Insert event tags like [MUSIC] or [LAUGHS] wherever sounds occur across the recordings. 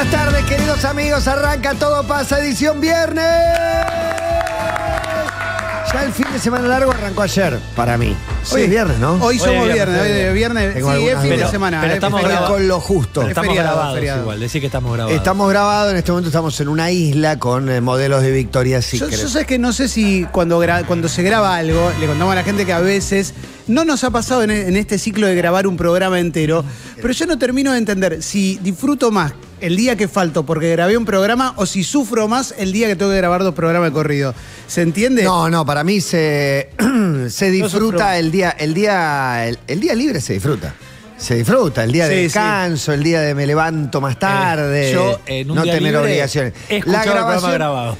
buenas tardes, queridos amigos. Arranca Todo Pasa, edición viernes. Ya el fin de semana largo arrancó ayer, para mí. Hoy Sí. es viernes, ¿no? Hoy Hoy somos es viernes, viernes, hoy es es viernes. Tengo Sí, es fin de semana. pero es estamos con lo justo. Pero estamos feriado, grabados feriado. igual, decir que estamos grabados. Estamos grabados, en este momento estamos en una isla con eh, modelos de Victoria's Yo, Secret. yo sé que no sé si cuando, cuando se graba algo, le contamos a la gente que a veces no nos ha pasado en este ciclo de grabar un programa entero, pero yo no termino de entender si disfruto más el día que falto porque grabé un programa o si sufro más el día que tengo que grabar dos programas de corrido. ¿Se entiende? No, no, para mí se, [CLEARS THROAT] se disfruta el día, el día, el, el día libre se disfruta. Se disfruta, el día de Sí, descanso, el día de me levanto más tarde, Eh, yo en un no día tener libre obligaciones. He escuchado el programa grabado.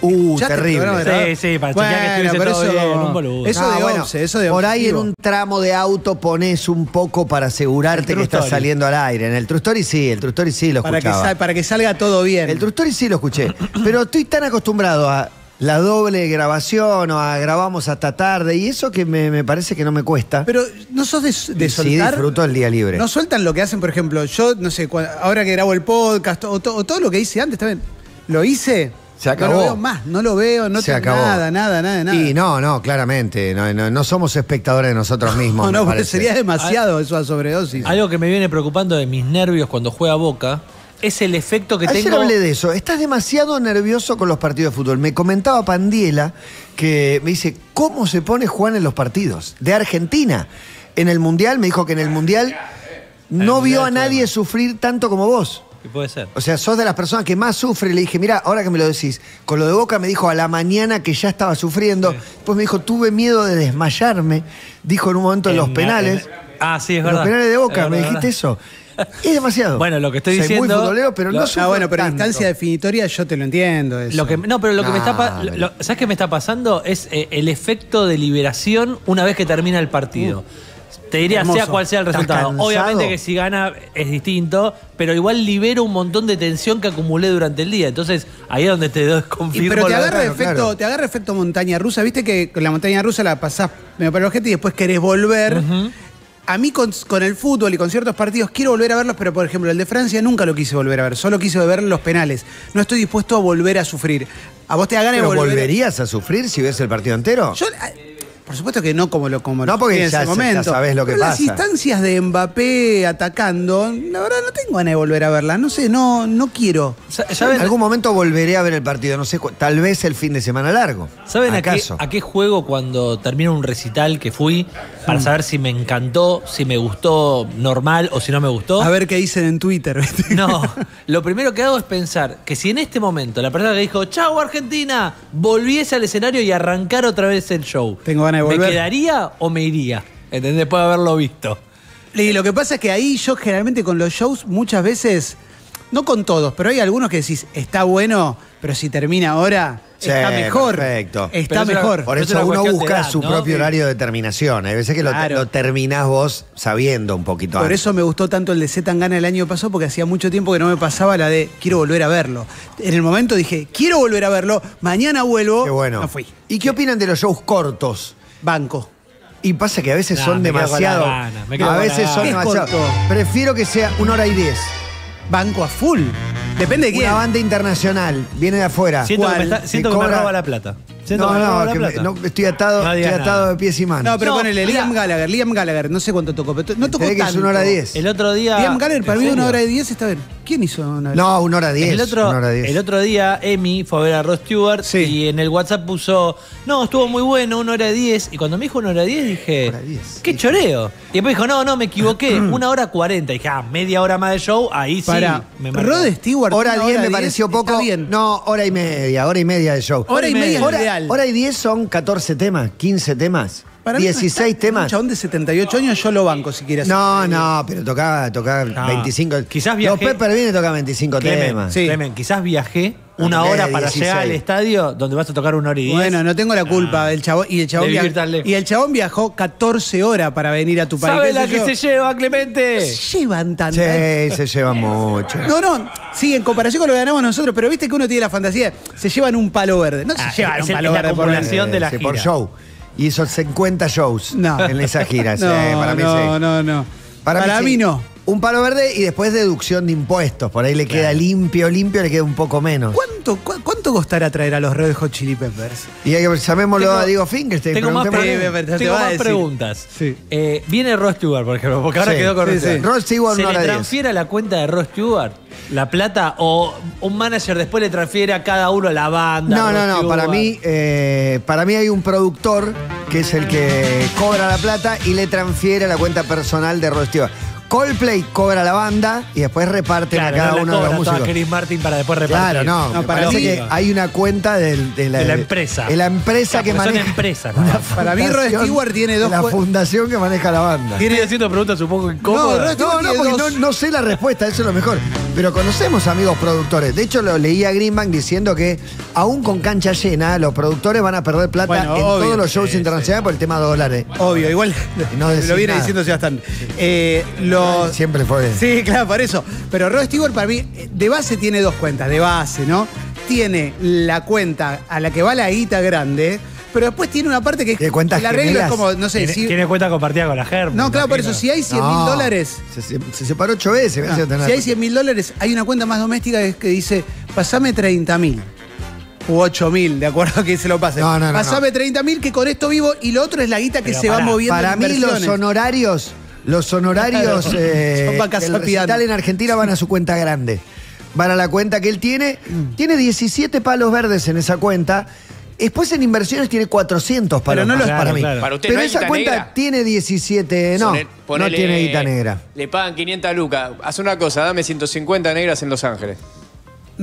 Uh, ¿Ya te terrible. Sí, sí, para chequear que estuviese todo eso- bien, un boludo. Eso No, de bueno, once, eso de Por ahí en un tramo de auto pones un poco para asegurarte que estás saliendo al aire. En el True Story sí, el True Story sí lo para que, escuchaba. sal- para que salga todo bien. El True Story sí lo escuché. [CLEARS THROAT] Pero estoy tan acostumbrado a la doble grabación o a grabamos hasta tarde y eso que me, me parece que no me cuesta. Pero no sos de, de Y sí soltar. disfruto el día libre. No sueltan lo que hacen, por ejemplo, yo, no sé, cua- ahora que grabo el podcast o, to- o todo lo que hice antes también, lo hice. Se acabó. No lo veo más, no lo veo, no Se tengo acabó. nada, nada, nada, nada. Y no, no, claramente. No, no, no somos espectadores de nosotros [LAUGHS] mismos. no, no, porque sería demasiado eso a sobredosis. Algo que me viene preocupando de mis nervios cuando juega Boca es el efecto que Ayer tengo. hablé de eso. Estás demasiado nervioso con los partidos de fútbol. Me comentaba Pandiela que me dice, ¿cómo se pone Juan en los partidos? De Argentina. En el Mundial, me dijo que en el Mundial no Mundial vio a nadie sufrir tanto como vos. ¿Qué puede ser? O sea, sos de las personas que más sufre. Le dije, mira, ahora que me lo decís, con lo de Boca me dijo a la mañana que ya estaba sufriendo. Después me dijo, tuve miedo de desmayarme. Dijo en un momento en los En- penales. en- ah, sí, es En verdad. los penales de Boca, me dijiste es eso. Es demasiado. Bueno, lo que estoy Soy diciendo- muy futbolero, pero lo- no ah, Ah, bueno, pero en tanto. instancia definitoria yo te lo entiendo. eso. Lo que, no, pero lo que me está pa- lo- ¿Sabes qué me está pasando? Es eh, el efecto de liberación una vez que termina el partido. Te diría, hermoso. sea cual sea el ¿Estás resultado. Obviamente que si gana es distinto, pero igual libero un montón de tensión que acumulé durante el día. Entonces, ahí es donde te doy Y- pero te agarra, efecto, claro. te agarra efecto montaña rusa. Viste que con la montaña rusa la pasás medio para el ojete y después querés volver. A mí con, con el fútbol y con ciertos partidos quiero volver a verlos, pero por ejemplo el de Francia nunca lo quise volver a ver. Solo quise ver los penales. No estoy dispuesto a volver a sufrir. ¿A vos te da ganas de volverías a sufrir si ves el partido entero? Yo, por supuesto que no como lo como No, porque en ya- ese ya momento. sabés lo que Pero pasa. Las instancias de Mbappé atacando, la verdad no tengo ganas de volver a verlas. No sé, no, no quiero. ¿Saben, en algún momento volveré a ver el partido, no sé, tal vez el fin de semana largo. ¿saben a, qué, ¿Acaso? a qué juego cuando termino un recital que fui para saber si me encantó, si me gustó normal o si no me gustó? A ver qué dicen en Twitter. [LAUGHS] No, lo primero que hago es pensar que si en este momento la persona que dijo ¡Chau Argentina! volviese al escenario y arrancar otra vez el show. Tengo ganas de ¿Me quedaría o me iría? ¿Entendés? Después de haberlo visto. Y lo que pasa es que ahí yo generalmente con los shows muchas veces, no con todos, pero hay algunos que decís, está bueno, pero si termina ahora, Sí, está mejor. perfecto. Está mejor. Por eso uno busca edad, su ¿no? propio Sí. horario de determinación. Hay veces que lo, Claro. lo terminás vos sabiendo un poquito Por antes. eso me gustó tanto el de Z Tangana el año pasado, porque hacía mucho tiempo que no me pasaba la de quiero volver a verlo. En el momento dije, quiero volver a verlo, mañana vuelvo. Qué bueno. No fui. ¿Y qué opinan de los shows cortos? Banco. Y pasa que a veces son me quedo con demasiado. la gana, me quedo a con la veces gana. son ¿Qué es demasiado. corto? Prefiero que sea una hora y diez. Banco a full. Depende de quién. Una banda internacional, viene de afuera. Siento que me, ¿Cuál? está- siento Me que me cobra- roba la plata. Siento No, que me roba no, la que me- plata. no, estoy atado, No estoy atado nada. de pies y manos. No, pero No, ponele mirá. Liam Gallagher, Liam Gallagher, no sé cuánto tocó, pero no tocó Tenés que es una hora diez. El otro día. Liam Gallagher para ¿En mí una hora de 10 está bien. ¿Quién hizo una hora? No, una hora diez. El otro, una hora diez. el otro día, Emi fue a ver a Ross Stewart Sí. y en el WhatsApp puso, no, estuvo muy bueno, una hora diez. Y cuando me dijo una hora diez, dije, Hora diez. qué choreo. Y después dijo, no, no, me equivoqué, [CLEARS THROAT] una hora cuarenta. Y dije, ah, media hora más de show, ahí sí. Para, me. Rod Stewart. Hora 10 me diez pareció poco. bien. No, hora y media, hora y media de show. Hora y media es hora, ideal. hora y 10 son 14 temas, 15 temas, Para mí no 16 está- Un temas. chabón de 78 años yo lo banco si quieres. No, no, pero tocaba, tocaba No, 25. quizás Los viajé- Pepper viene tocar 25 Clemen, temas. Sí. Clemen, quizás viajé una No, hora para 16. llegar al estadio donde vas a tocar una hora y diez. Bueno, no tengo la culpa. El chabón, y, el chabón De via- vivir tan lejos. y el chabón viajó 14 horas para venir a tu país. ¿Sabe ¿Qué la que yo? se lleva, Clemente? Se llevan tanto. Sí, se lleva mucho. No, no, sí, en comparación con lo que ganamos nosotros, pero viste que uno tiene la fantasía, se llevan un palo verde. No Ah, se llevan un el- palo es la verde por acumulación verde. de la Sí, Por gira. show. Hizo 50 shows No. en esa gira. [LAUGHS] No, para mí no, sí. no, no. Para Para, mí mí, sí. no. Un palo verde y después deducción de impuestos. Por ahí le queda limpio, limpio, le queda un poco menos. ¿Cuánto, cu- ¿Cuánto costará traer a los Red Hot Chili Peppers? Y hay que llamémoslo Tengo- a Diego Finkelstein. Tengo más, pre- te tengo más preguntas. Sí. Eh, viene Ross Stewart, por ejemplo, porque ahora Sí, quedó con sí, Ross sí. Stewart. Rod Stewart ¿Se no le la transfiere a la cuenta de Ross Stewart la plata o un manager después le transfiere a cada uno la banda? No, no, no. Stewart? Para mí, eh, para mí hay un productor que es el que cobra la plata y le transfiere a la cuenta personal de Rod Stewart. Coldplay cobra la banda y después reparten Claro, a cada no la uno de los toda músicos. Chris Martin para después repartir. Claro, no. No, me para parece mí- que hay una cuenta del- de, la, De la empresa. De la empresa Claro, que porque son maneja. empresas, una nada más. Para mí, Rod fundación Stewart tiene dos La fundación que maneja la banda. Estoy haciendo preguntas un poco incómodas. Rod No, no, tiene porque no, dos- no sé la respuesta, eso es lo mejor. Pero conocemos amigos productores. De hecho, lo leí a Greenbank diciendo que aún con cancha llena, los productores van a perder plata Bueno, en obvio. todos los shows Sí, internacionales por el tema de dólares. Obvio, igual no [LAUGHS] lo viene nada. diciendo Sebastián. Eh, los, Siempre fue. Sí, claro, por eso. Pero Rod Stewart para mí, de base tiene dos cuentas, de base, ¿no? Tiene la cuenta a la que va la guita grande, pero después tiene una parte que es. ¿Tiene cuentas el arreglo es como, no sé, Tiene, si. tiene cuenta compartida con la Germ. no, claro, por eso, si hay 100 mil No, dólares. Se, se- se separó ocho veces. me hace tener- si hay 100 mil dólares, hay una cuenta más doméstica que, es que dice, pasame 30 mil. U 8 mil, de acuerdo a que se lo pase. No, no, no, Pasame 30 mil, que con esto vivo, y lo otro es la guita que Pero se va moviendo. Para en mí los honorarios, los honorarios Claro. eh, [LAUGHS] del recital en Argentina van a su cuenta grande. Van a la cuenta que él tiene. Mm. Tiene 17 palos verdes en esa cuenta. Después en inversiones tiene 400 palos Pero no los- para Claro, mí. claro. Para usted Pero no hay esa guita cuenta negra. tiene 17, no, ponele- no tiene guita negra. Le pagan 500 lucas. Haz una cosa, dame 150 negras en Los Ángeles.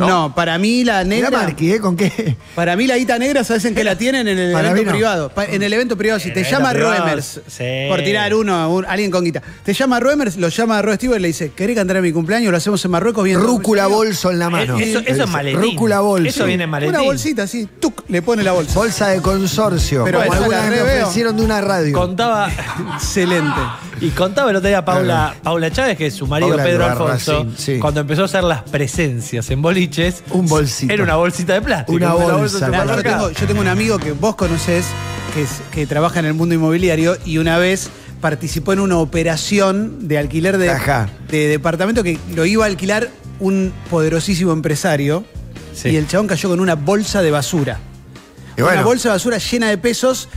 No, para mí la Mira negra. Marqui, ¿eh? ¿Con qué? Para mí la guita negra, ¿sabes en qué la tienen? En el Para mí evento no. privado. Pa- En el evento privado, si En te el llama privado, Roemers, sí. por tirar uno, un- alguien con guita, te llama Roemers, lo llama a Stewart y le dice, ¿querés cantar a mi cumpleaños? Lo hacemos en Marruecos bien. Rúcula bolso en la mano. Eh, Eso, eso es maletín. Rúcula bolso. Eso viene en maletín. Una bolsita así, tuc, le pone la bolsa. Bolsa de consorcio. Pero como esa alguna la vez me reveo. ofrecieron de una radio. Contaba, [LAUGHS] Excelente. y contaba el otro día Paula, Paula Chávez, que es su marido Paula Pedro Alfonso, sí. cuando empezó a hacer las presencias en boliches. Un bolsito. Era una bolsita de plástico. Una bolsa. Claro, yo, tengo, yo tengo un amigo que vos conocés, que, es- que trabaja en el mundo inmobiliario y una vez participó en una operación de alquiler de, de departamento que lo iba a alquilar un poderosísimo empresario Sí. y el chabón cayó con una bolsa de basura. Y bueno. Una bolsa de basura llena de pesos,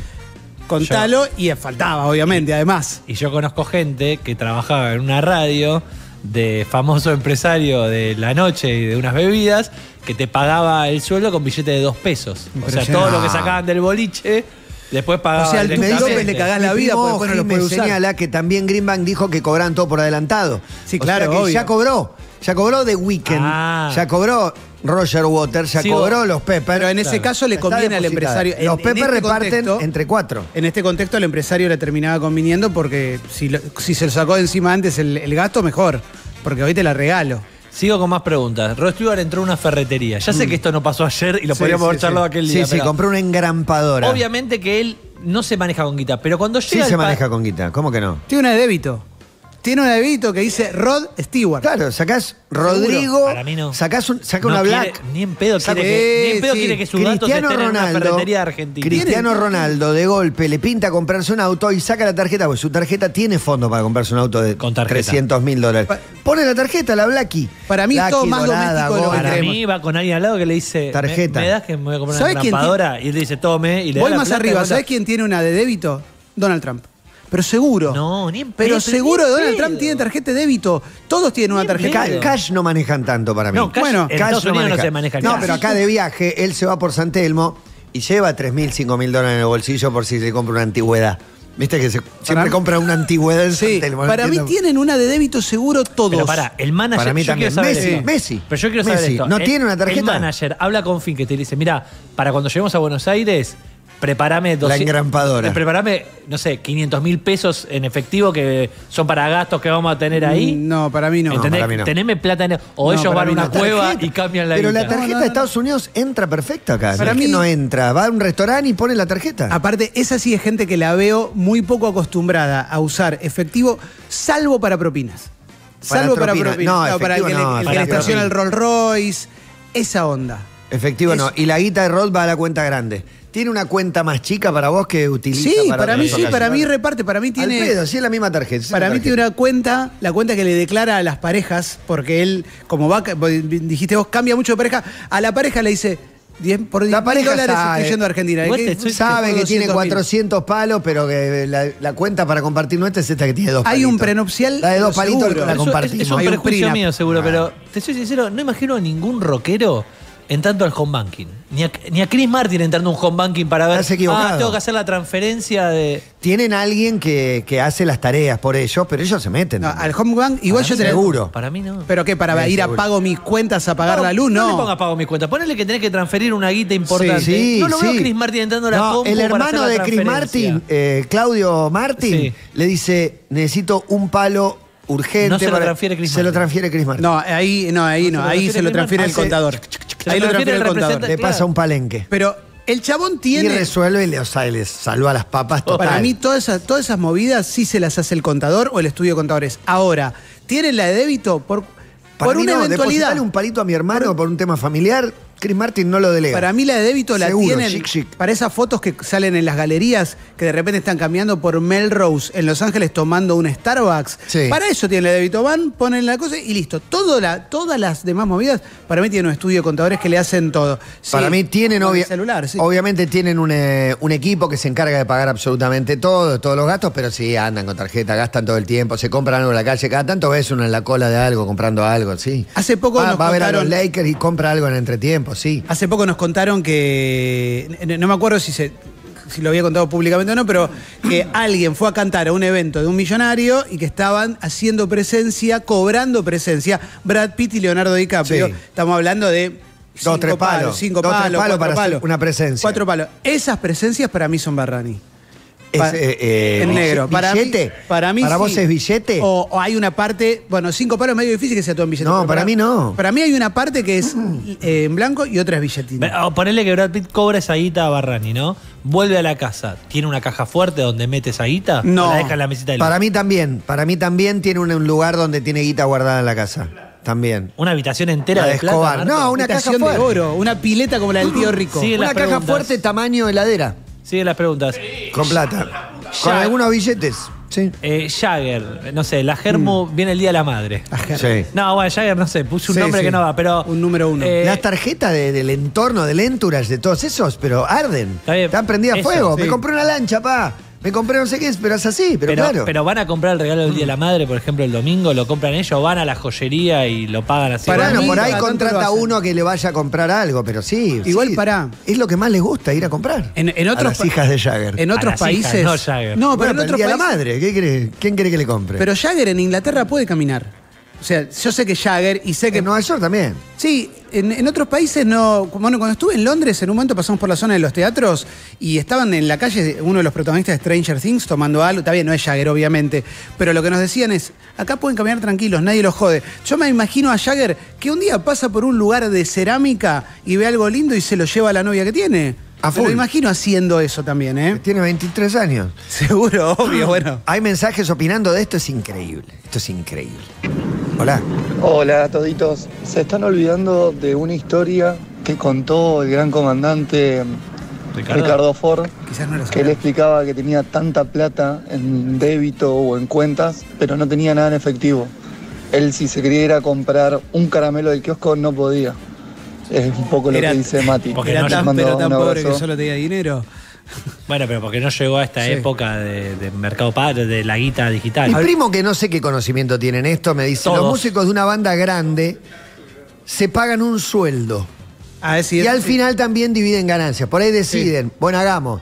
contalo y faltaba, obviamente, además. Y yo conozco gente que trabajaba en una radio de famoso empresario de la noche y de unas bebidas que te pagaba el sueldo con billete de dos pesos. O sea, todo lo que sacan del boliche, después pagaba O sea, al. López le cagás la vida porque después no lo Gil me puede usar. señala que también Greenbank dijo que cobran todo por adelantado. Sí, O claro, sea que obvio. ya cobró. Ya cobró The Weeknd. Ah. Ya cobró Roger Waters. Ya Sigo- cobró los Pepper. Pero en ese Claro. caso le Está conviene al depositada. empresario. En- Los en Pepper este reparten contexto- entre cuatro. En este contexto, al empresario le terminaba conviniendo porque si, lo- si se lo sacó de encima antes el, el gasto, mejor. Porque hoy te la regalo. Sigo con más preguntas. Rod Stewart entró a una ferretería. Ya sé que esto no pasó ayer y lo Sí, podríamos sí, haber charlado sí. aquel Sí, día. sí, pero compró una engrampadora. Obviamente que él no se maneja con guita, pero cuando llega. Sí se maneja con guita. ¿Cómo que no? Tiene una de débito. Tiene una de débito que dice Rod Stewart. Claro, sacás Rodrigo, Para mí no. sacás un, saca No una quiere- black. Ni en pedo quiere que, ni en pedo sí. quiere que sus datos Cristiano en una Ronaldo, ferretería de Argentina. Cristiano Tiene- Ronaldo de golpe le pinta comprarse un auto y saca la tarjeta, porque su tarjeta tiene fondo para comprarse un auto de Con tarjeta. 300 mil dólares. Pa- Pone la tarjeta, la Blacky. Para mí es todo más doméstico de lo que Para creemos. mí va con alguien al lado que le dice, Tarjeta. ¿me, me das que me voy a comprar una ¿Sabes quién trampadora? Y él le dice, tome. Y le da Voy la más plata y arriba. vuelta. ¿Sabes quién tiene una de débito? Donald Trump. Pero seguro. No, ni en Pero seguro Donald pedo. Trump tiene tarjeta de débito. Todos tienen una tarjeta. Ca- Cash no manejan tanto para mí. No, cash- Bueno, en Estados Unidos no se maneja el No, cash. pero acá de viaje, él se va por San Telmo y lleva 3 mil, 5 mil dólares en el bolsillo por si le compra una antigüedad. Viste que se- siempre mí- compra una antigüedad en Sí, San Telmo. no para mí entiendo. tienen una de débito seguro todos. Pero pará, el manager. Para mí yo también. quiero saber Messi, esto. Messi. Pero yo quiero saber Messi, esto. ¿no El- tiene una tarjeta? El manager habla con Fin que te dice: Mira, para cuando lleguemos a Buenos Aires, prepárame La engrampadora. eh, Prepárame, no sé, 500 mil pesos en efectivo que son para gastos que vamos a tener ahí. Mm, No, para mí no. ¿Entendés? para mí no. Teneme plata en- O No, ellos van a una no. cueva Tarjeta. y cambian la Pero guita. la tarjeta No, no, de. Estados Unidos entra perfecta acá. Para mí- no entra. Va a un restaurante y pone la tarjeta. Aparte, esa sí es gente que la veo muy poco acostumbrada a usar efectivo, salvo para propinas. Para salvo para propina. propinas. No, para el que, no, le, el que para le estaciona el. Rolls Royce, esa onda. Efectivo no. Y la guita de Rod va a la cuenta grande. Tiene una cuenta más chica para vos que utiliza Sí, para para mí sí, para mí reparte, para mí tiene... pedo, sí es la misma tarjeta. Para mí tiene una cuenta, la cuenta que le declara a las parejas, porque él, como va, dijiste vos, cambia mucho de pareja, a la pareja le dice, 10 por 10 La pareja dólares sabe. estoy yendo a Argentina. ¿Qué? te Sabe que tiene 200.000. 400 palos, pero que la, la cuenta para compartir nuestra es esta que tiene dos Hay palitos. un prenupcial, La de dos palitos seguro. la Eso es- compartimos. Es, un prejuicio mío, seguro, Ah. pero te soy sincero, no imagino a ningún rockero entrando al home banking. Ni a, ni a Chris Martin entrando a un home banking para ver. Estás equivocado. Ah, tengo que hacer la transferencia de. Tienen a alguien que, que hace las tareas por ellos, pero ellos se meten. No, al home bank, igual Para yo mí te seguro. Para mí no. Pero qué, para Sí, ir a pago mis cuentas a pagar la luz, No no. le pongas pago mis cuentas. Ponele que tenés que transferir una guita importante. Sí, sí, no lo veo Chris Martin entrando a la No, compu El para hacer hermano la de Chris. Martin, eh, Claudio Martin, Sí. le dice, necesito un palo urgente. No se lo para-". transfiere Chris Se lo Martin. transfiere Chris Martin. No, ahí no, ahí no, No se lo ahí transfiere se lo transfiere el contador. Se Ahí lo lo transfiere el contador. le claro. pasa un palenque. Pero el chabón Y tiene. resuelve y le, o sea, le salva las papas total. Para mí, todas esas, todas esas movidas sí se las hace el contador o el estudio de contadores. Ahora, ¿tienen la de débito por, Para por mí una no, eventualidad? un palito a mi hermano por, un tema familiar, Chris Martin no lo delega. Para mí la de débito la Seguro, tienen chic, chic. para esas fotos que salen en las galerías que de repente están cambiando por Melrose en Los Ángeles tomando un Starbucks. Sí. Para eso tienen la de débito. Van, ponen la cosa y listo. Todo la, todas las demás movidas, para mí tienen un estudio de contadores que le hacen todo. Sí, Para mí tienen, obvia- celular, sí. obviamente tienen un, eh, un equipo que se encarga de pagar absolutamente todo, todos los gastos, pero sí, andan con tarjeta, gastan todo el tiempo, se compran algo en la calle, cada tanto ves uno en la cola de algo, comprando algo, sí. Hace poco va, nos va a ver a los Lakers y compra algo en entretiempo, sí. Hace poco nos contaron que, no- me acuerdo si se si lo había contado públicamente o no, pero que alguien fue a cantar a un evento de un millonario y que estaban haciendo presencia, cobrando presencia, Brad Pitt y Leonardo DiCaprio. Sí. Estamos hablando de Dos, tres palos. cinco Dos, tres palos, palos cuatro para hacer palos. una presencia. Cuatro palos. Esas presencias para mí son Barrani. Es, eh, eh, en negro. Para mí- ¿Billete? para mí ¿Para vos sí. es billete? O, o hay una parte, bueno, cinco palos es medio difícil que sea todo en billete. No, para mí no. Para mí hay una parte que es eh, en blanco y otra es billetín. O ponele que Brad Pitt cobra esa guita a Barrani, ¿no? Vuelve a la casa. ¿Tiene una caja fuerte donde mete esa guita? No. ¿O la deja en la mesita de luz? Para mí también, para mí también tiene un, un lugar donde tiene guita guardada en la casa. También. Una habitación entera La de de plata. No, una caja Habitación de fuerte. oro, una pileta como la del tío rico. Sí, Una caja preguntas. fuerte tamaño heladera, Siguen las preguntas. con plata. Con algunos billetes. Sí. Eh, Jagger, no sé, la Germu viene el Día de la Madre. Sí. No, bueno, Jagger, no sé, puse un Sí, nombre sí. que no va, pero. Un número uno. eh, Las tarjetas de- del entorno, del entourage, de todos esos, pero arden. Está bien. Están prendidas a Eso, fuego. sí. Me compré una lancha, pa. Me compré no sé qué, pero es así, pero, pero, claro. pero van a comprar el regalo del Día de la Madre, por ejemplo, el domingo, lo compran ellos, o van a la joyería y lo pagan así. Para bueno, mí, por ahí contrata uno que le vaya a comprar algo, pero sí. Igual sí. pará. Es lo que más les gusta, ir a comprar. En, en a otros las hijas de Jagger. En A otros las países. hijas, no Jagger. No, pero Bueno, en otros de la países. madre. ¿Qué cree? ¿Quién quiere que le compre? Pero Jagger en Inglaterra puede caminar. O sea, yo sé que Jagger y sé que. en Nueva York también. Sí, en, en otros países no. Bueno, cuando estuve en Londres, en un momento pasamos por la zona de los teatros y estaban en la calle uno de los protagonistas de Stranger Things tomando algo. Está bien, no es Jagger, obviamente. Pero lo que nos decían es: acá pueden caminar tranquilos, nadie los jode. Yo me imagino a Jagger que un día pasa por un lugar de cerámica y ve algo lindo y se lo lleva a la novia que tiene. A Me lo full. imagino haciendo eso también, ¿eh? Tiene 23 años. [LAUGHS] Seguro, obvio, bueno. Hay mensajes opinando de esto, es increíble. Esto es increíble. Hola. Hola toditos, se están olvidando de una historia que contó el gran comandante Ricardo. Ricardo, Ford, Quizás no lo que él explicaba que tenía tanta plata en débito o en cuentas, pero no tenía nada en efectivo. Él si se quería ir a comprar un caramelo del kiosco no podía. Es un poco lo Era- que dice Mati. porque Era tan, pero tan pobre que solo tenía dinero. Bueno, pero porque no llegó a esta Sí. época de, de mercado padre, de la guita digital. Mi primo, que no sé qué conocimiento tiene en esto, me dice: Todos. los músicos de una banda grande se pagan un sueldo. A decir, Y al final también dividen ganancias. Por ahí deciden, bueno, hagamos,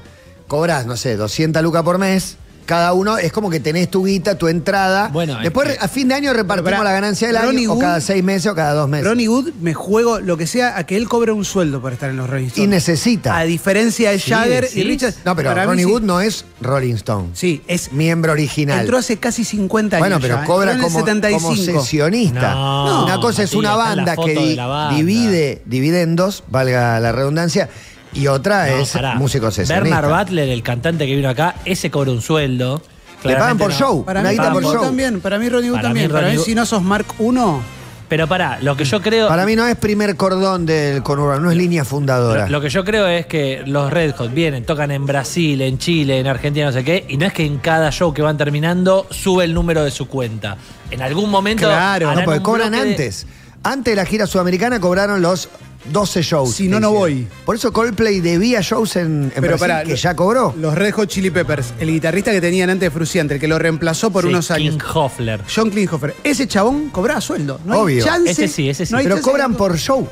cobrás, no sé, 200 lucas por mes. Cada uno es como que tenés tu guita, tu entrada. Bueno, Después es que- a fin de año repartimos la ganancia del Ronnie año, o cada seis meses o cada dos meses. Ronnie Wood me juego lo que sea a que él cobre un sueldo por estar en los Rolling y Stones. necesita. A diferencia de Sí, Jagger sí. y Richard. No, pero para mí Ronnie sí. Wood no es Rolling Stone. Sí, es. Miembro original. Entró hace casi 50 años. Bueno, pero ya, cobra como, como 75. sesionista. No, Una cosa es una banda que de di- la banda. divide, divide en dos, valga la redundancia, y otra No, es pará. músico sesionista. Bernard Butler, el cantante que vino acá, ese cobra un sueldo. Le pagan por no. show. Para Una mí guita por Wood show. también. Para mí Ronnie Wood Para mí también. Para Ronnie mí, si no sos Mark 1, Pero pará, lo que yo creo. Para mí no es primer cordón del conurbano, no es línea fundadora. Lo, lo que yo creo es que los Red Hot vienen, tocan en Brasil, en Chile, en Argentina, no sé qué, y no es que en cada show que van terminando sube el número de su cuenta. En algún momento. Claro, no, porque cobran de- antes. Antes de la gira sudamericana cobraron los 12 shows. Si no, no voy. Por eso Coldplay debía shows en, en Pero Brasil, pará, que lo- ya cobró. Los Red Hot Chili Peppers, el guitarrista que tenían antes de Fruciante, el que lo reemplazó por Sí, unos años. King Hoffler. John Klinghoffer. Ese chabón cobraba sueldo. No Obvio. Hay chance, Ese sí, ese sí. no hay Pero chance cobran de- por show.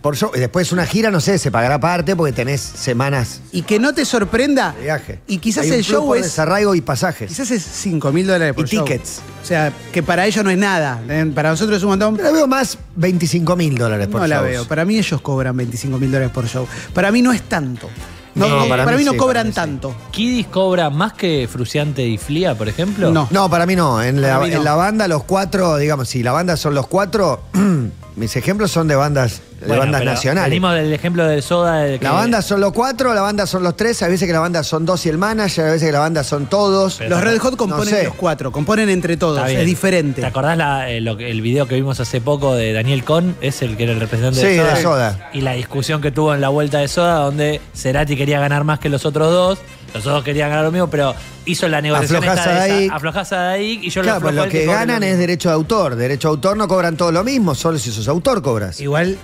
Por show. Y después una gira, no sé, se pagará aparte porque tenés semanas Y que no te sorprenda. de viaje. Y quizás Hay un el show es. desarraigo y pasajes. Quizás es 5 mil dólares por Y show. tickets. O sea, que para ellos no es nada. ¿eh? Para nosotros es un montón. Pero veo más 25 mil dólares por No la shows. veo. Para mí ellos cobran 25 mil dólares por show. Para mí no es tanto. No, No, eh, para para, mí mí no sí, cobran para mí sí. tanto. ¿Kidis cobra más que Fruciante y Flia, por ejemplo? No. No, para mí no. En la, Para mí no. en la banda, los cuatro, digamos, si la banda son los cuatro, [CLEARS THROAT] mis ejemplos son de bandas, de Bueno, bandas nacionales. Venimos del ejemplo del Soda. de que- La banda son los cuatro, la banda son los tres, a veces que la banda son dos y el manager, a veces que la banda son todos. Pero- Los Red Hot componen sé. los cuatro, componen entre todos, es diferente. ¿Te acordás la- eh, lo el video que vimos hace poco de Daniel Cohn? Es el que era el representante Sí, de, Soda. de Soda. Y la discusión que tuvo en la vuelta de Soda, donde Cerati quería ganar más que los otros dos. Los otros querían ganar lo mismo, pero hizo la negociación Aflojás esta de esa, aflojás a Daik y yo claro, lo aflojo lo que ganan lo es derecho de autor. Derecho de autor no cobran todo lo mismo, solo si sos autor cobras. Igual,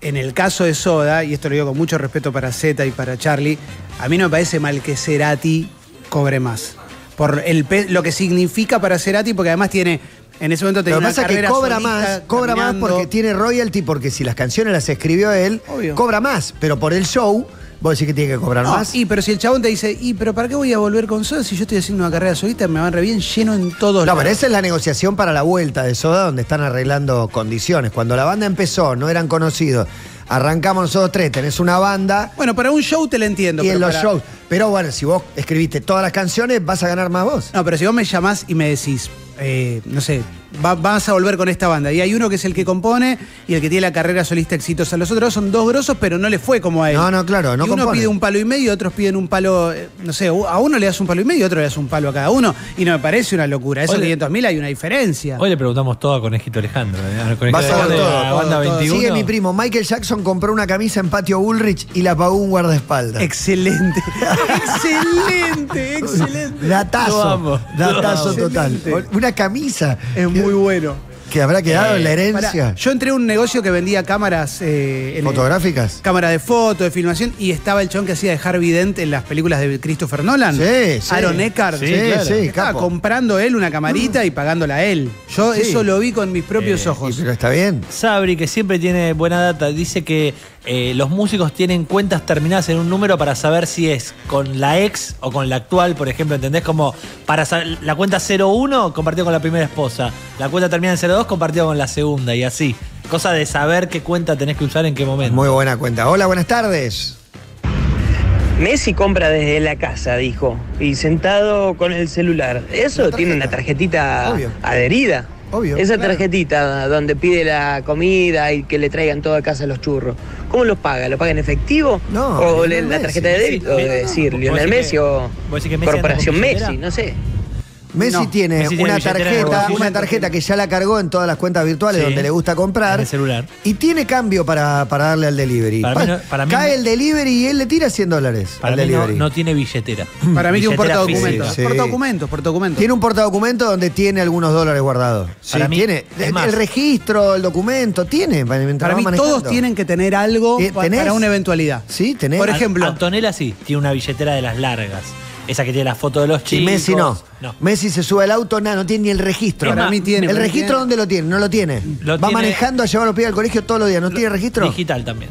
en el caso de Soda, y esto lo digo con mucho respeto para Z y para Charlie, a mí no me parece mal que Cerati cobre más. Por el lo que significa para Cerati, porque además tiene, en ese momento Lo tenía que una pasa es que cobra solista más, cobra más porque tiene royalty, porque si las canciones las escribió él, Obvio. cobra más. Pero por el show, vos decís que tiene que cobrar No, más. y pero si el chabón te dice, y pero ¿para qué voy a volver con Soda si yo estoy haciendo una carrera solista? Me van re bien lleno en todos No, lados. pero esa es la negociación para la vuelta de Soda, donde están arreglando condiciones. Cuando la banda empezó, no eran conocidos. Arrancamos nosotros tres, tenés una banda Bueno, para un show te lo entiendo. y en pero los para- shows. Pero bueno, si vos escribiste todas las canciones, vas a ganar más vos. No, pero si vos me llamás y me decís, eh, no sé, va- vas a volver con esta banda. Y hay uno que es el que compone y el que tiene la carrera solista exitosa. Los otros dos son dos grosos, pero no le fue como a él. No, no, claro, no y uno pide un palo y medio, otros piden un palo, eh, no sé, a uno le das un palo y medio, otro le das un palo a cada uno. Y no me parece una locura. Esos Hoy le- 500 mil hay una diferencia. Hoy le preguntamos todo a Conejito Alejandro. ¿eh? Conejito Vas a ver todo, la todo, banda todo. 21. Sigue mi primo. Michael Jackson compró una camisa en Patio Bullrich y la pagó un guardaespaldas. Excelente. [LAUGHS] excelente, excelente. Datazo. Lo amo, Datazo lo amo. total. Excelente. Una camisa. Es muy bueno. Que habrá quedado en la Eh, herencia. Pará, yo entré a un negocio que vendía cámaras eh, en- ¿Fotográficas? cámara de foto, de filmación, y estaba el chon que hacía de Harvey Dent en las películas de Christopher Nolan. Sí, sí. Aaron Eckhart. Sí, claro. sí, Estaba capo. comprando él una camarita y pagándola a él. Yo Sí. eso lo vi con mis propios Eh, ojos. Y, pero está bien. Sabri, que siempre tiene buena data, dice que eh, los músicos tienen cuentas terminadas en un número para saber si es con la ex o con la actual, por ejemplo, ¿entendés? Como para saber, la cuenta 01 compartido con la primera esposa, la cuenta terminada en 02 compartido con la segunda y así. Cosa de saber qué cuenta tenés que usar en qué momento. Muy buena cuenta. Hola, buenas tardes. Messi compra desde la casa, dijo, y sentado con el celular. Eso Una tiene una tarjetita Obvio. adherida. Obvio, Esa claro. tarjetita donde pide la comida y que le traigan todo a casa los churros. ¿Cómo lo paga? ¿Lo paga en efectivo? No, ¿O Lionel la Messi. tarjeta de débito? Es decir, ¿Vos Lionel Messi o Messi Corporación? Messi, no sé. Messi No. tiene Messi una tarjeta, una tarjeta que ya la cargó en todas las cuentas virtuales Sí. donde le gusta comprar. En el celular. Y tiene cambio para, para darle al delivery. Para Pa- mí no- para mí cae no- el delivery y él le tira 100 dólares Para al mí no, delivery. no tiene billetera. [CLEARS THROAT] Para mí tiene un portadocumentos. Sí. Portadocumentos, portadocumentos. Tiene un portadocumento donde tiene algunos dólares guardados. Sí, Para mí, tiene el, más. el registro, el documento, tiene. para- mí manejando. todos tienen que tener algo Eh, para una eventualidad. Sí, tenés. Por ejemplo, Antonella sí, tiene una billetera de las largas. Esa que tiene la foto de los Y chicos. Messi no. No. Messi se sube al auto, nada, no tiene ni el registro. Para mí tiene. ¿El registro tiene. dónde lo tiene? No lo tiene. Lo Va tiene- manejando a llevar a los pibes al colegio todos los días. ¿No tiene registro? Digital también.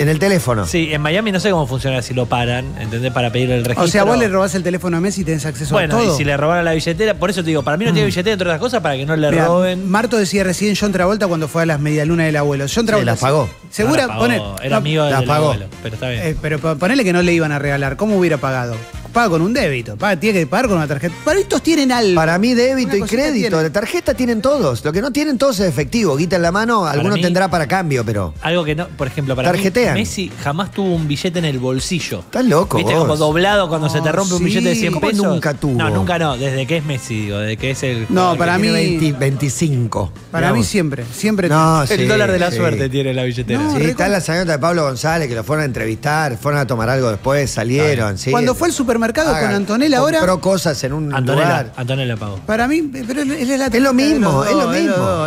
En el teléfono. Sí, en Miami no sé cómo funciona si lo paran, ¿entendés? Para pedir el registro. O sea, vos le robás el teléfono a Messi y tenés acceso Bueno, a todo. y si le robaron la billetera, por eso te digo, para mí no tiene billetera, entre otras cosas, para que no le Mirá, roben. Marto decía recién John Travolta cuando fue a las medialunas del abuelo. John Travolta. las pagó. Segura, No la pagó, pone- Era no, amigo del pagó. abuelo, pero está bien. eh, pero po- ponele que no le iban a regalar. ¿Cómo hubiera pagado? Paga con un débito. Paga- tiene que pagar con una tarjeta. Para estos tienen algo. Para mí, débito y crédito. tiene. De tarjeta tienen todos. Lo que no tienen todos es efectivo. Guita en la mano, alguno mí- tendrá para cambio, pero. Algo que no, por ejemplo, para Tarjetean. mí, Messi jamás tuvo un billete en el bolsillo. Estás loco, ¿Viste? vos. Como doblado cuando se te rompe un sí. billete de 100 ¿Cómo pesos. nunca tuvo? No, nunca no. Desde que es Messi, digo, desde que es el. No, para mí- tiene- Tiene 20 25. Para mí siempre, siempre. No, El sí, dólar de la sí. suerte tiene la billetera. No, Sí, está la anécdota de Pablo González que lo fueron a entrevistar, fueron a tomar algo después, salieron. sí. Cuando fue al supermercado Haga- con Antonella ahora- Compró cosas en un Antonella, lugar. Antonella pagó. Para mí, pero él es la Es lo mismo, es lo mismo.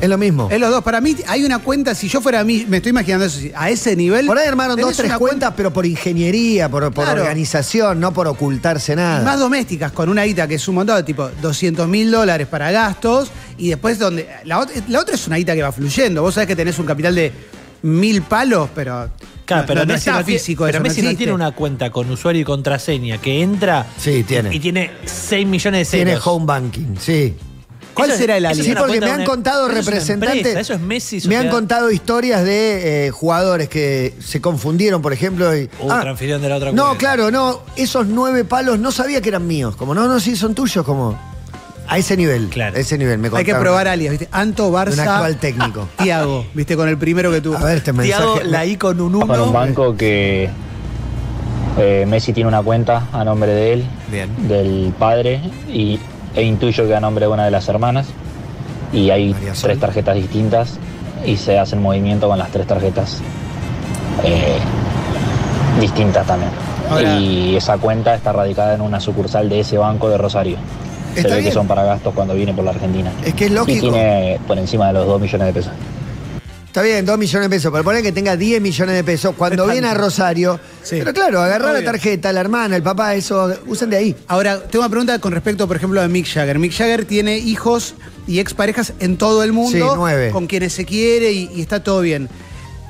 Es lo mismo. Es los dos. Para mí hay una cuenta, si yo fuera a mí, me estoy imaginando eso, a ese nivel. Por ahí armaron dos, tres cuentas, pero por ingeniería, por, por Claro. organización, no por ocultarse nada. más domésticas, con una guita que es un montón de tipo 200 mil dólares para gastos y después donde. La otra es una guita que va fluyendo. Vos sabés que tenés un capital de mil palos, pero. Claro, no- pero no, no Messi, no, tiene- físico pero Messi no, tiene una cuenta con usuario y contraseña que entra Sí, tiene. y tiene 6 millones de Tiene ceros. home banking, sí. ¿Cuál Eso será el es Sí, porque me han una- contado eso es una representantes. empresa, eso es Messi. Me han contado historias de eh, jugadores que se confundieron, por ejemplo. Y, Uh, transfirieron de la otra No, cuenta. claro, no. Esos nueve palos no sabía que eran míos. Como no, no, sí, son tuyos, como. A ese nivel. Claro. A ese nivel. Me Hay que probar alias, ¿viste? Anto, Barça. Un actual técnico. [LAUGHS] Tiago, ¿viste? Con el primero que tuvo. A ver este mensaje. Tiago, la I con un Con un 1. banco que eh, Messi tiene una cuenta a nombre de él, Bien. del padre, y, e intuyo que a nombre de una de las hermanas. Y hay tres tarjetas distintas y se hace el movimiento con las tres tarjetas eh, distintas también. Y esa cuenta está radicada en una sucursal de ese banco de Rosario. Se ve bien. que son para gastos cuando viene por la Argentina. Es que es Y lógico. tiene por encima de los 2 millones de pesos. Está bien, dos millones de pesos. Pero pone que tenga 10 millones de pesos. Cuando viene a. Rosario. Sí. Pero claro, agarrar la tarjeta, la hermana, el papá, eso, usen de ahí. Ahora, tengo una pregunta con respecto, por ejemplo, a Mick Jagger. Mick Jagger tiene hijos y exparejas en todo el mundo. Sí, nueve. Con quienes se quiere y, y está todo bien.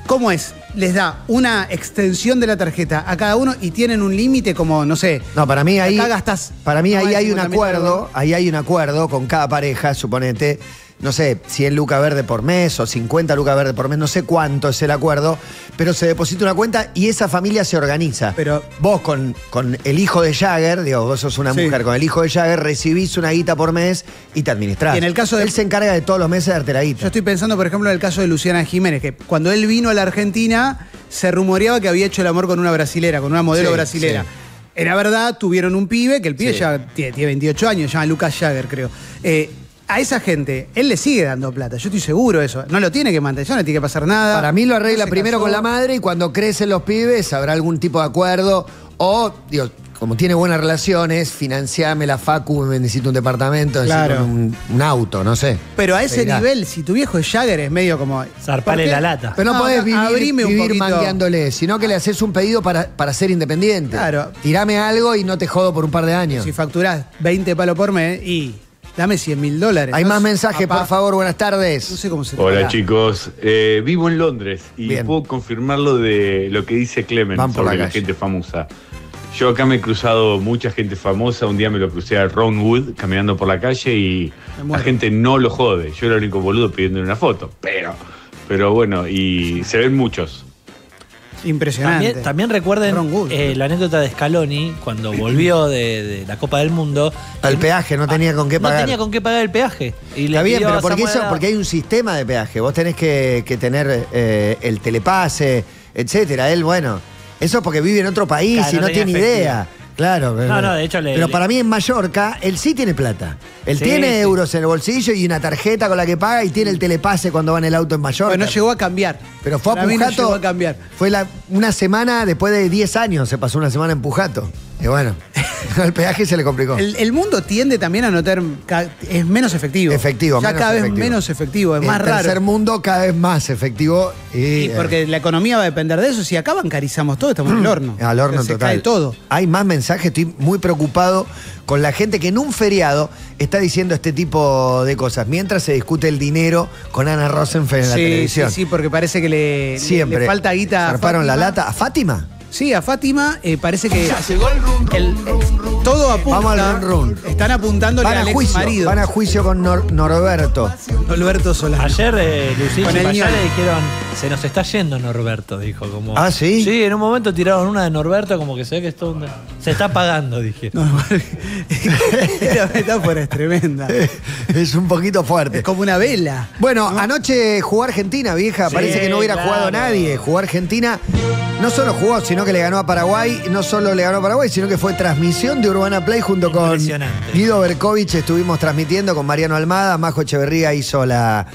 ¿Cómo es? ¿Les da una extensión de la tarjeta a cada uno y tienen un límite como, no sé, No, para mí ahí. Acá gastás Para mí ahí de hay un 50.000 acuerdo. Ahí hay un acuerdo con cada pareja, suponete. No sé, 100 lucas verde por mes o 50 lucas verde por mes, no sé cuánto es el acuerdo, pero se deposita una cuenta y esa familia se organiza. Pero- vos con, con el hijo de Jagger, digo, vos sos una Sí. mujer con el hijo de Jagger, recibís una guita por mes y te administrás. Y en el caso de- Él se encarga de todos los meses de darte la Yo guita. estoy pensando, por ejemplo, en el caso de Luciana Jiménez, que cuando él vino a la Argentina, se rumoreaba que había hecho el amor con una brasilera, con una modelo Sí, brasilera. sí. Era verdad, tuvieron un pibe, que el pibe Sí. ya tiene, tiene 28 años, se llama Lucas Jagger, creo. Eh, a esa gente, él le sigue dando plata, yo estoy seguro de eso. No lo tiene que mantener, ya no tiene que pasar nada. Para mí lo arregla No primero casó. con la madre y cuando crecen los pibes habrá algún tipo de acuerdo o, digo, como tiene buenas relaciones, financiame la facu, me necesito un departamento, necesito Claro. un, un auto, no sé. Pero a ese nivel, si tu viejo es Jagger, es medio como. Zarpale la lata. Pero no, No, podés vivir, vivir mangueándole, sino que le haces un pedido para, para ser independiente. Claro. Tirame algo y no te jodo por un par de años. Si facturás 20 palos por mes y dame 100 mil dólares. Hay ¿no? más mensajes, por favor, buenas tardes. No sé cómo se Hola chicos, Eh, vivo en Londres y Bien. puedo confirmarlo de lo que dice Clemen Van por sobre la gente famosa. Yo acá me he cruzado mucha gente famosa, un día me lo crucé a Ron Wood caminando por la calle y la gente no lo jode. Yo era el único boludo pidiéndole una foto, pero, pero bueno, y se ven muchos. Impresionante. También, también recuerden Ron Wood. eh, la anécdota de Scaloni cuando volvió de, de la Copa del Mundo. Al Que peaje, no tenía con qué No pagar. tenía con qué pagar el peaje. Y le Está bien, pero porque, eso, porque hay un sistema de peaje. Vos tenés que, que tener eh, el telepase, etcétera. Él, bueno, eso es porque vive en otro país Claro, y no no tiene efectivo. idea. Claro, pero, No, no, de hecho le- pero le- para mí en Mallorca, él sí tiene plata. Él Sí, tiene sí. euros en el bolsillo y una tarjeta con la que paga y tiene el telepase cuando va en el auto en Mallorca. Bueno, no llegó a cambiar. Pero fue a Para mí no Pujato. llegó a cambiar. Fue la, una semana después de 10 años, se pasó una semana en Pujato. Y bueno, [LAUGHS] el peaje se le complicó. El, el mundo tiende también a notar. Es menos efectivo. Efectivo, Ya menos cada vez efectivo. menos efectivo, es el más tercer raro. mundo cada vez más efectivo. Y, Y eh, porque la economía va a depender de eso. Si acá bancarizamos todo, estamos en el horno. Al horno Se total. cae todo. Hay más mensajes, estoy muy preocupado con la gente que en un feriado está diciendo este tipo de cosas, mientras se discute el dinero con Ana Rosenfeld en la Sí, sí, televisión. sí, porque parece que le, le- Siempre. le falta guita. a ¿Zarparon la Fátima. lata? ¿A Fátima? Sí, a Fátima eh, parece que. el- todo apunta. Vamos al run, run. Están apuntándole Van a al ex juicio, marido. van a juicio con Nor- Norberto. Alberto Solano. Ayer eh, Lucía y le dijeron, se nos está yendo Norberto, dijo. Como, Ah, ¿sí? Sí, en un momento tiraron una de Norberto, como que se ve que es todo un- Se está pagando, dije. No, la [LAUGHS] metáfora es tremenda. [LAUGHS] es un poquito fuerte. Es como una vela. Bueno, anoche jugó Argentina, vieja. Sí, Parece que no hubiera claro. jugado nadie. Jugó Argentina. No solo jugó, sino que le ganó a Paraguay. No solo le ganó a Paraguay, sino que fue transmisión de Urbana Play junto con. Guido Berkovich. Estuvimos transmitiendo con Mariano Almada. Majo Echeverría hizo la,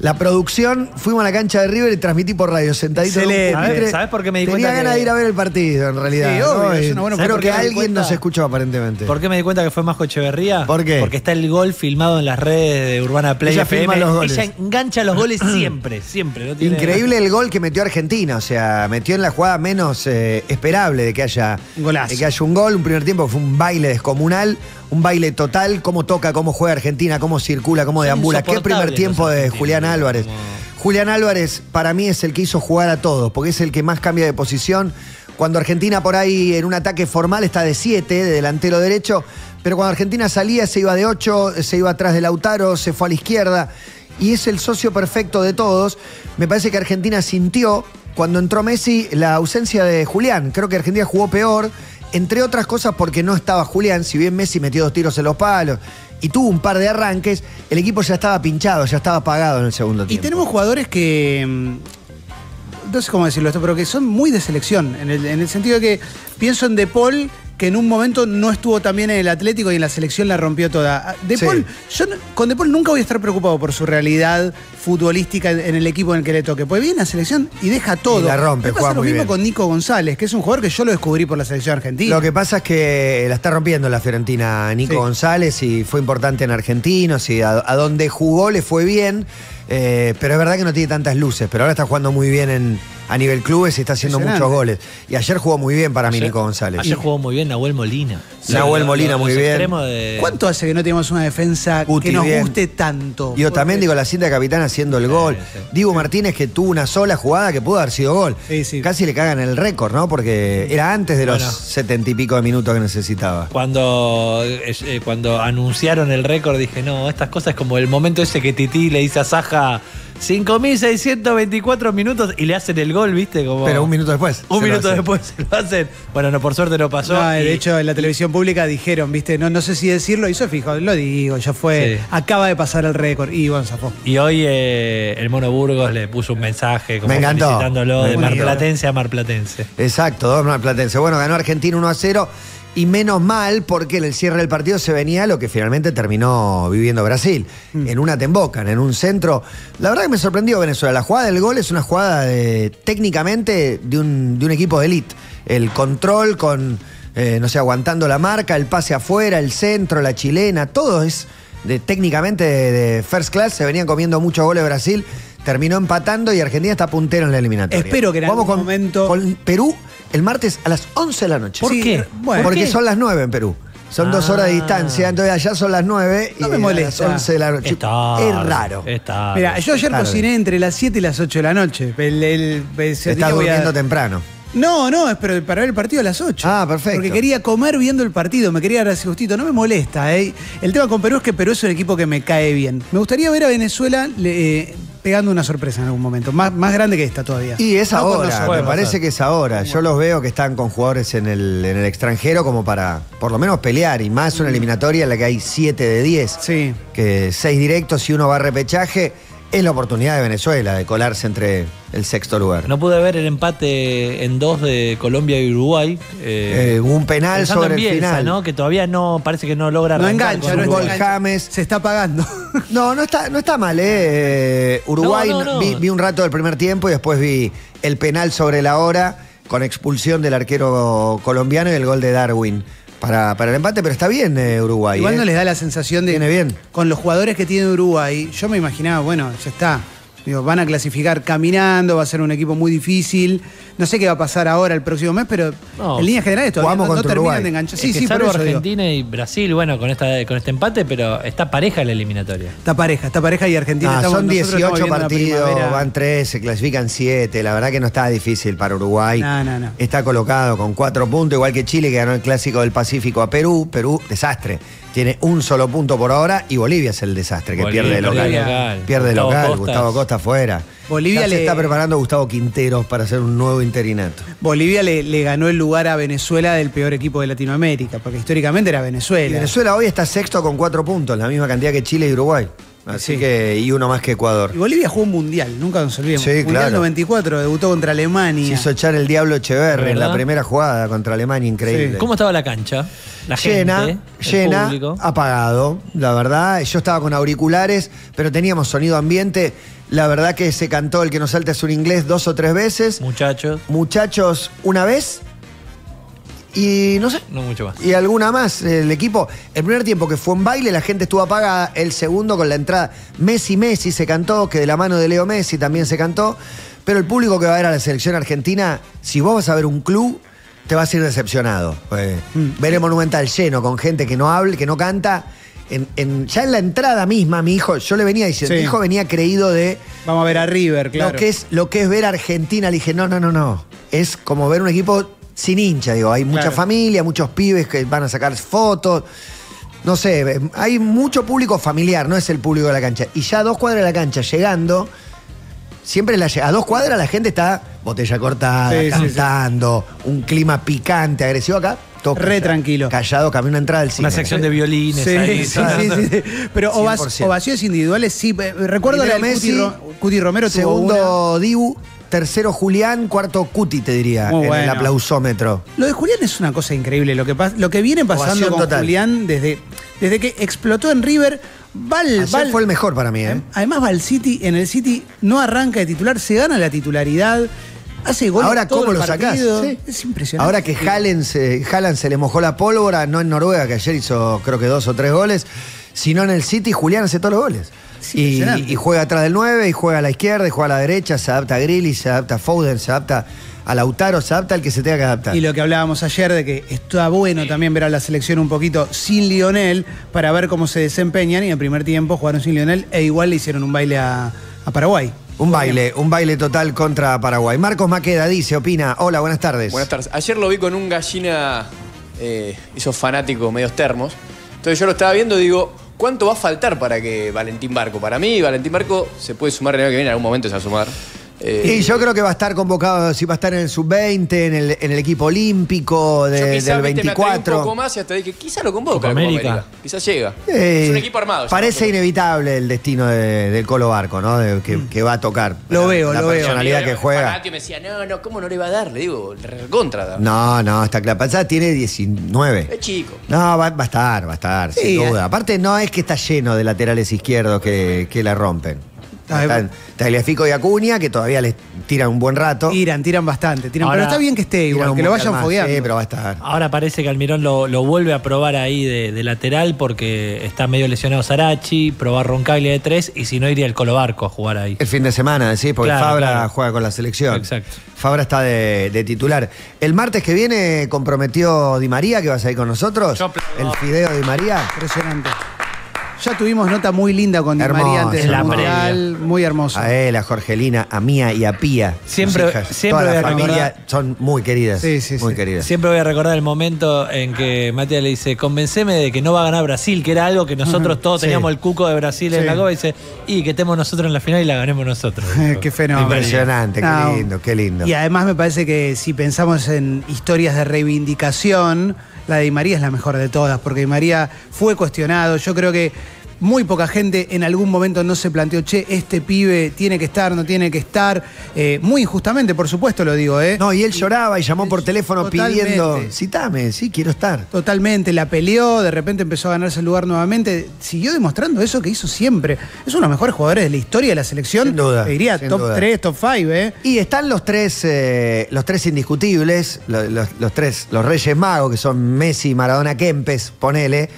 la producción. Fuimos a la cancha de River y transmití por radio, sentadito. Excelente. ¿Sabes- por qué me di Tenía cuenta ganas que- de ir a ver el partido, en realidad. Sí, obvio, ¿no? es Eh, una buena Creo ¿Sabes que alguien cuenta? nos escuchó aparentemente. ¿Por qué me di cuenta que fue Majo Echeverría? ¿Por qué? Porque está el gol filmado en las redes de Urbana Play Ella FM. filma los goles. Ella engancha los goles [CLEARS THROAT] siempre, siempre. no tiene- Increíble el gol que metió Argentina, o sea, metió en la jugada menos eh, esperable de que haya Un golazo. de que haya un gol, un primer tiempo que fue un baile descomunal, un baile total, cómo toca, cómo juega Argentina, cómo circula, cómo deambula. Qué primer tiempo de Julián Álvarez. como- Julián Álvarez para mí es el que hizo jugar a todos, porque es el que más cambia de posición. Cuando Argentina por ahí en un ataque formal está de 7, de delantero derecho, pero cuando Argentina salía se iba de 8, se iba atrás de Lautaro, se fue a la izquierda y es el socio perfecto de todos. Me parece que Argentina sintió cuando entró Messi la ausencia de Julián. Creo que Argentina jugó peor, entre otras cosas porque no estaba Julián, si bien Messi metió dos tiros en los palos y tuvo un par de arranques, el equipo ya estaba pinchado, ya estaba apagado en el segundo Y tiempo. tenemos jugadores que. mm, No sé cómo decirlo esto, pero que son muy de selección. En el, en el sentido de que pienso en De Paul, que en un momento no estuvo tan bien en el Atlético y en la selección la rompió toda. De Sí. Paul, yo no- con De Paul nunca voy a estar preocupado por su realidad futbolística en, el equipo en el que le toque. Pues viene a la selección y deja todo. Y la rompe, pasa lo mismo bien. con Nico González, que es un jugador que yo lo descubrí por la selección argentina. Lo que pasa es que la está rompiendo la Fiorentina Nico Sí. González y fue importante en Argentinos y a, a donde jugó le fue bien, eh, pero es verdad que no tiene tantas luces, pero ahora está jugando muy bien en, a nivel clubes está haciendo muchos goles. Y ayer jugó muy bien para mí Ayer- Nico González. Ayer jugó muy bien Nahuel Molina. Nahuel Molina muy bien. de- ¿Cuánto hace que no tenemos una defensa Guti, que nos bien. guste tanto? Yo Porque- también digo la cinta de capitán haciendo el gol. sí. Diego Martínez que tuvo una sola jugada que pudo haber sido gol. Sí, sí. Casi le cagan el récord, ¿no? Porque era antes de los Bueno. setenta y pico de minutos que necesitaba. Cuando, eh, eh, cuando anunciaron el récord dije, no, estas cosas es como el momento ese que Titi le dice a Saja 5.624 minutos y le hacen el gol, ¿viste? Como, Pero un minuto después. Un minuto después se lo hacen. Bueno, no, por suerte no pasó. No, de y- hecho, en la televisión pública dijeron, viste, no, no sé si decirlo, y fijo, lo digo, ya fue, Sí. acaba de pasar el récord, y bueno, zafó. Y hoy eh, el Mono Burgos le puso un mensaje como Me encantó. felicitándolo de. Marplatense a Marplatense. Exacto, dos Marplatense. Bueno, ganó Argentina 1 a 0 y menos mal porque en el cierre del partido se venía lo que finalmente terminó viviendo Brasil. En una tembocan, en un centro. La verdad que me sorprendió Venezuela. La jugada del gol es una jugada de, técnicamente de un, de un equipo de elite. El control con, eh, no sé, aguantando la marca, el pase afuera, el centro, la chilena, todo es de, técnicamente de, de first class. Se venían comiendo muchos goles Brasil. Terminó empatando y Argentina está puntero en la eliminatoria. Espero que en Vamos algún con, momento- con Perú el martes a las 11 de la noche. ¿Por Sí, qué? bueno, Porque son las 9 en Perú. Son dos horas de Ah. distancia, entonces allá son las 9 y No me a las molesta. 11 de la noche. Es tarde, es raro. Mira, yo ayer cociné entre las 7 y las 8 de la noche. El, Estás a- durmiendo temprano. No, no, es pero para ver el partido a las 8. Ah, perfecto. Porque quería comer viendo el partido, me quería dar ese gustito. No me molesta, ¿eh? El tema con Perú es que Perú es un equipo que me cae bien. Me gustaría ver a Venezuela eh, pegando una sorpresa en algún momento, más, más grande que esta todavía. Y es No ahora, me parece que es ahora. Yo los veo que están con jugadores en el, en el extranjero como para por lo menos pelear. Y más una eliminatoria en la que hay 7 de 10. Sí. Que 6 directos y uno va a repechaje. Es la oportunidad de Venezuela de colarse entre el sexto lugar. No pude ver el empate en dos de Colombia y Uruguay. eh, Eh, un penal sobre en el Bielsa, final. ¿no? Que todavía no parece que no logra No engancha, no gol Uruguay. engancha. James. Se está pagando. [LAUGHS] No, no está, no está mal, ¿eh? Uruguay, No, no, no. Vi, vi un rato del primer tiempo y después vi el penal sobre la hora con expulsión del arquero colombiano y el gol de Darwin para, para el empate, pero está bien eh, Uruguay. Igual ¿eh? no les da la sensación de. Viene bien. Con los jugadores que tiene Uruguay, yo me imaginaba, bueno, ya está. Digo, van a clasificar caminando, va a ser un equipo muy difícil. No sé qué va a pasar ahora el próximo mes, pero No. en líneas generales todavía no, no terminan Uruguay. de enganchar. Es Sí, que sí, por eso digo. Argentina y Brasil, bueno, con, esta, con este empate, pero está pareja la eliminatoria. Está pareja, está pareja y Argentina No, estamos- son nosotros estamos 18 viendo la partidos, van 3, se clasifican 7. La verdad que no está difícil para Uruguay. No, no, no. Está colocado con 4 puntos, igual que Chile, que ganó el clásico del Pacífico a Perú. Perú, desastre. Tiene un solo punto por ahora y Bolivia es el desastre, que Bolivia, pierde de local. Bolivia local. Pierde de Gustavo local, Costas. Gustavo Costa. está afuera. Bolivia Ya se le- está preparando Gustavo Quinteros para hacer un nuevo interinato. Bolivia le, le ganó el lugar a Venezuela del peor equipo de Latinoamérica, porque históricamente era Y Venezuela. Venezuela hoy está sexto con cuatro puntos, la misma cantidad que Chile y Uruguay. Así Sí. que, y uno más que Ecuador. Y Bolivia jugó un mundial, nunca nos olvidemos. Sí, mundial claro. 94, debutó contra Se Alemania. hizo echar el Diablo Echeverri en la primera jugada contra Alemania, increíble. ¿Cómo estaba la cancha? La llena, gente, llena, público. apagado, la verdad. Yo estaba con auriculares, pero teníamos sonido ambiente. La verdad que se cantó el que nos salta es un inglés dos o tres veces. Muchachos, Muchachos, una vez. Y no sé. no mucho más. Y alguna más. El equipo, el primer tiempo que fue en baile, la gente estuvo apagada. El segundo con la entrada Messi, Messi se cantó, que de la mano de Leo Messi también se cantó. Pero el público que va a ver a la selección argentina, si vos vas a ver un club, te vas a ir decepcionado. Eh, Ver el Monumental lleno con gente que no habla, que no canta. En- en- ya en la entrada misma, mi hijo, yo le venía diciendo, Sí. mi hijo venía creído de Vamos a ver a River, claro. lo, que es, lo que es ver a Argentina. Le dije, no, no, no, no. Es como ver un equipo sin hincha, digo. Hay mucha Claro. familia, muchos pibes que van a sacar fotos. No sé, hay mucho público familiar, no es el público de la cancha. Y ya a dos cuadras de la cancha, llegando, siempre la, a dos cuadras la gente está botella cortada, Sí, sí, sí. cantando, un clima picante, agresivo acá. todo Re callado. tranquilo. Callado, camino a entrada del cine. Una sección de violines Sí, ahí. sí, sí, sí. Pero ova- 100%. ovaciones individuales, sí. eh, Recuerdo la Primero del Cuti, Messi, Ro- Cuti Romero tuvo una. Segundo Dibu, tercero Julián, cuarto Cuti, te diría, Muy en el aplausómetro. Lo de Julián es una cosa increíble. Lo que, lo que viene pasando Ovación con total. Julián desde, desde que explotó en River, va al- Ayer va al- fue el mejor para mí, ¿eh? Además va al City, en el City no arranca de titular, se gana la titularidad, hace goles Ahora, todo ¿cómo el lo sacás? Sí. Es impresionante. Ahora que Haaland se, Haaland se le mojó la pólvora, no en Noruega, que ayer hizo creo que dos o tres goles, sino en el City, Julián hace todos los goles. Y, juega atrás del 9, y juega a la izquierda, y juega a la derecha, se adapta a Grilly, se adapta a Foden, se adapta a Lautaro, se adapta al que se tenga que adaptar. Y lo que hablábamos ayer de que está bueno también ver a la selección un poquito sin Lionel para ver cómo se desempeñan. Y en el primer tiempo jugaron sin Lionel e igual le hicieron un baile a, a Paraguay. Un baile, un baile total contra Paraguay. Marcos Maqueda dice, opina, hola, buenas tardes. Buenas tardes. Ayer lo vi con un gallina, eh, esos fanáticos medios termos. Entonces yo lo estaba viendo y digo, ¿cuánto va a faltar para que Valentín Barco? Para mí, Valentín Barco se puede sumar el año que viene, en algún momento se va a sumar. Eh, Y yo creo que va a estar convocado, si va a estar en el sub-20, en el, en el equipo olímpico de- yo quizá, del viste, me atreví 24. un poco más y hasta dije, quizá lo convoca Copa la América. Quizás llega. Eh, es un equipo armado. Parece ¿no? inevitable el destino de- del Colo Barco, ¿no? De- que, que va a tocar. Lo La- veo, la lo veo. personalidad que juega. Fanático me decía, no, no, ¿cómo no le va a dar? Le digo, le contra. No, no, está claro. Ya tiene 19. Es chico. No, va, va a estar, va a estar, Sí, sin eh. duda. Aparte, no es que está lleno de laterales izquierdos que, que la rompen. Están Tagliafico y Acuña, que todavía les tiran un buen rato. Tiran, tiran bastante. Tiran, Ahora- pero está bien que esté igual, que lo vayan más. fogueando. Sí, pero va a estar. Ahora parece que Almirón lo, lo vuelve a probar ahí de, de lateral porque está medio lesionado Sarachi, probar Roncaglia de tres y si no iría el Colo Barco a jugar ahí. El fin de semana, sí, porque Claro, Fabra claro. juega con la selección. Exacto. Fabra está de, de titular. El martes que viene comprometió Di María, que vas a ir con nosotros. Yo. El fideo Di María. Impresionante. Ya tuvimos nota muy linda con Di Hermoso, María antes del la Mundial, muy hermoso. A él, a Jorgelina, a Mía y a Pía. Siempre- hijas. siempre Toda voy la a familia recordar- son muy queridas. Sí, sí, muy sí. queridas. Siempre voy a recordar el momento en que Matías le dice, convenceme de que no va a ganar Brasil, que era algo que nosotros todos Sí. teníamos el cuco de Brasil en Sí. la Copa, y dice, y que estemos nosotros en la final y la ganemos nosotros. [LAUGHS] Qué fenómeno. Impresionante, No. qué lindo, qué lindo. Y además me parece que si pensamos en historias de reivindicación, la de Di María es la mejor de todas, porque Di María fue cuestionado. Yo creo que muy poca gente en algún momento no se planteó, che, este pibe tiene que estar, no tiene que estar. Eh, muy injustamente, por supuesto lo digo, ¿eh? No, y él lloraba y llamó por teléfono Totalmente. pidiendo, citame, sí, quiero estar. Totalmente, la peleó, de repente empezó a ganarse el lugar nuevamente. Siguió demostrando eso que hizo siempre. Es uno de los mejores jugadores de la historia de la selección. Sin duda, Te diría top duda. 3, top 5, ¿eh? Y están los tres, eh, los tres indiscutibles, lo- los, los tres, los Reyes Magos, que son Messi, Maradona, Kempes, ponele.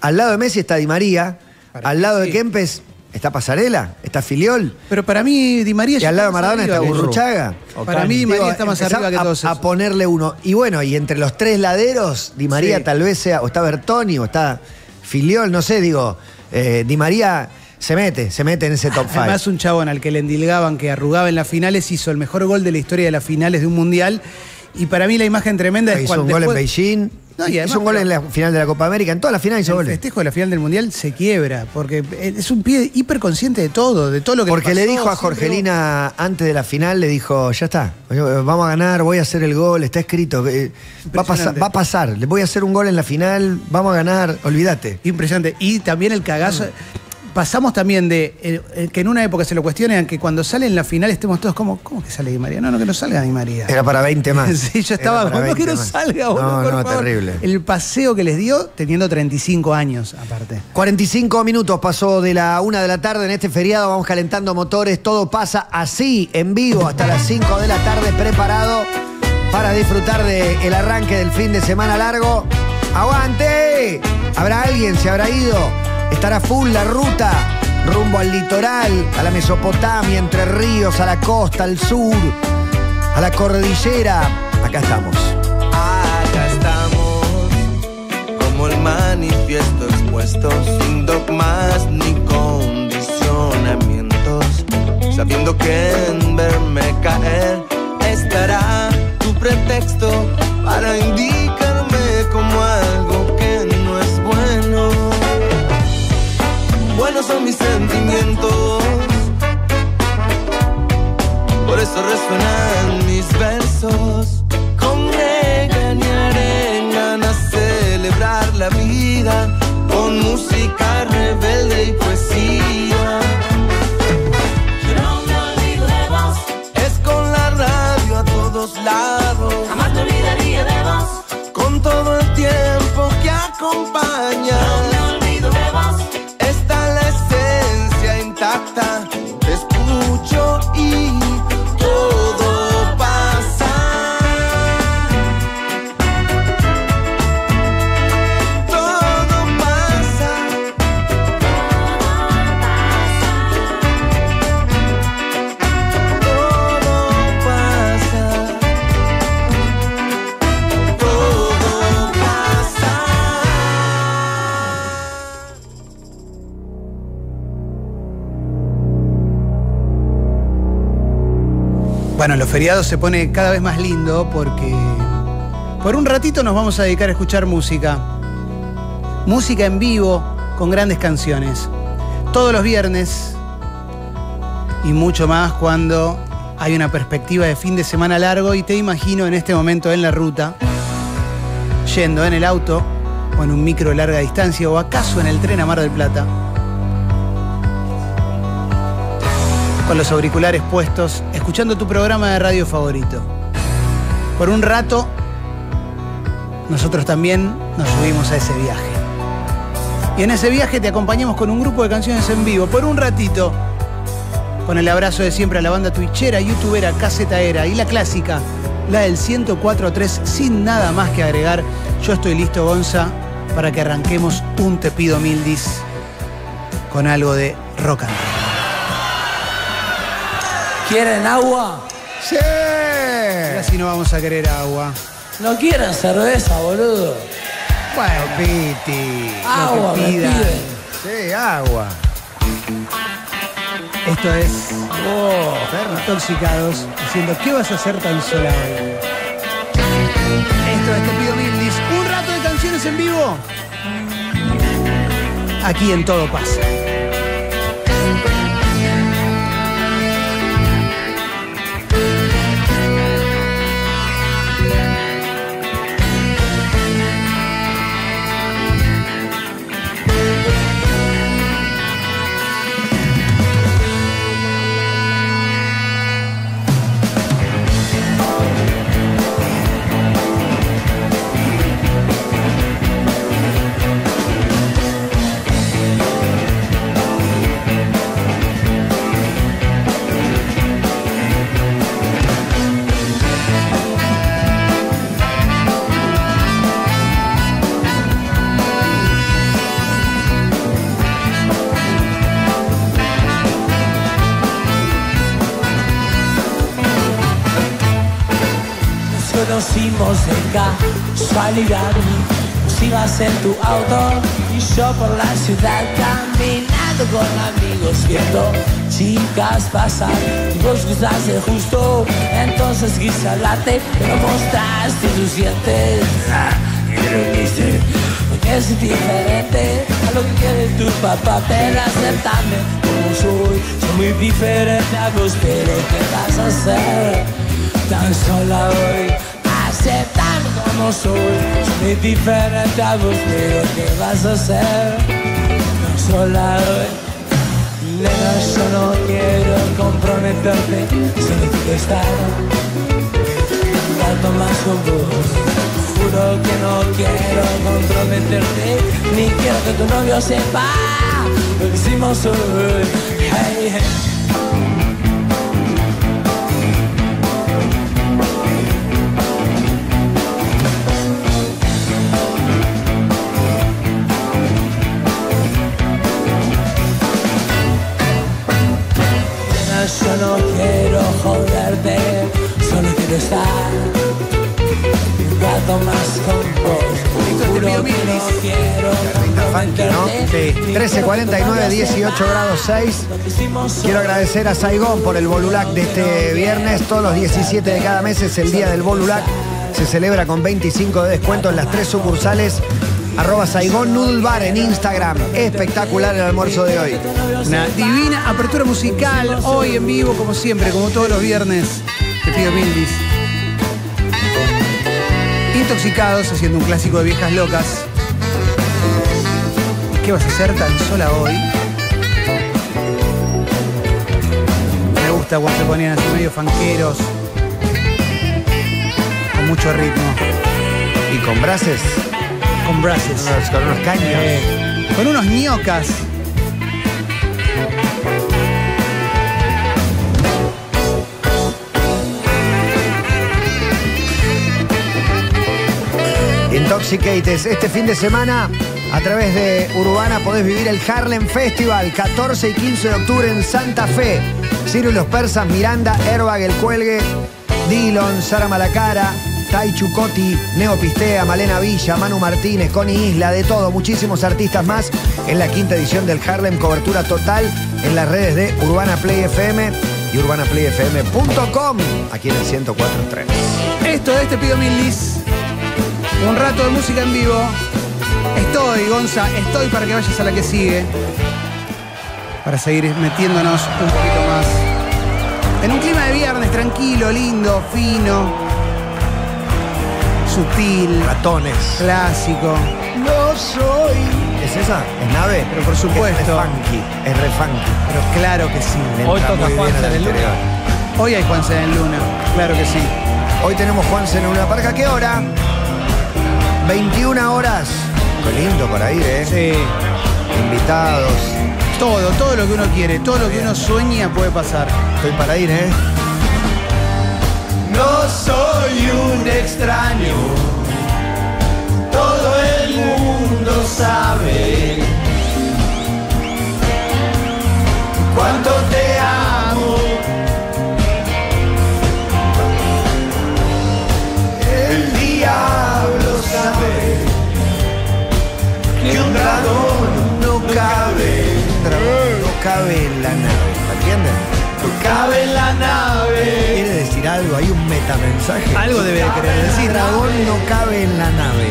Al lado de Messi está Di María, Para al lado de. Kempes está Pasarela, está Filiol, Pero para mí, Di María y al lado de Maradona está. Burruchaga. Para mí, Di María Digo, está más arriba que a- todos A, esos. ponerle uno. Y bueno, y entre los tres laderos, Di María Sí. tal vez sea, o está Bertoni, o está Filiol, no sé, digo, eh, Di María se mete, se mete en ese top 5. Además, un chabón al que le endilgaban, que arrugaba en las finales, hizo el mejor gol de la historia de las finales de un mundial. Y para mí la imagen tremenda es Hizo cuando un gol en Beijing No, y además, hizo un gol en la final de la Copa América, en toda la final hizo El goles. festejo de la final del Mundial se quiebra, porque es un pie hiperconsciente de todo, de todo lo que Porque le pasó, dijo a Jorgelina antes de la final, le dijo, ya está, vamos a ganar, voy a hacer el gol, está escrito, eh, va a pasar, va a pasar, le voy a hacer un gol en la final, vamos a ganar, olvídate. Impresionante. Y también el cagazo. Pasamos también de eh, eh, que en una época se lo cuestionen, que cuando sale en la final estemos todos como, ¿cómo que sale Di María? No, no, que no salga Di María. Era para 20 más. [LAUGHS] Sí, yo estaba como que 20 no más. salga, boludo, No, por no, favor. terrible. El paseo que les dio teniendo 35 años, aparte. 45 minutos pasó de la una de la tarde en este feriado, vamos calentando motores, todo pasa así, en vivo, hasta las 5 de la tarde, preparado para disfrutar del arranque del fin de semana largo. ¡Aguante! ¿Habrá alguien? ¿Se habrá ido? ¿Estará full la ruta? Rumbo al litoral, a la Mesopotamia, entre ríos, a la costa, al sur, a la cordillera. Acá estamos. Acá estamos, como el manifiesto expuesto, sin dogmas ni condicionamientos, sabiendo que en verme caer estará tu pretexto para indicarme son mis sentimientos. Por eso resuenan mis versos. Congregan y arengan a celebrar la vida con música rebelde y poesía. Yo no me olvido de vos, Es con la radio a todos lados, jamás te olvidaría de vos. con todo el tiempo que acompaña. Intacta. Te escucho y Bueno, los feriados se pone cada vez más lindo porque por un ratito nos vamos a dedicar a escuchar música. Música en vivo con grandes canciones. Todos los viernes y mucho más cuando hay una perspectiva de fin de semana largo y te imagino en este momento en la ruta, yendo en el auto o en un micro de larga distancia o acaso en el tren a Mar del Plata. Con los auriculares puestos, escuchando tu programa de radio favorito. Por un rato, nosotros también nos subimos a ese viaje. Y en ese viaje te acompañamos con un grupo de canciones en vivo, por un ratito, con el abrazo de siempre a la banda twitchera, youtubera, casetaera y la clásica, la del 104.3, sin nada más que agregar. Yo estoy listo, Gonza, para que arranquemos un Te pido mildis con algo de rock and roll. ¿Quieren agua? ¡Sí! Ahora sí no vamos a querer agua. ¿No quieren cerveza, boludo? Bueno, Piti. Agua, me piden. Sí, agua. Esto es oh, Perros Toxicados diciendo ¿qué vas a hacer tan sola hoy? Esto es Te pido Mildis. Un rato de canciones en vivo. Aquí en Todo pasa. Conocimos de casualidad. Ibas en tu auto y yo por la ciudad Caminando con amigos viendo chicas pasar. Y vos gustaste justo Entonces quise hablarte Pero mostraste tus dientes Ah, es diferente a lo que quiere tu papá Pero aceptarme como soy Soy muy diferente a vos, pero ¿qué vas a hacer? Tan sola hoy Aceptarme como soy Soy diferente a vos, pero ¿qué vas a hacer? Tan sola hoy Nena, yo no quiero comprometerte, solo quiero estar rato más con vos. Juro que no quiero comprometerte, ni quiero que tu novio sepa lo que hicimos hoy. Hey, hey. Estar un rato más con vos. Juro que no quiero Funky, ¿no? comprometerte, ni 13.49, 18 grados 6. Quiero agradecer a Saigón por el Bolulac de este viernes. Todos los 17 de cada mes es el día del Bolulac. Se celebra con 25 de descuento en las tres sucursales. Arroba Saigón Noodle Bar en Instagram. Espectacular el almuerzo de hoy. Una divina apertura musical, hoy en vivo, como siempre, como todos los viernes. Te pido mildis. Intoxicados, haciendo un clásico de viejas locas. ¿Qué vas a hacer tan sola hoy? Me gusta cuando se ponían así medio fanqueros. Con mucho ritmo. Y con braces, Con braces. unos- con unos caños. Eh, con unos ñocas. Intoxicates. Este fin de semana, a través de Urbana, podés vivir el Harlem Festival, 14 y 15 de octubre en Santa Fe. Ciro y los persas, Miranda, Airbag, El Cuelgue, Dillon, Sara Malacara, Tai Chucotti, Neo Pistea, Malena Villa, Manu Martínez, Connie Isla, de todo, muchísimos artistas más en la quinta edición del Harlem, cobertura total en las redes de Urbana Play FM y urbanaplayfm.com, aquí en el 104.3. Esto es Te Pido Mildis. Un rato de música en vivo. Estoy, Gonza, estoy para que vayas a la que sigue. Para seguir metiéndonos un poquito más. En un clima de viernes tranquilo, lindo, fino, sutil, Ratones. clásico. No soy. ¿Es esa? ¿Es nave? Pero por supuesto. Es re funky. Es re funky. Pero claro que sí. Hoy toca Juanse en el interior. Hoy hay Juanse en Luna. Claro que sí. Hoy tenemos Juanse en una parca. ¿Qué hora? 21 horas. Qué lindo para ir, ¿eh? Sí. Invitados. Todo, todo lo que uno quiere, todo lo que uno sueña puede pasar. Estoy para ir, ¿eh? No soy un extraño, todo el mundo sabe cuánto te amo. El diablo sabe que un dragón no cabe, dragón no cabe en la nave. ¿Entienden? no cabe en la nave. Quiere decir algo, hay un metamensaje. Algo debe de querer decir. dragón no cabe en la nave.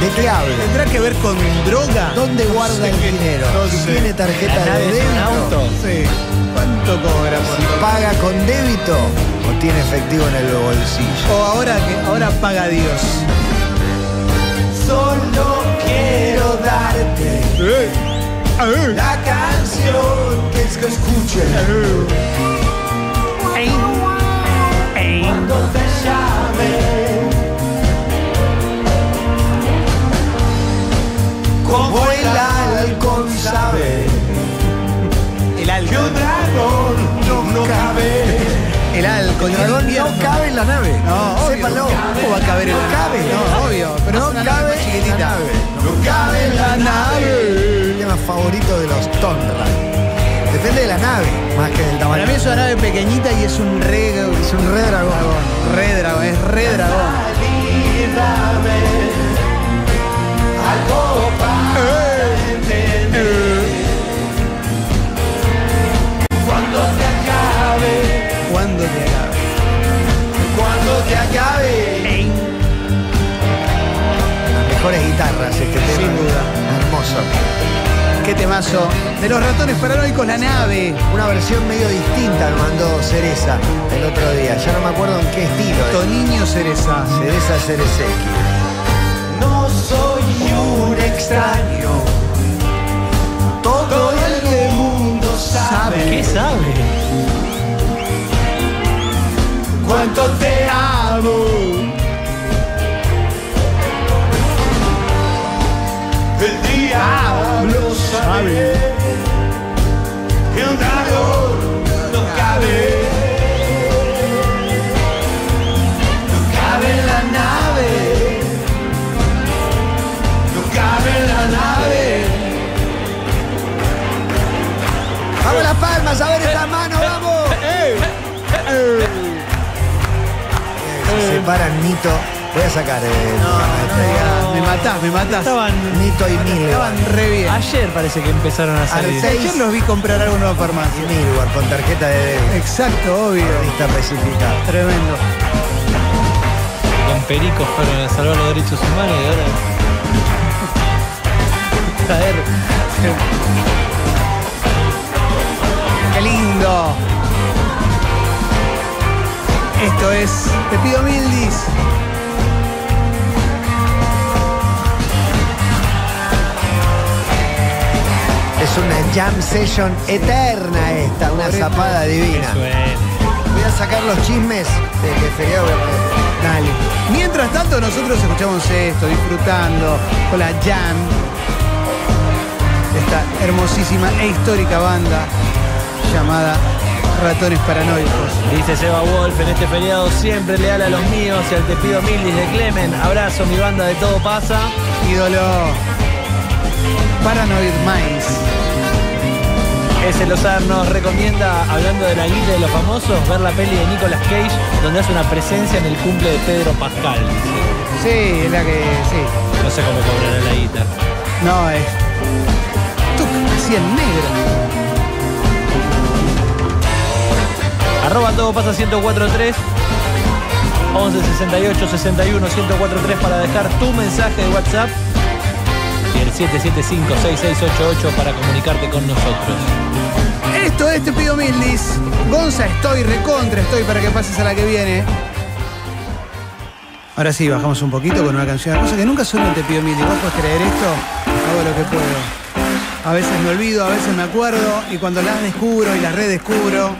¿De qué habla? ¿Tendrá que ver con droga? ¿Dónde guarda el dinero? tiene tarjeta de débito. Sí. ¿Cuánto cobra por Si paga con débito o tiene efectivo en el bolsillo. O ahora que ahora paga Dios. Solo quiero darte la canción que es que escuche cuando te llame. Como el halcón sabe [LAUGHS] El que no, no cabe. El alcohol. No cabe en la nave. No, obvio. Sépanlo. ¿Cómo va a caber en No la nave? No, obvio. Pero no cabe en la nave. No cabe en la nave. El tema favorito de los Tondra. Depende de la nave, más que del Para tamaño. mí es una nave pequeñita y es un re, Es un re dragón. re dragón, es re dragón. Algo para Cuando te acabe, ¿Cuándo te acabe? cuando te acabe, mejores guitarras este tema. Sin duda. Hermoso. Qué temazo. De los ratones paranoicos, la nave. Una versión medio distinta me mandó Cereza el otro día. Ya no me acuerdo en qué estilo. es. Toniño Cereza. Cereza Cereceki. No soy un extraño. Sabe ¿Qué sabe? cuánto te amo. El diablo sabe ¡A ver esta mano! ¡Vamos! Se separan Nito. Voy a sacar. eh, No, no me matás, me matás. Estaban. Nito y Milward. Estaban re bien. Ayer parece que empezaron a salir. Arce- Ayer los vi comprar algo en una farmacia. Milward con tarjeta de débito. Exacto, obvio. Lista especificada. Tremendo. Con pericos fueron a salvar los derechos humanos y ahora. [LAUGHS] Esto es Te pido mildis. Es una jam session eterna esta, una zapada divina. Voy a sacar los chismes de que feriado. Dale. Mientras tanto, nosotros escuchamos esto, disfrutando con la Jam. Esta hermosísima e histórica banda llamada Ratones Paranoicos. Dice Seba Wolf, en este feriado siempre leal a los míos y al te pido mildis de Clemen. Abrazo, mi banda de todo pasa. Ídolo. Paranoid Minds. Ese Lozar nos recomienda, hablando de la guita de los famosos, ver la peli de Nicolas Cage, donde hace una presencia en el cumple de Pedro Pascal. Sí, es la que. Sí. No sé cómo cobrará la guita. No, es. Tuc, así en negro. Arroba todo pasa 1043 11 68 61 1043 para dejar tu mensaje de WhatsApp y el 775 6688 para comunicarte con nosotros. Esto es Te pido mildis. Gonza, estoy recontra, estoy para que pases a la que viene. Ahora sí, bajamos un poquito con una canción. Cosa que nunca en Te pido mildis. ¿Vos podés creer esto? Hago lo que puedo. A veces me olvido, a veces me acuerdo. Y cuando las descubro y las redescubro,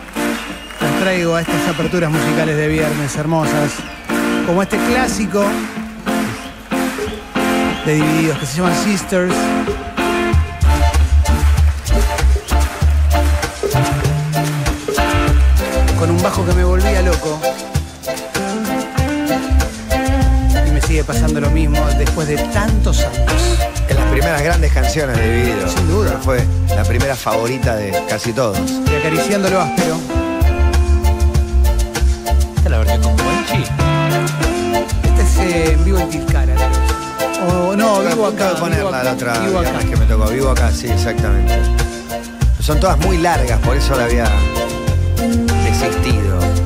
traigo a estas aperturas musicales de viernes hermosas. Como este clásico de Divididos que se llaman Sisters. con un bajo que me volvía loco. Y me sigue pasando lo mismo después de tantos años. En las primeras grandes canciones de Dividido. Sin duda. Fue la primera favorita de casi todos. Y acariciando lo áspero. Acá. Acabo de ponerla la otra vivo acá. que me tocó. Vivo acá, sí, exactamente. Son todas muy largas, por eso la había desistido.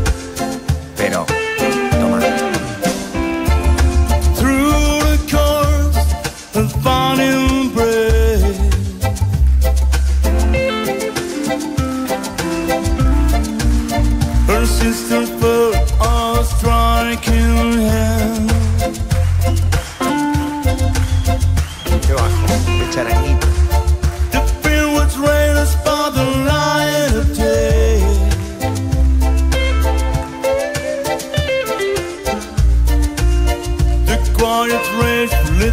Hoy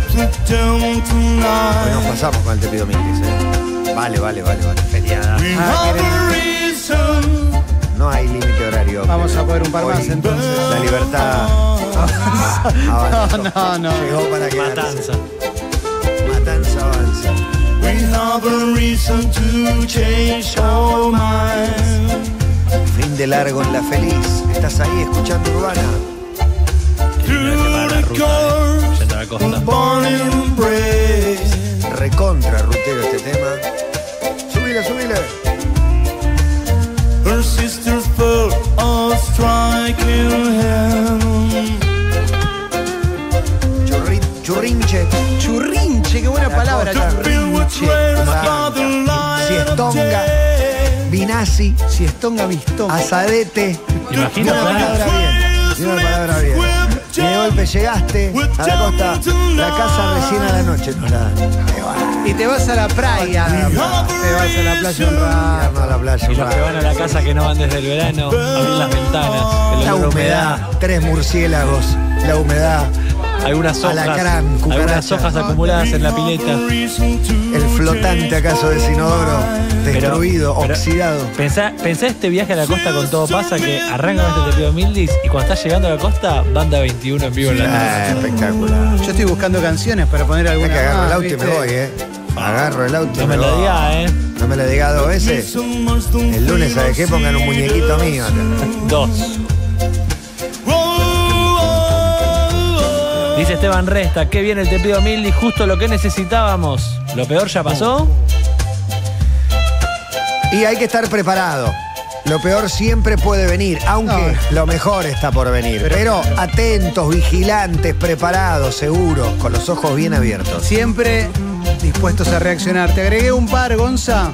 nos pasamos con el Te pido ¿eh? Vale, vale, vale, vale. Feriada. We Ah, have qué a reason No hay límite horario. Vamos a poder un par más entonces. La libertad [LAUGHS] avanzó. No, no. Llegó para quedarse. Matanza. Matanza avanza. We have a reason to change our minds Fin de largo en la feliz. ¿Estás ahí escuchando Urbana? Through costa. Recontra rutero este tema. Subile, subile. Her of striking churrinche. Churrinche, qué buena palabra. Churrinche. Si es tonga, vinasi. Si es tonga, bistonga. Asadete. Imagina una palabra bien. Una palabra bien. Y de golpe llegaste a la costa, la casa recién a la noche nos la. Y te vas a la playa. Te vas a la playa un rato. A la playa. Y un los que van a la casa que no van desde el verano, abrir las ventanas, La humedad, tres murciélagos, la humedad, algunas hojas, Alacrán, algunas cucaracha. hojas acumuladas en la pileta. el flotante acaso del inodoro, destruido, pero- oxidado. Pensá, pensá este viaje a la costa con todo pasa que arranca con este te pido Mildis y cuando estás llegando a la costa, banda 21 en vivo en la Ah, espectacular. Yo estoy buscando canciones para poner Es alguna que agarro más, el auto y me voy, ¿eh? Agarro el auto y No me me lo digas, eh. No me lo digas dos veces. El lunes, ¿sabes qué? Pongan un muñequito mío acá. Dos. Dice Esteban Resta, qué bien el te pido Mildis, justo lo que necesitábamos. Lo peor ya pasó. Y hay que estar preparado. Lo peor siempre puede venir, aunque lo mejor está por venir. Pero, atentos, vigilantes, preparados, seguros, con los ojos bien abiertos. Siempre dispuestos a reaccionar. Te agregué un par, Gonza.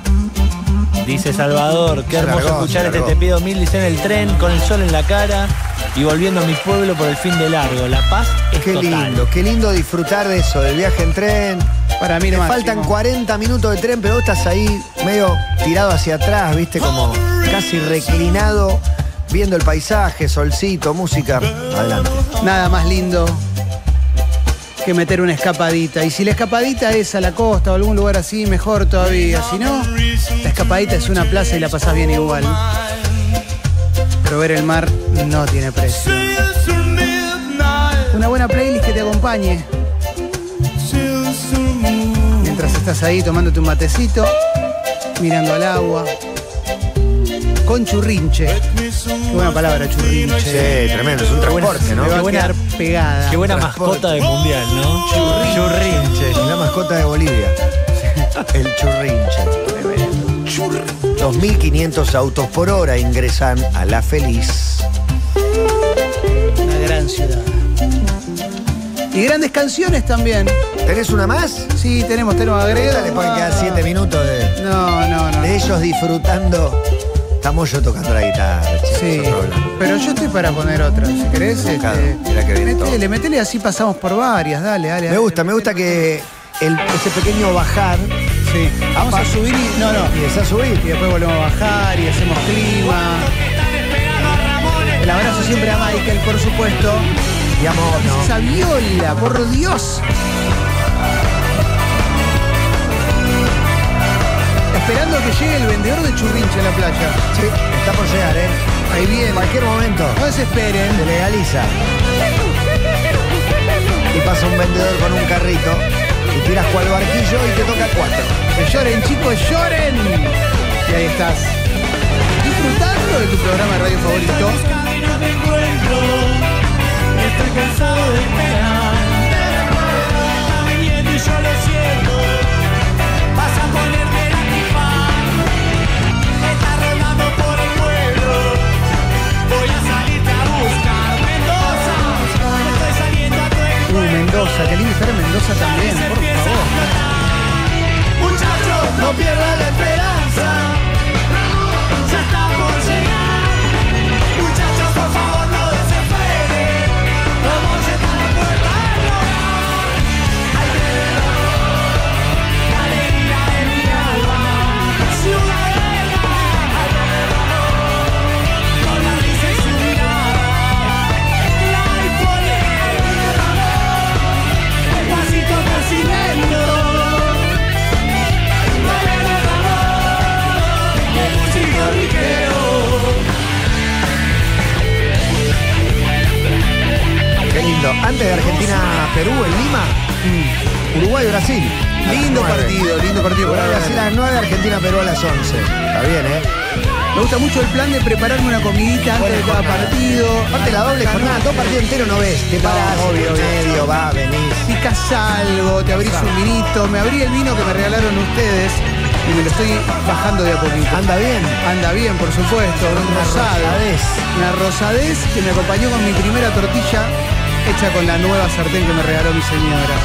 Dice Salvador, qué hermoso largó, escuchar este te pido Mildis en el tren, con el sol en la cara y volviendo a mi pueblo por el fin de largo. La paz es Qué total. lindo, qué lindo disfrutar de eso, del viaje en tren. Para mí Te no faltan 40 minutos de tren, pero vos estás ahí medio tirado hacia atrás, viste, como casi reclinado, viendo el paisaje, solcito, música. Adelante. Nada más lindo que meter una escapadita. Y si la escapadita es a la costa o algún lugar así, mejor todavía. Si no, la escapadita es una plaza y la pasás bien igual. Pero ver el mar no tiene precio. Una buena playlist que te acompañe. Mientras estás ahí tomándote un matecito, mirando al agua. Con churrinche. Qué buena palabra, churrinche. Sí, tremendo, es un transporte, ¿no? Qué buena- pegada. Qué buena Transporte. mascota de mundial, ¿no? Churrinche. La mascota de Bolivia. El churrinche. 2.500 autos por hora ingresan a La Feliz. Una gran ciudad. Y grandes canciones también. ¿Tenés una más? Sí, tenemos, tenemos agregada. Le pueden quedar 7 minutos de, No, no, no. de ellos disfrutando. Estamos yo tocando la guitarra, chicos, Sí, pero yo estoy para poner otra. Si querés, este, mirá que viene metele, todo. metele así pasamos por varias. Dale, dale. Me dale, gusta, me gusta que el- ese pequeño bajar Sí. Vamos a subir y. No, no. y desea subir. Y después volvemos a bajar y hacemos clima. El abrazo siempre a Michael, por supuesto. Y vámonos. Esa viola, por Dios. Esperando que llegue el vendedor de churrinche a la playa. Sí, está por llegar, ¿eh? Ahí viene. En cualquier momento No desesperen. se legaliza. [LAUGHS] Y pasa un vendedor con un carrito y tiras barquillo y te toca cuatro. Que lloren, chicos, lloren. Y ahí estás. Disfrutando de tu programa de radio favorito. Cansado de esperar. Mendoza, qué lindo estar en Mendoza también, por favor. Muchachos, no pierdan la esperanza. Qué lindo. Antes de Argentina-Perú en Lima, Uruguay-Brasil. Lindo partido, lindo partido para Uruguay-Brasil a las 9, Argentina-Perú a las 11. Está bien, ¿eh? Me gusta mucho el plan de prepararme una comidita antes de cada partido. Aparte la doble jornada, dos partidos enteros no ves. Te parás, obvio, medio, va, venís. Picas algo, te abrís un vinito. Me abrí el vino que me regalaron ustedes y me lo estoy bajando de a poquito. Anda bien. Anda bien, por supuesto, un rosado. rosadez. Una rosadez que me acompañó con mi primera tortilla hecha con la nueva sartén que me regaló mi señora.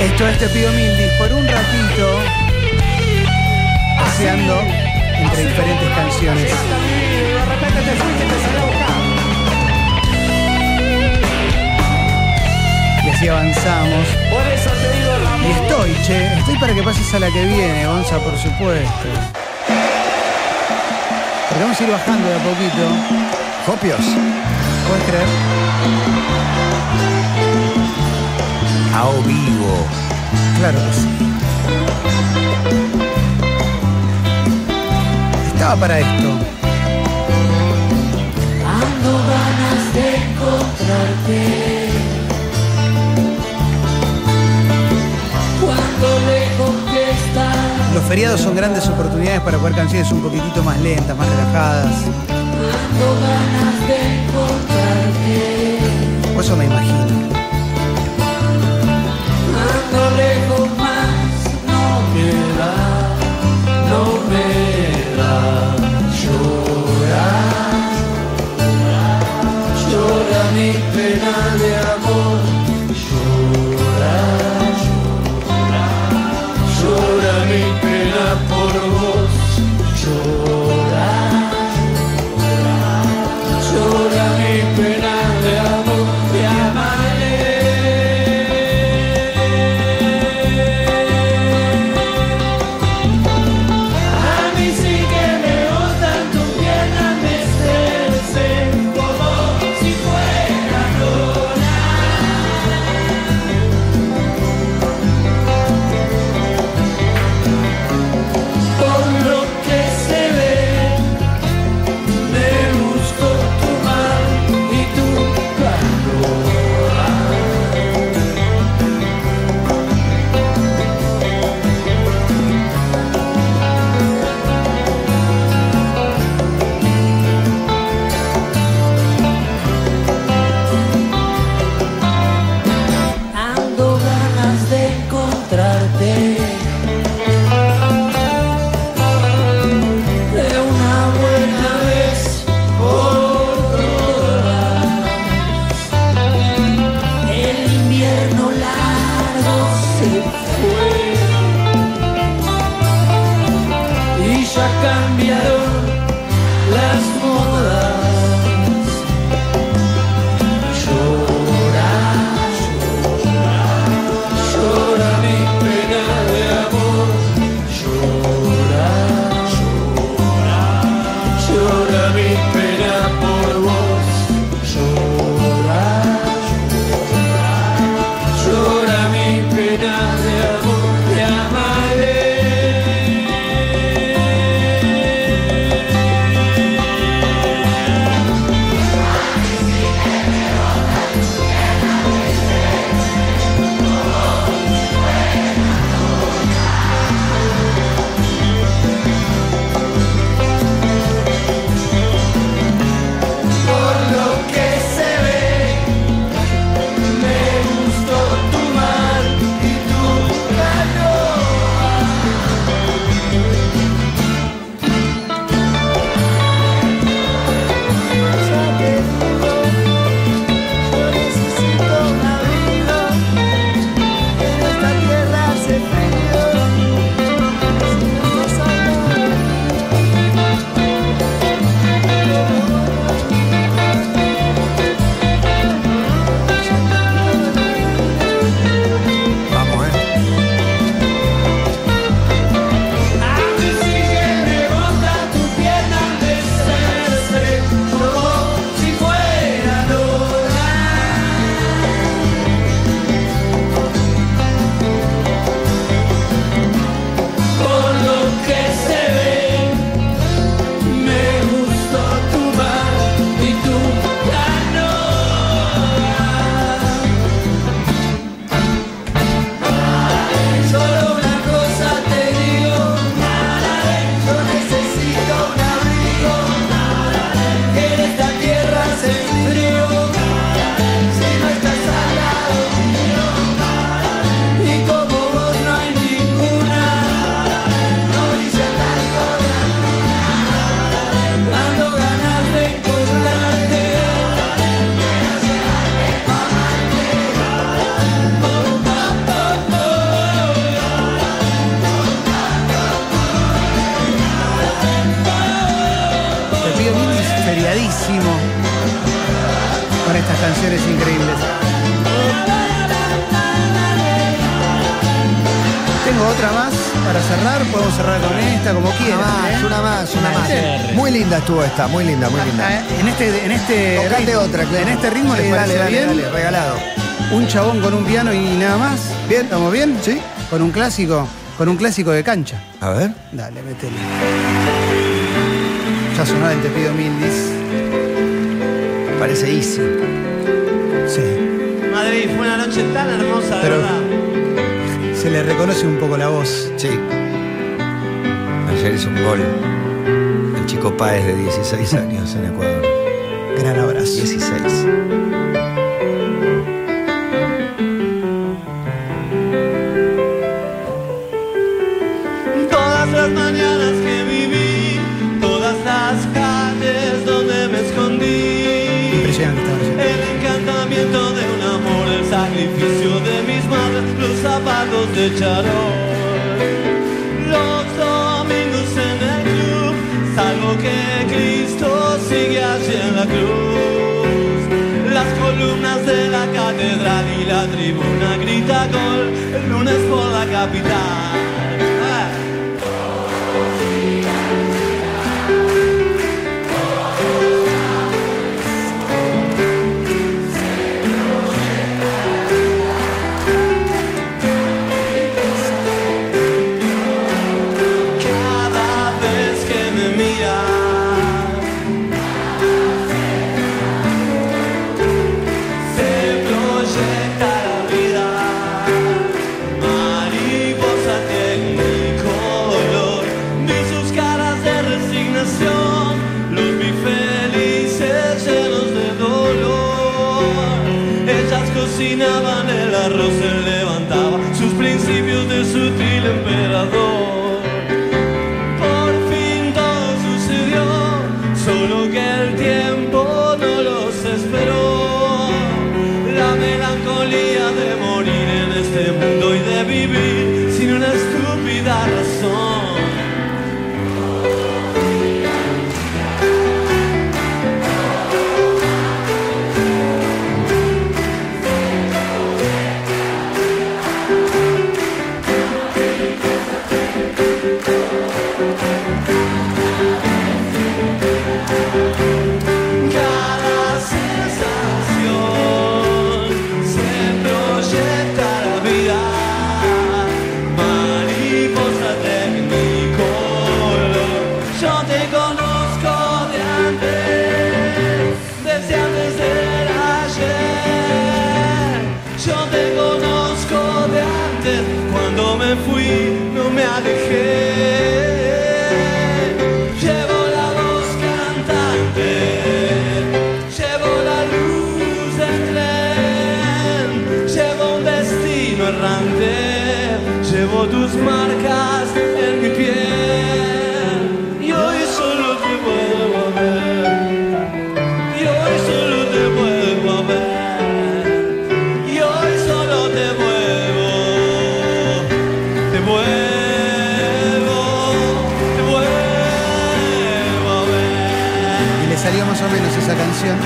Esto es Te Pido Mildis por un ratito paseando entre diferentes canciones. Y así avanzamos. Y estoy, che, estoy para que pases a la que viene, Gonza, por supuesto. Pero vamos a ir bajando de a poquito. Copios. ¿Puedes creer? A o vivo. Claro que sí. Estaba para esto. Ando ganas de encontrarte. Cuando lejos que estás, Los feriados son grandes oportunidades para jugar canciones un poquitito más lentas, más relajadas. O eso me imagino. Ando lejos más, no me mi pena de amor. Canciones increíbles. Tengo otra más para cerrar, podemos cerrar con esta, como quieran. más, ¿eh? una más, una más. Muy linda estuvo esta, muy linda, muy linda. Eh, En este, en este ritmo, otra, Clemen. en este ritmo les Sí, parece dale, dale, bien. dale, regalado. Un chabón con un piano y nada más. Bien. ¿Estamos bien? Sí. Con un clásico, con un clásico de cancha. A ver. Dale, métele. Ya sonó el Te pido mildis. Parece easy. Madrid, fue una noche tan hermosa, de Pero- verdad. Se le reconoce un poco la voz. Sí. Ayer hizo un gol. El chico Páez de 16 años en Ecuador. Gran abrazo. 16. De charol. Los domingos en el club, salvo que Cristo sigue allí en la cruz. Las columnas de la catedral y la tribuna grita gol el lunes por la capital. Salió más o menos esa canción.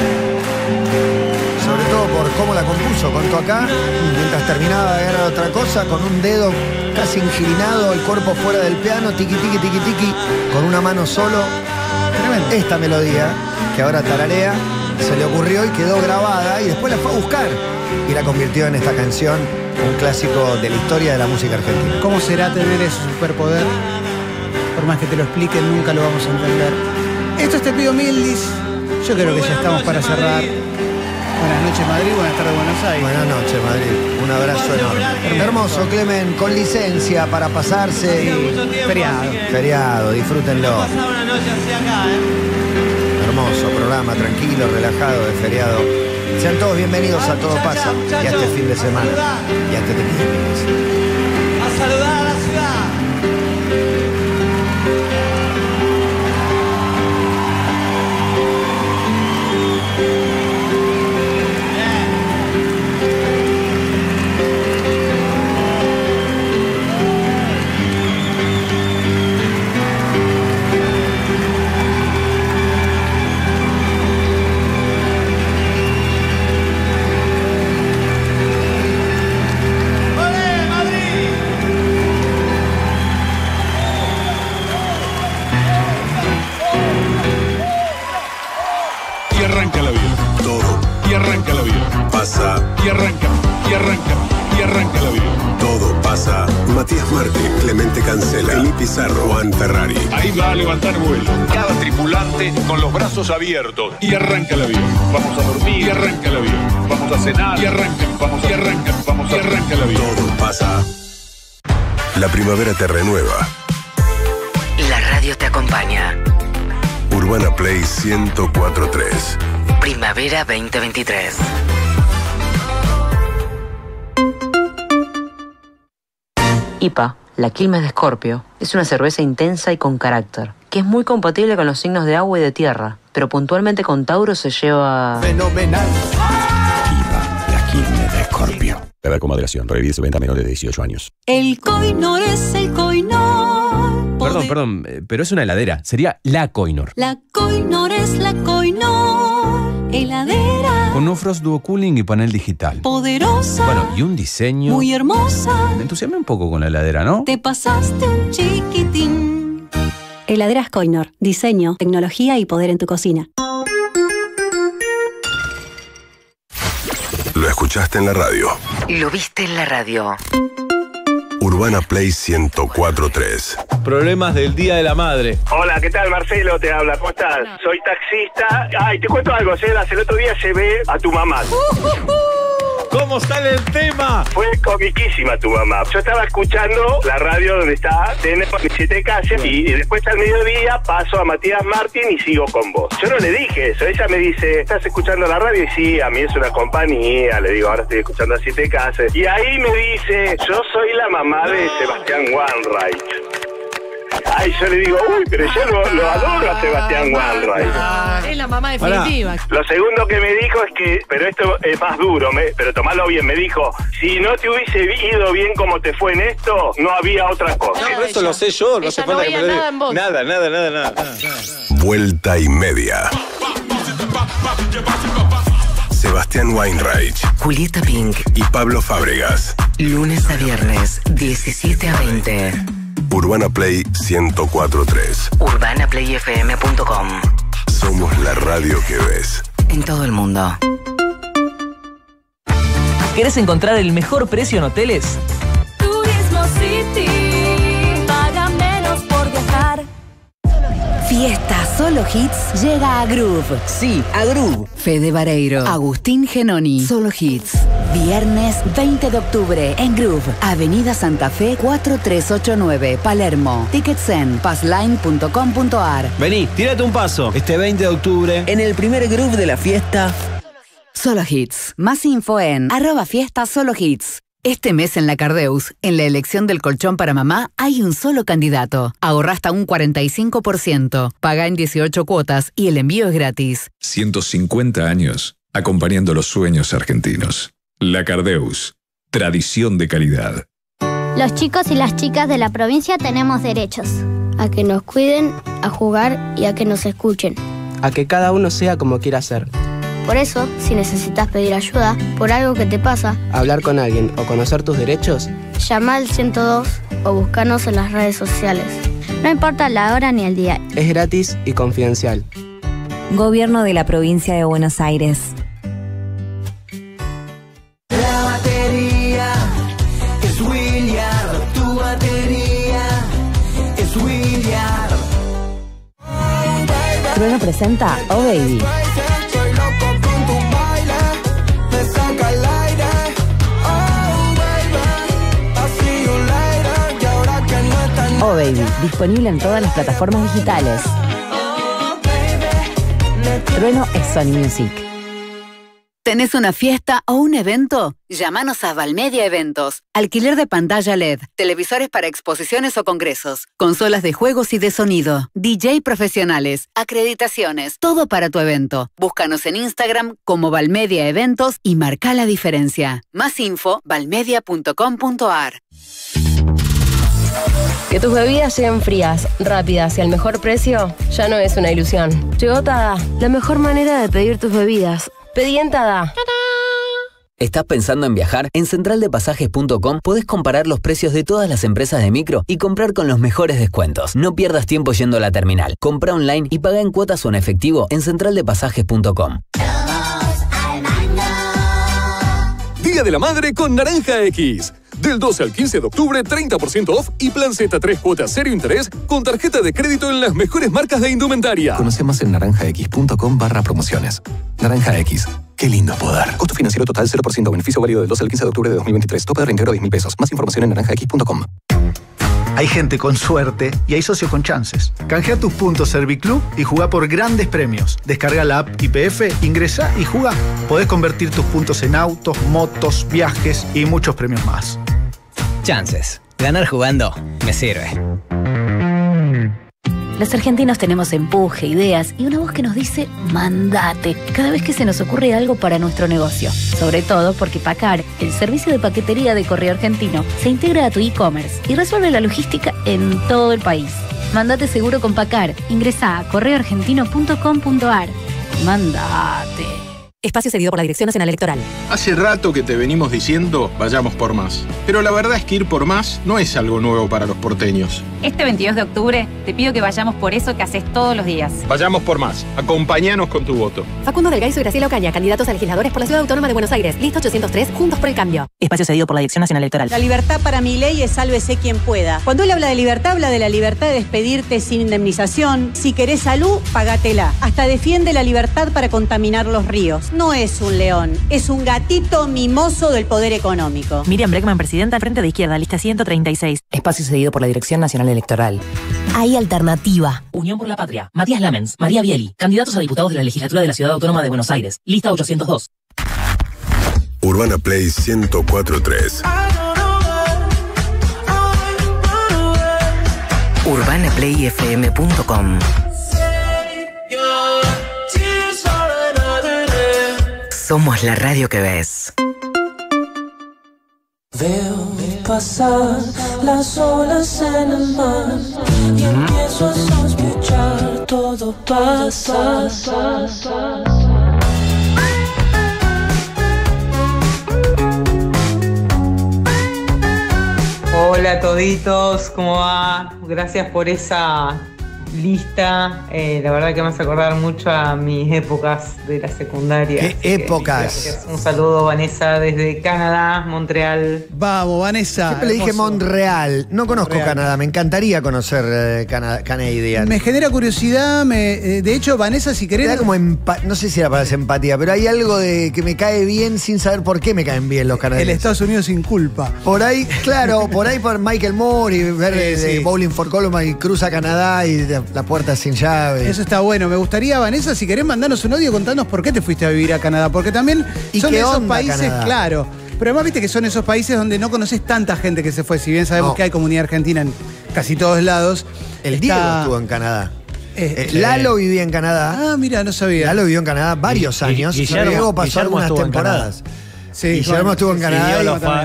Sobre todo por cómo la compuso. Contó acá, mientras terminaba de ganar otra cosa, con un dedo casi inclinado, el cuerpo fuera del piano, tiqui tiqui tiqui tiqui, con una mano solo. Tremendo. Esta melodía, que ahora tararea, se le ocurrió y quedó grabada y después la fue a buscar y la convirtió en esta canción, un clásico de la historia de la música argentina. ¿Cómo será tener ese superpoder? Por más que te lo expliquen, nunca lo vamos a entender. Te Pido Mildis. Yo creo que ya estamos para cerrar. Buenas noches, Madrid. Buenas tardes, Buenos Aires. Buenas noches, Madrid. Un abrazo enorme. Hermoso, Clemen, con licencia para pasarse. Feriado. Feriado, disfrútenlo. Pasar una noche así acá, ¿eh? Hermoso programa, tranquilo, relajado, de feriado. Sean todos bienvenidos a Todo Pasa y a este fin de semana. Y a este Te Pido Mildis. A saludar y arranca, y arranca, y arranca el avión. Todo pasa. Matías Martín, Clemente Cancela, Eli Pizarro, Juan Ferrari. Ahí va a levantar vuelo. Cada tripulante con los brazos abiertos. Y arranca el avión. Vamos a dormir. Y arranca el avión. Vamos a cenar. Y arranca, vamos a, y arranca, vamos a, y arranca el avión. Todo pasa. La primavera te renueva. La radio te acompaña. Urbana Play 1043. Primavera 2023. IPA, la quilmes de Escorpio, es una cerveza intensa y con carácter, que es muy compatible con los signos de agua y de tierra, pero puntualmente con Tauro se lleva... Fenomenal. La quilme de Escorpio. Beber con moderación. Prohibir su venta a menores de 18 años. El coinor es el coinor. Perdón, perdón, eh, pero es una heladera. Sería la Coinor. La coinor es la coinor. Heladera. Con un Frost Duo Cooling y panel digital. Poderosa. Bueno, y un diseño. Muy hermosa. Me entusiasmé un poco con la heladera, ¿no? Te pasaste un chiquitín. Heladeras Coinor. Diseño, tecnología y poder en tu cocina. Lo escuchaste en la radio. Lo viste en la radio. Urbana Play 1043. Problemas del Día de la Madre. Hola, ¿qué tal? Marcelo te habla, ¿cómo estás? Soy taxista. Ay, te cuento algo, Sebas. El otro día llevé a tu mamá. ¿Cómo sale el tema? Fue comiquísima tu mamá. Yo estaba escuchando la radio donde está tenemos 7 casas y, después al mediodía paso a Matías Martín y sigo con vos. Yo no le dije eso. Ella me dice, ¿estás escuchando la radio? Y sí, a mí es una compañía. Le digo, ahora estoy escuchando a 7 casas. Y ahí me dice, yo soy la mamá de Sebastián Wanreich. Ay, yo le digo, uy, pero yo lo, lo adoro a Sebastián Wanreich. Es la mamá definitiva. Lo segundo que me dijo es que, pero esto es más duro, me- pero tomalo bien, me dijo, si no te hubiese ido bien como te fue en esto, no había otra cosa. Pero eso lo sé yo, no no falta que me lo nada diga. en vos. Nada, nada, nada, nada. Vuelta y media. Sebastián Weinreich Julieta Pink. y Pablo Fábregas. Lunes a viernes, 17 a 20. Urbana Play 1043. UrbanaPlayFM.com. Somos la radio que ves. En todo el mundo. ¿Querés encontrar el mejor precio en hoteles? Fiesta Solo Hits llega a Groove. Sí, a Groove. Fede Vareiro, Agustín Genoni, Solo Hits. Viernes 20 de octubre en Groove, Avenida Santa Fe 4389, Palermo. Tickets en passline.com.ar. Vení, tírate un paso. Este 20 de octubre. En el primer Groove de la fiesta. Solo Hits. Más info en arroba fiesta Solo Hits. Este mes en la Cardeus, en la elección del colchón para mamá, hay un solo candidato. Ahorra hasta un 45%. Paga en 18 cuotas y el envío es gratis. 150 años acompañando los sueños argentinos. La Cardeus, tradición de calidad. Los chicos y las chicas de la provincia tenemos derechos. A que nos cuiden, a jugar y a que nos escuchen. A que cada uno sea como quiera ser. Por eso, si necesitas pedir ayuda por algo que te pasa, Hablar con alguien o conocer tus derechos, llama al 102 o búscanos en las redes sociales. No importa la hora ni el día. es gratis y confidencial. Gobierno de la provincia de Buenos Aires. La batería es William, tu batería es William. Trueno presenta Oh Baby. Oh disponible en todas las plataformas digitales. Trueno es Sony Music. ¿Tenés una fiesta o un evento? Llámanos a Valmedia Eventos. Alquiler de pantalla LED, televisores para exposiciones o congresos, consolas de juegos y de sonido, DJ profesionales, acreditaciones, todo para tu evento. Búscanos en Instagram como Valmedia Eventos y marca la diferencia. Más info, valmedia.com.ar. Que tus bebidas lleguen frías, rápidas y al mejor precio ya no es una ilusión. Llegó Tada, la mejor manera de pedir tus bebidas. Pedí en Tada. ¿Estás pensando en viajar? En centraldepasajes.com podés comparar los precios de todas las empresas de micro y comprar con los mejores descuentos. No pierdas tiempo yendo a la terminal. Compra online y paga en cuotas o en efectivo en centraldepasajes.com. Día de la Madre con Naranja X. Del 12 al 15 de octubre, 30% off y plan Z 3 cuotas cero interés con tarjeta de crédito en las mejores marcas de indumentaria. Conoce más en naranjax.com barra promociones. Naranja X. Qué lindo poder. Costo financiero total 0%. Beneficio válido del 12 al 15 de octubre de 2023. Tope de reintegro 10 mil pesos. Más información en naranjax.com. Hay gente con suerte y hay socios con chances. Canjea tus puntos Serviclub y jugá por grandes premios. Descarga la app IPF, ingresa y jugá. Podés convertir tus puntos en autos, motos, viajes y muchos premios más. Chances. Ganar jugando me sirve. Los argentinos tenemos empuje, ideas y una voz que nos dice mandate cada vez que se nos ocurre algo para nuestro negocio. Sobre todo porque Pacar, el servicio de paquetería de correo argentino, se integra a tu e-commerce y resuelve la logística en todo el país. Mandate seguro con Pacar. Ingresa a correoargentino.com.ar. Mandate. Espacio cedido por la Dirección Nacional Electoral. Hace rato que te venimos diciendo vayamos por más. Pero la verdad es que ir por más no es algo nuevo para los porteños. Este 22 de octubre te pido que vayamos por eso que haces todos los días. Vayamos por más. Acompáñanos con tu voto. Facundo Delgaizo y Graciela Ocaña, candidatos a legisladores por la Ciudad Autónoma de Buenos Aires. Lista 803, Juntos por el Cambio. Espacio cedido por la Dirección Nacional Electoral. La libertad para mi ley es sálvese quien pueda. Cuando él habla de libertad, habla de la libertad de despedirte sin indemnización. Si querés salud, pagatela. Hasta defiende la libertad para contaminar los ríos. No es un león, es un gatito mimoso del poder económico. Miriam Breckman, presidenta, Frente de Izquierda, lista 136. Espacio cedido por la Dirección Nacional Electoral. Hay alternativa. Unión por la Patria. Matías Lamens, María Bieli, candidatos a diputados de la legislatura de la Ciudad Autónoma de Buenos Aires. Lista 802. Urbana Play 1043. UrbanaPlayFM.com Somos la radio que ves. Veo pasar las olas en el mar y empiezo a sospechar todo pasa. Hola toditos, ¿cómo va? Gracias por esa lista. Eh, la verdad que me hace acordar mucho a mis épocas de la secundaria. ¿Qué que, épocas? Un saludo, Vanessa, desde Canadá, Montreal. Vamos, Vanessa. Siempre le dije. Montreal. No conozco Montreal. Canadá. Me encantaría conocer eh, Cana- Canadian. Me genera curiosidad. me- eh, de hecho, Vanessa, si Me querés. da como no sé si era para empatía, pero hay algo de que me cae bien sin saber por qué me caen bien los El canadienses. Estados Unidos sin culpa. Por ahí, claro, por ahí por Michael Moore y ver Sí, sí. Bowling for Columbine y cruza Canadá y la puerta sin llave. Eso está bueno. Me gustaría, Vanessa, si querés mandarnos un audio, contanos por qué te fuiste a vivir a Canadá. Porque también ¿Y son qué esos onda países, Canadá? claro. Pero además viste que son esos países donde no conoces tanta gente que se fue. Si bien sabemos No. que hay comunidad argentina en casi todos lados. El está- Diego estuvo en Canadá. Eh, Eh. Lalo vivía en Canadá. Ah, mira, no sabía. Lalo vivió en Canadá varios años. Guillermo- Diego pasó Guillermo algunas en Sí, Guillermo Juan. estuvo en Canadá y, a- y lo fue a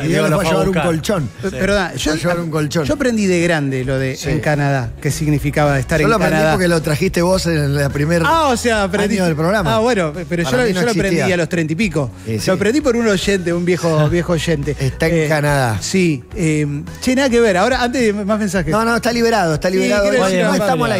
llevar un colchón. P- Perdona, yo, llevar un colchón. yo aprendí de grande lo de Sí. en Canadá, qué significaba estar Yo en lo aprendí Canadá. porque lo trajiste vos en la primera Ah, o sea, aprendí. año del programa. Ah, bueno, pero yo, Para lo- mí no yo lo aprendí a los treinta y pico. Sí, sí. Lo aprendí por un oyente, un viejo, [LAUGHS] viejo oyente. Está en Eh, Canadá. Sí. eh, che, nada que ver. Ahora, antes de más mensajes. No, no, está liberado, está liberado. no estamos al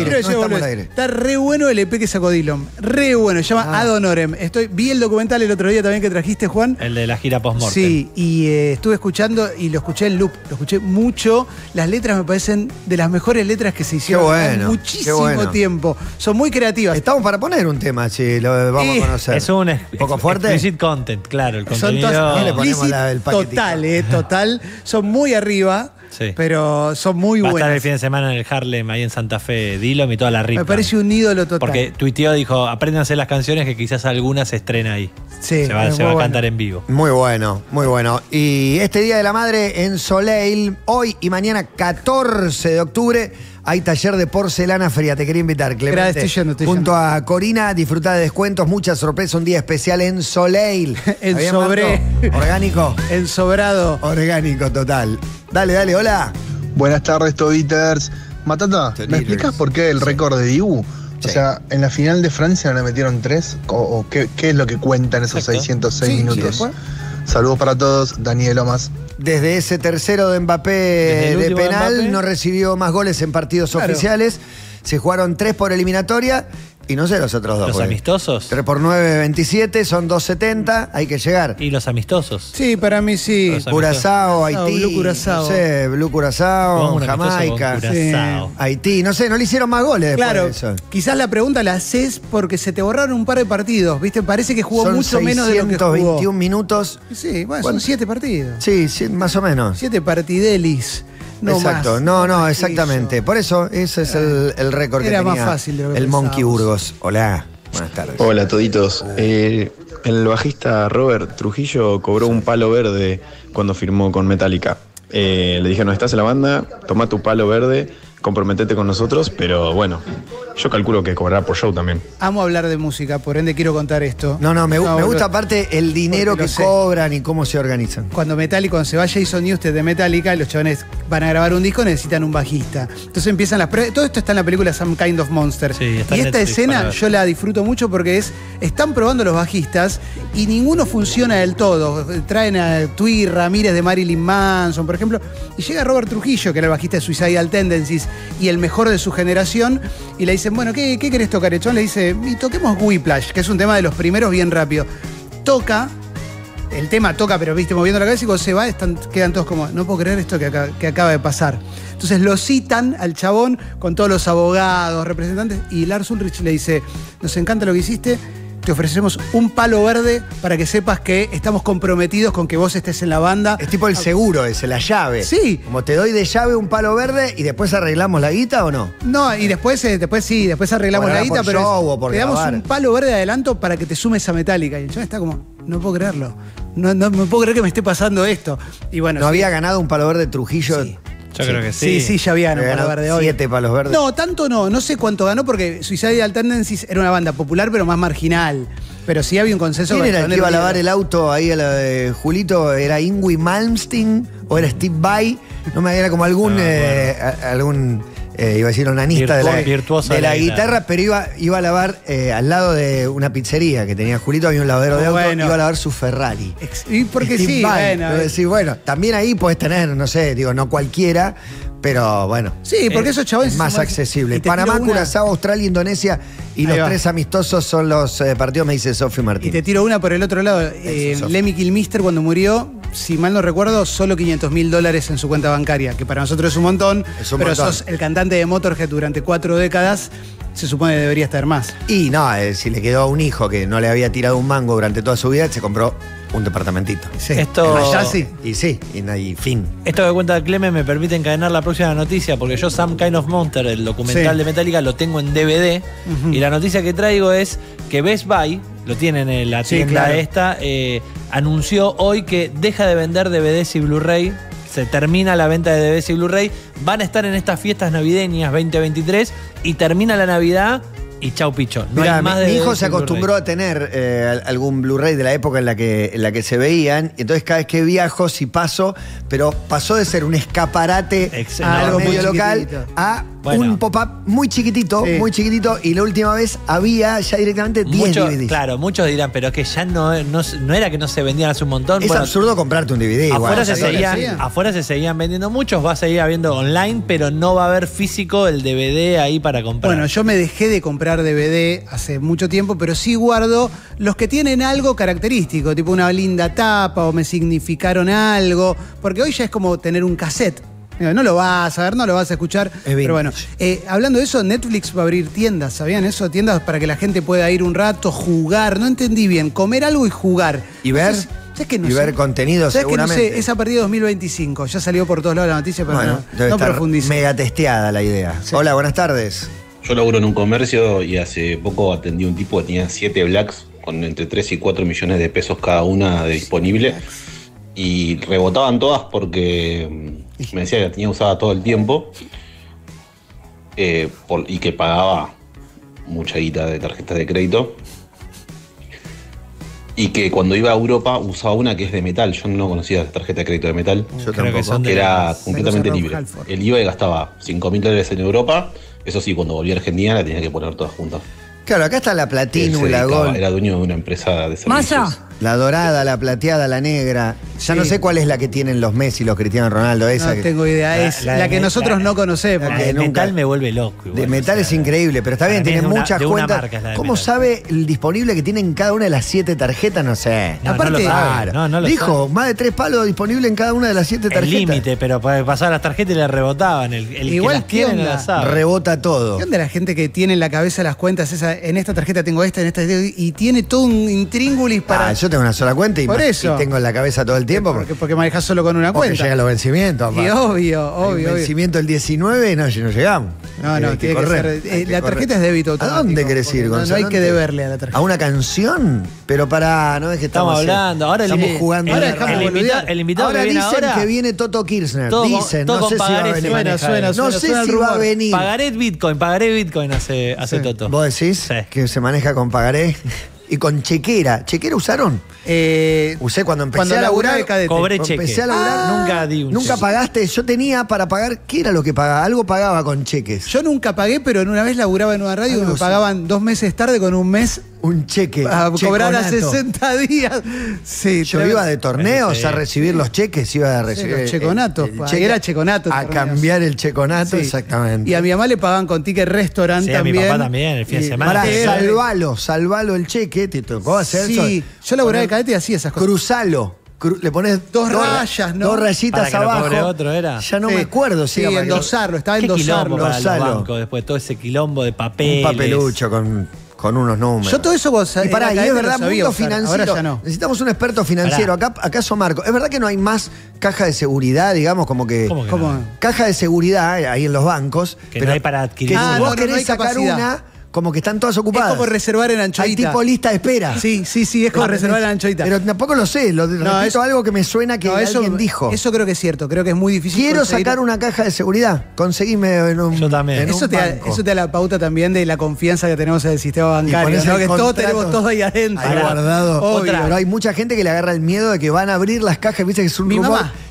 aire. Está re bueno el EP que sacó Dillon. Re bueno. Se llama Ah. Ad Honorem. Estoy, vi el documental el otro día también que trajiste, Juan. El de la gira post-mortem. Sí, y eh, estuve escuchando y lo escuché en loop, lo escuché mucho. Las letras me parecen de las mejores letras que se hicieron Qué en bueno, muchísimo bueno. tiempo. Son muy creativas. Estamos para poner un tema, si lo vamos Eh, a conocer. Es un poco fuerte. explicit content, claro. El Son todas ¿Qué le ponemos explicit, la- el paquetito? total, eh, total. Son muy arriba, Sí. pero son muy Va a estar el buenas. fin de semana en el Harlem, ahí en Santa Fe, Dillom y toda la ripa. Me parece un ídolo total. Porque tuiteó, dijo, apréndanse las canciones que quizás algunas se estrena ahí. Sí, se va, se a cantar en vivo. Muy bueno, muy bueno. Y este Día de la Madre en Soleil, hoy y mañana 14 de octubre, hay taller de porcelana fría. Te quería invitar, Clemente. estoy yendo, estoy Junto a Corina, disfruta de descuentos, muchas sorpresas, un día especial en Soleil. [LAUGHS] En ¿Está bien, sobre-? Orgánico. [LAUGHS] Ensobrado. Orgánico, total. Dale, dale, hola. Buenas tardes, Tobiters. Matata, Toditers. ¿me explicas por qué el récord de Dibu? O Sí. sea, en la final de Francia le metieron tres, o, o qué, qué es lo que cuentan esos Exacto. 606 Sí, sí, minutos. Saludos para todos, Daniel Lomas. Desde ese tercero de Mbappé de penal, Mbappé. no recibió más goles en partidos Claro. oficiales. Se jugaron tres por eliminatoria. Y no sé los otros dos. ¿Los amistosos? 3 por 9, 27, son 270, hay que llegar. Y los amistosos. Sí, para mí sí. Curazao, Haití. Blue Curazao. No sé, Blue Curazao, Jamaica. Haití, no sé, no le hicieron más goles después Claro, de eso. quizás la pregunta la haces porque se te borraron un par de partidos, ¿viste? Parece que jugó Son mucho menos de lo que jugó. 621 minutos. Sí, bueno, ¿Cuánto? son siete partidos. Sí, sí, más o menos. Siete partidelis. No Exacto, más. no, no, exactamente. Por eso, ese es el, el récord que Era más fácil de lo que el Monkey pensábamos. Burgos. Hola, buenas tardes. Hola toditos. Eh, el bajista Robert Trujillo cobró un palo verde cuando firmó con Metallica. Eh, le dijeron, estás en la banda, toma tu palo verde, comprometete con nosotros, pero bueno, yo calculo que cobrará por show también. Amo hablar de música, por ende quiero contar esto. No, no, me, gusta aparte el dinero que sé. cobran y cómo se organizan. Cuando Metallica, cuando se va Jason Newsted de Metallica, los chavales van a grabar un disco, necesitan un bajista. Entonces empiezan las pruebas. Todo esto está en la película Some Kind of Monster. Sí, está y en esta Netflix escena yo la disfruto mucho porque es. Están probando los bajistas y ninguno funciona del todo. Traen a Tui Ramírez de Marilyn Manson, por ejemplo. Y llega Robert Trujillo, que era el bajista de Suicidal Tendencies y el mejor de su generación. Y le dicen, bueno, ¿qué, qué querés tocar, Echón? Le dice, y toquemos Whiplash, que es un tema de los primeros bien rápido. Toca, el tema toca, pero viste, moviendo la cabeza y cuando se va, están, quedan todos como, no puedo creer esto que, que acaba de pasar. Entonces lo citan al chabón con todos los abogados, representantes, y Lars Ulrich le dice, nos encanta lo que hiciste, te ofrecemos un palo verde para que sepas que estamos comprometidos con que vos estés en la banda. Es tipo el seguro ese, la llave. Sí. Como te doy de llave un palo verde y después arreglamos la guita o no. No, y después, eh, después sí, después arreglamos la ahora guita, por pero show o por te damos grabar. un palo verde de adelanto para que te sumes a Metallica. Y el chabón está como, no puedo creerlo. No, no me puedo creer que me esté pasando esto. Y bueno, ¿No sí. había ganado un palo verde Trujillo? Yo creo que Sí, sí. sí, ya Había ganado verde hoy. Siete palos verdes. No, tanto no. No sé cuánto ganó porque Suicidal Tendencies era una banda popular, pero más marginal. Pero sí había un consenso. ¿Quién era el que iba a lavar el auto ahí a la de Julito? ¿Era Ingui Malmsteen o era Steve Vai? No me era como algún, eh, algún eh, iba a decir onanista de la, Virtuo- virtuoso de la guitarra, pero iba, iba a lavar eh, al lado de una pizzería que tenía Julito, había un lavadero de auto, bueno. iba a lavar su Ferrari. Y porque Steve sí, bueno. También ahí puedes tener, no sé, digo, no cualquiera, pero bueno. Sí, porque es- esos chavales es más son- accesible. y Panamá, una- Curazao, Australia, Indonesia y Ahí los va. tres amistosos son los eh, partidos, me dice Sofi Y Martín. te tiro una por el otro lado. Eh. Lemmy Kilmister cuando murió, si mal no recuerdo, solo 500 mil dólares en su cuenta bancaria, que para nosotros es un montón, Es un pero montón. sos el cantante de Motorhead durante cuatro décadas, se supone que debería estar más. Y no, eh, si le quedó a un hijo que no le había tirado un mango durante toda su vida, se compró un departamentito. Sí. Esto- Allá sí. Y sí, y, fin. Esto que cuenta Clemen me permite encadenar la próxima noticia, porque yo Some Kind of Monster, el documental Sí. de Metallica, lo tengo en DVD. Y la noticia que traigo es que Best Buy, lo tienen en la Sí, tienda claro. esta, eh, anunció hoy que deja de vender DVDs y Blu-ray. Se termina la venta de DVDs y Blu-ray. Van a estar en estas fiestas navideñas 2023 y termina la Navidad y chau picho. No Mirá, hay más mi, hijo se acostumbró a tener eh, al- algún Blu-ray de la época en la, que, en la que se veían. Y entonces cada vez que viajo, sí paso, pero pasó de ser un escaparate Ex- a algo muy medio local a Bueno. un pop-up muy chiquitito, Sí. muy chiquitito. Y la última vez había ya directamente 10 Muchos- DVDs. claro, muchos dirán, pero es que ya no, no, no era que no se vendían hace un montón. Es Bueno, absurdo comprarte un DVD. igual, Afuera se, seguían, afuera se seguían vendiendo muchos, va a seguir habiendo online, pero no va a haber físico el DVD ahí para comprar. Bueno, yo me dejé de comprar DVD hace mucho tiempo, pero sí guardo los que tienen algo característico, tipo una linda tapa o me significaron algo, porque hoy ya es como tener un cassette. No lo vas a ver, no lo vas a escuchar. Pero bueno, eh, hablando de eso, Netflix va a abrir tiendas, ¿sabían eso? Tiendas para que la gente pueda ir un rato, jugar. No entendí bien, comer algo y jugar. Y ver, ¿Sabes- sabes que no y sé? ver contenido ¿Sabes que no seguramente. sé? Es a partir de 2025. Ya salió por todos lados la noticia, pero Bueno, no, no mega testeada la idea. Hola, buenas tardes. Yo laburo en un comercio y hace poco atendí a un tipo que tenía 7 blacks con entre 3 y 4 millones de pesos cada una de disponible. Y rebotaban todas porque mm, me decía que la tenía usada todo el tiempo eh, por- y que pagaba mucha guita de tarjetas de crédito. Y que cuando iba a Europa usaba una que es de metal. Yo no conocía la tarjeta de crédito de metal. Yo Creo que tampoco. son de que era completamente libre. El IVA y gastaba 5 mil dólares en Europa. Eso sí, cuando volví a Argentina la tenía que poner todas juntas. Claro, acá está la Él se Platinum, la dedicaba- Gold. Era dueño de una empresa de servicios. Masa, la dorada, la plateada, la negra. Ya no sé cuál es la que tienen los Messi, los Cristiano Ronaldo, esa. No que, tengo idea, es la, que nosotros no conocemos. La de metal me vuelve loco. De metal es increíble, pero está bien, tiene muchas cuentas. ¿Cómo sabe el disponible que tiene en cada una de las siete tarjetas? No sé. No, Aparte, no lo dijo, más de tres palos disponible en cada una de las siete tarjetas. El límite, pero pasaba las tarjetas y le rebotaban. El, el igual que. Rebota todo. ¿Qué onda la gente que tiene en la cabeza las cuentas? Esa, en esta tarjeta tengo esta, en esta, y tiene todo un intríngulis para. Ah, tengo una sola cuenta y, Por eso. y tengo en la cabeza todo el tiempo. Porque, porque manejas solo con una cuenta. Llega los vencimientos. Y obvio, obvio. El vencimiento el 19 no, no llegamos. No, no, tiene que correr. Ser, eh, la tarjeta es débito. ¿A dónde querés ir, Gonzalo? No, no hay que deberle a la tarjeta. ¿A una canción? Pero para, no es que estamos, estamos hablando. Ahora estamos jugando. Ahora dejamos el, invitado, ahora que viene dicen que viene Toto Kirchner. Dicen, todo no sé si va a venir. Suena, suena, no sé si va a venir. Pagaré Bitcoin, pagaré Bitcoin hace Toto. ¿Vos decís que se maneja con pagaré? y con chequera. ¿Chequera usaron? Eh, Usé cuando empecé cuando a laburar. De cobré cheque. Empecé a laburar. Ah. Nunca di Nunca pagaste. Yo tenía para pagar. ¿Qué era lo que pagaba? Algo pagaba con cheques. Yo nunca pagué, pero en una vez laburaba en una radio y me pagaban dos meses tarde con un mes un cheque. Ah, a cobrar a 60 días. Sí, Yo iba de torneos a recibir los cheques, iba a recibir. Sí, los eh, checonatos. El, el cheque, era checonato. A cambiar el checonato, exactamente. Y a mi mamá le pagaban con ticket restaurant también. a mi papá también, el fin de semana. Para salvalo, salvalo el cheque, te tocó hacer eso. Sí, yo laburaba de cadete y hacía esas cosas. Cruzalo le pones dos, rayas, ¿no? Dos rayitas para que abajo. Lo otro era. Ya no me acuerdo si sí, endosarlo, estaba endosarlo. Para. Los bancos, después todo ese quilombo de papel. Un papelucho con con unos números. Yo todo eso vos Y pará, y es verdad, sabía, mundo financiero. Ahora ya no. Necesitamos un experto financiero. Acá, acá Marco. Es verdad que no hay más caja de seguridad, digamos, como que. ¿Cómo? Caja de seguridad ahí en los bancos. Pero hay para adquirir. Que ah, vos querés sacar una, como que están todas ocupadas. Es como reservar en anchoita. Hay tipo lista de espera. Sí, sí, sí, es como reservar en anchoita. Pero tampoco lo sé, repito algo que me suena que alguien dijo. Eso creo que es cierto, creo que es muy difícil. Quiero sacar una caja de seguridad, conseguime en un Yo también. Eso, te. Da, eso te da la pauta también de la confianza que tenemos en el sistema bancario, ¿no? que todos tenemos todo ahí adentro. Hay guardado. Otra. Pero hay mucha gente que le agarra el miedo de que van a abrir las cajas, viste que es un Mi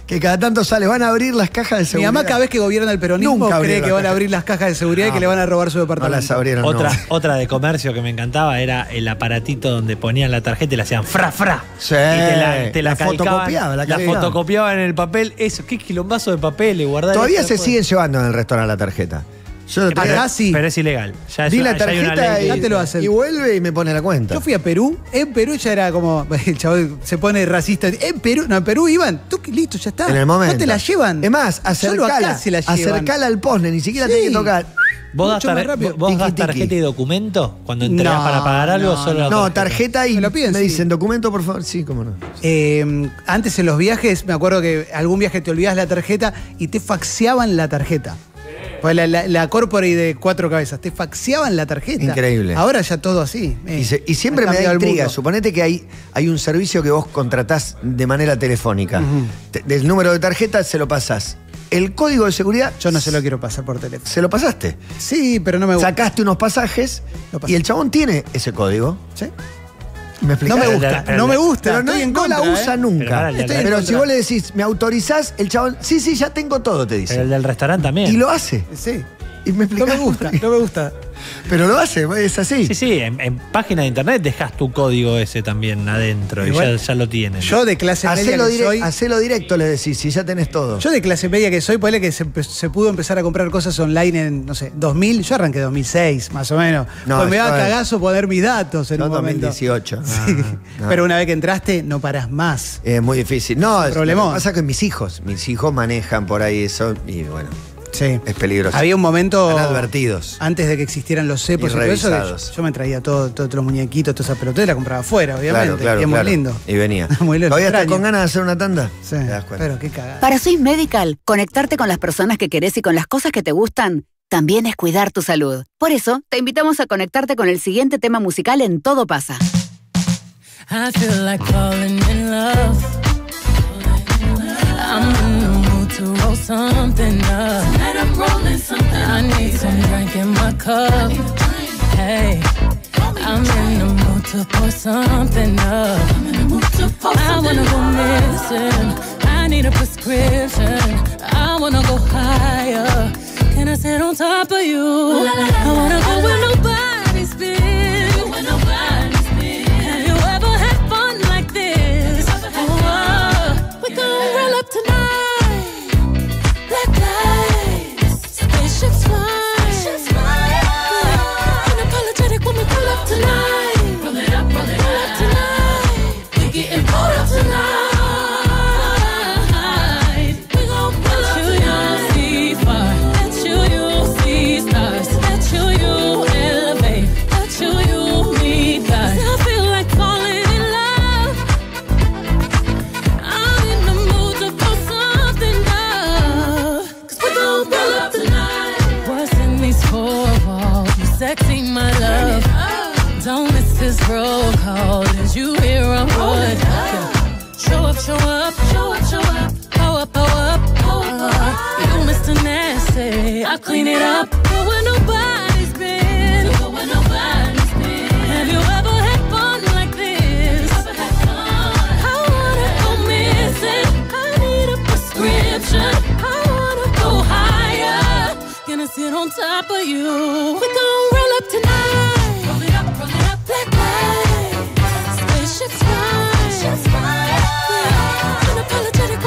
que cada tanto sale, van a abrir las cajas de seguridad. Mi mamá cada vez que gobierna el peronismo Nunca cree que van a abrir las cajas de seguridad y que le van a robar su departamento. No las abrieron, otra, otra de comercio que me encantaba era el aparatito donde ponían la tarjeta y la hacían fra fra. Sí. Y te la, te la, la fotocopiaban. La, la, fotocopiaban en el papel. Eso, qué quilombazo de papel le. Todavía se siguen llevando en el restaurante la tarjeta. Yo lo. Pero es ilegal. Ya es Di la tarjeta y, vuelve y me pone la cuenta. Yo fui a Perú, en Perú ya era como, [LAUGHS] el chabón se pone racista. En Perú, no, en Perú iban, tú listo, ya está. En el momento. No te la llevan. Es más, acercala, acá se la llevan. acercala al posne, ni siquiera Sí. tenés que tocar. ¿Vos das, vos Tiki, tarjeta y documento cuando entregás No, para pagar algo? no, solo la No, tarjeta y Me dicen, documento, por favor. Sí, cómo no. Em, antes en los viajes, me acuerdo que algún viaje te olvidás la tarjeta y te faxeaban la tarjeta. Pues la, la, la Corporate de cuatro cabezas, te faxeaban la tarjeta. Increíble. Ahora ya todo así. Y, eh, siempre me da intriga. Suponete que hay, hay un servicio que vos contratás de manera telefónica. Del número de tarjeta se lo pasás. El código de seguridad. Yo no se lo quiero pasar por teléfono. ¿Se lo pasaste? Sí, pero no me gusta. Sacaste unos pasajes y el chabón tiene ese código. Sí. No me gusta, no me gusta. ¿eh? Pero no, la usa nunca. Pero, si vos le decís, me autorizás, el chabón, sí, sí, ya tengo todo, te dice. Pero el del restaurante también. Y lo hace. Sí. Y me no me gusta, no me gusta. Pero lo hace, es así. Sí, sí, en, en páginas de internet dejas tu código ese también adentro y, ya, lo tienes. Yo de clase media que soy... Hacelo directo, le decís, si ya tenés todo. Yo de clase media que soy, ponele que se, pudo empezar a comprar cosas online en, no sé, 2000, yo arranqué 2006, más o menos. No, pues me daba cagazo poner mis datos en no un momento. 2018. [LAUGHS] Sí. Pero una vez que entraste, no parás más. Es muy difícil. No, lo que pasa es que mis hijos, mis hijos manejan por ahí eso y bueno. Sí. Es peligroso. Había un momento. Antes de que existieran los cepos y, y todo eso, yo, me traía todos todo, los muñequitos, toda esa pelota y la compraba afuera, obviamente. Claro, claro, y es claro. muy lindo. Y venía. [LAUGHS] muy lindo. ¿Todavía estás con ganas de hacer una tanda? Sí. ¿Te das cuenta? Pero qué cagada. Para Swiss Medical, conectarte con las personas que querés y con las cosas que te gustan también es cuidar tu salud. Por eso, te invitamos a conectarte con el siguiente tema musical en Todo pasa. I feel like falling in love. I'm in love. to roll something up. Tonight I'm rolling something. I need some drink in my cup. Hey, I'm in the mood to pour something up. I wanna go missing. I need a prescription. I wanna go higher. Can I sit on top of you? I wanna go with no Don't miss this roll call. Did you hear a word? Show up, show up, show up, show up. Pull up, pull up, pull up. You Mr. Nasty, I clean it up. Go where nobody's been. Go where nobody's been. Have you ever had fun like this? I wanna go missing. I need a prescription. I wanna go higher. Gonna sit on top of you. We gon' roll up tonight.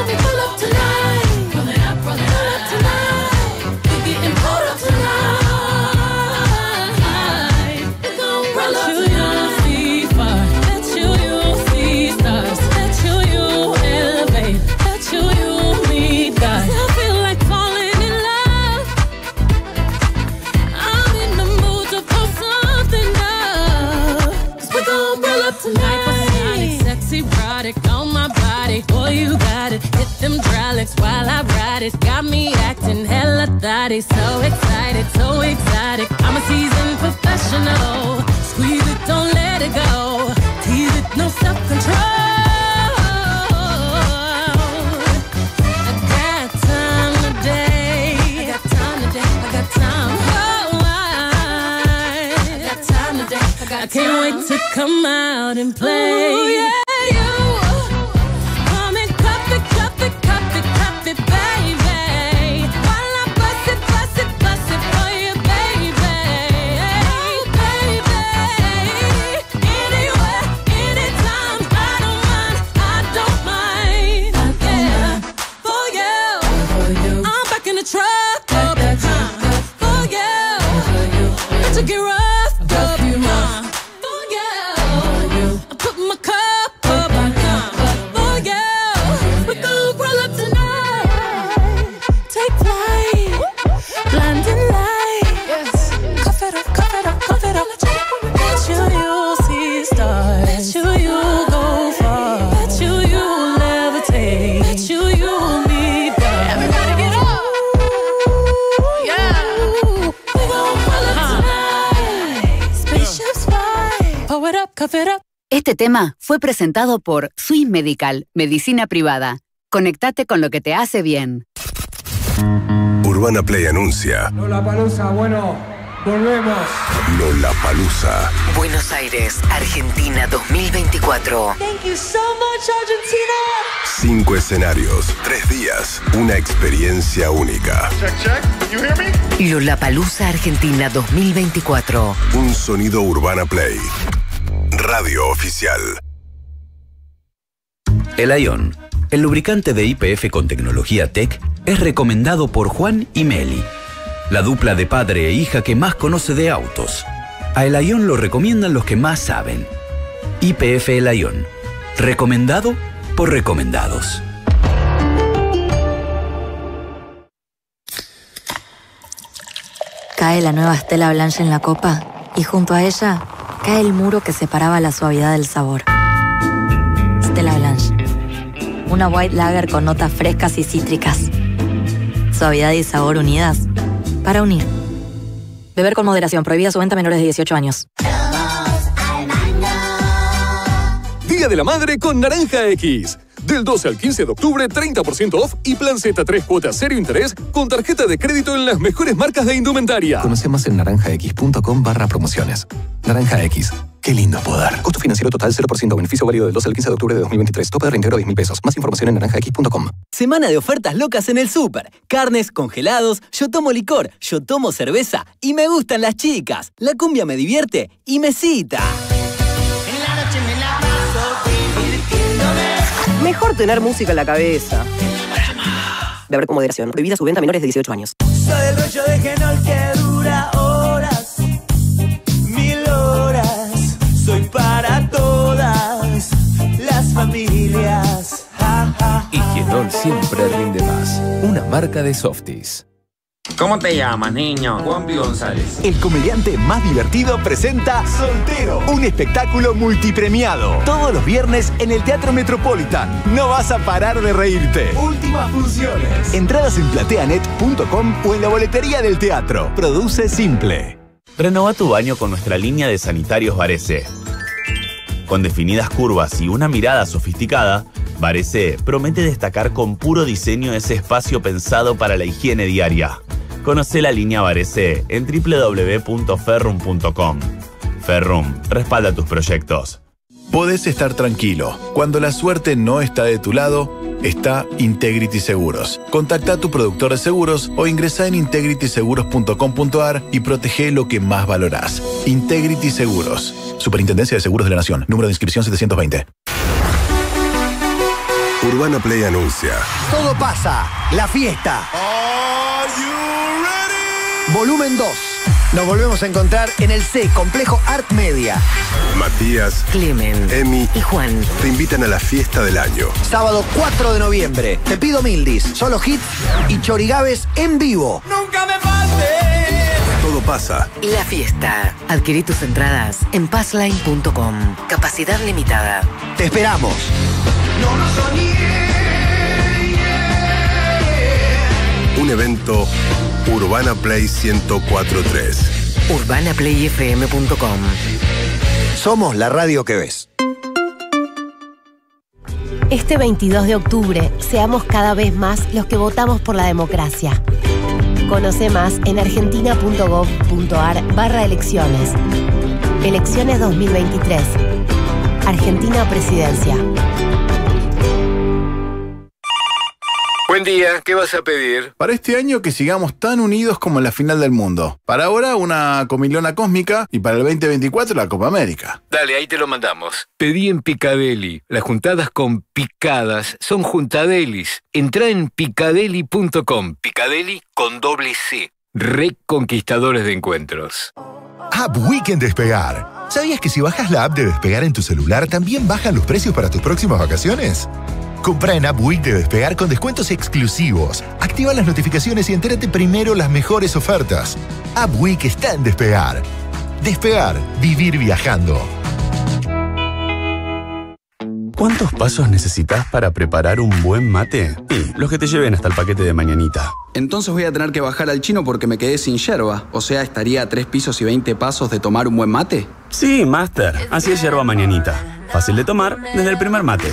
When we pull up tonight. Roll it up, roll it up tonight. so excited, so excited. I'm a seasoned professional. Squeeze it, don't let it go. Tease it, no self control. I can't wait to come out and play. Ooh, yeah. Tema fue presentado por Swiss Medical, Medicina Privada. Conectate con lo que te hace bien. Urbana Play anuncia Hola Palusa, bueno, volvemos. Lola Palusa. Buenos Aires, Argentina 2024. Thank you so much, Argentina. Cinco escenarios, tres días, una experiencia única. Check, check. You hear me? Lollapalooza Argentina 2024. Un sonido Urbana Play. Radio oficial. El Ion, el lubricante de IPF con tecnología Tech, es recomendado por Juan y Meli, la dupla de padre e hija que más conoce de autos. A El Ion lo recomiendan los que más saben. IPF El Ion, recomendado por recomendados. Cae la nueva Stella Blanche en la copa y junto a ella cae el muro que separaba la suavidad del sabor. Stella Blanche. Una white lager con notas frescas y cítricas. Suavidad y sabor unidas para unir. Beber con moderación. Prohibida su venta a menores de 18 años. Día de la Madre con Naranja X. Del 12 al 15 de octubre, 30% off y plan Z3 cuotas cero interés con tarjeta de crédito en las mejores marcas de indumentaria. Conoce más en naranjax.com barra promociones. Naranja X. Qué lindo poder. Costo financiero total 0%. Beneficio válido del 12 al 15 de octubre de 2023. Tope de reintegro 10 mil pesos. Más información en naranjax.com. Semana de ofertas locas en el súper. Carnes, congelados, yo tomo licor, yo tomo cerveza y me gustan las chicas. La cumbia me divierte y me cita. Mejor tener música en la cabeza. Beber con moderación. Prohibida su venta a menores de 18 años. Soy el rollo de genol que dura horas, mil horas. Soy para todas las familias. Ja, ja, Y Genol siempre rinde más. Una marca de Softies. ¿Cómo te llamas, niño? Juanpi González. El comediante más divertido presenta Soltero, un espectáculo multipremiado. Todos los viernes en el Teatro Metropolitan. No vas a parar de reírte. Últimas funciones. Entradas en plateanet.com o en la boletería del teatro. Produce Simple. Renova tu baño con nuestra línea de sanitarios Varese. Con definidas curvas y una mirada sofisticada, Varese promete destacar con puro diseño ese espacio pensado para la higiene diaria. Conoce la línea Varese en www.ferrum.com. Ferrum respalda tus proyectos. Podés estar tranquilo. Cuando la suerte no está de tu lado, está Integrity Seguros. Contacta a tu productor de seguros o ingresa en integrityseguros.com.ar y protege lo que más valorás. Integrity Seguros. Superintendencia de Seguros de la Nación. Número de inscripción 720. Urbana Play anuncia. Todo pasa. La fiesta. Volumen 2. Nos volvemos a encontrar en el C, Complejo Art Media. Matías, Clemen Emi y Juan te invitan a la fiesta del año. Sábado 4 de noviembre. Te pido Mildis, solo hits y chorigaves en vivo. Nunca me faltes. Todo pasa. La fiesta. Adquirí tus entradas en passline.com. Capacidad limitada. Te esperamos. No lo soñé. Un evento Urbana Play 1043. UrbanaPlayFM.com. Somos la radio que ves. Este 22 de octubre, seamos cada vez más los que votamos por la democracia. Conoce más en argentina.gov.ar barra elecciones. Elecciones 2023. Argentina Presidencia. Buen día, ¿qué vas a pedir? Para este año que sigamos tan unidos como en la final del mundo. Para ahora una comilona cósmica y para el 2024 la Copa América. Dale, ahí te lo mandamos. Pedí en Picadeli. Las juntadas con picadas son juntadelis. Entra en picadeli.com. Picadeli con doble C. Reconquistadores de encuentros. App Weekend Despegar. ¿Sabías que si bajas la app de Despegar en tu celular también bajan los precios para tus próximas vacaciones? Compra en App Week de Despegar con descuentos exclusivos. Activa las notificaciones y entérate primero las mejores ofertas. App Week está en Despegar. Despegar, vivir viajando. ¿Cuántos pasos necesitas para preparar un buen mate? Sí, los que te lleven hasta el paquete de mañanita. Entonces voy a tener que bajar al chino porque me quedé sin yerba. O sea, estaría a 3 pisos y 20 pasos de tomar un buen mate. Sí, Master. Así es yerba mañanita. Fácil de tomar desde el primer mate.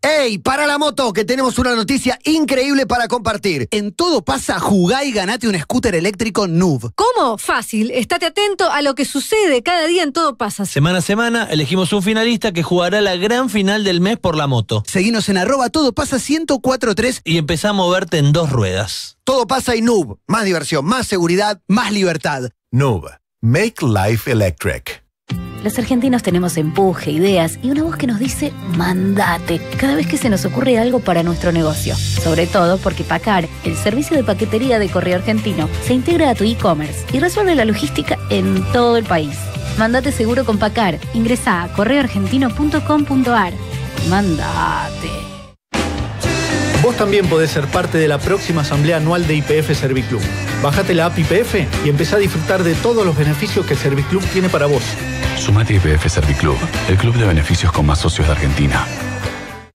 ¡Ey! Para la moto, que tenemos una noticia increíble para compartir. En todo pasa, jugá y ganate un scooter eléctrico NUV. ¿Cómo? Fácil. Estate atento a lo que sucede cada día en Todo Pasa. Semana a semana elegimos un finalista que jugará la gran final del mes por la moto. Seguinos en arroba todo pasa 1043 y empezá a moverte en dos ruedas. Todo pasa y Nub. Más diversión, más seguridad, más libertad. Nub. Make life electric. Los argentinos tenemos empuje, ideas y una voz que nos dice mandate cada vez que se nos ocurre algo para nuestro negocio. Sobre todo porque Pacar, el servicio de paquetería de correo argentino, se integra a tu e-commerce y resuelve la logística en todo el país. Mandate seguro con Pacar. Ingresa a correoargentino.com.ar. Mandate. Vos también podés ser parte de la próxima asamblea anual de IPF Serviclub. Bajate la app IPF y empezá a disfrutar de todos los beneficios que Serviclub tiene para vos. Sumate IPF Serviclub, el club de beneficios con más socios de Argentina.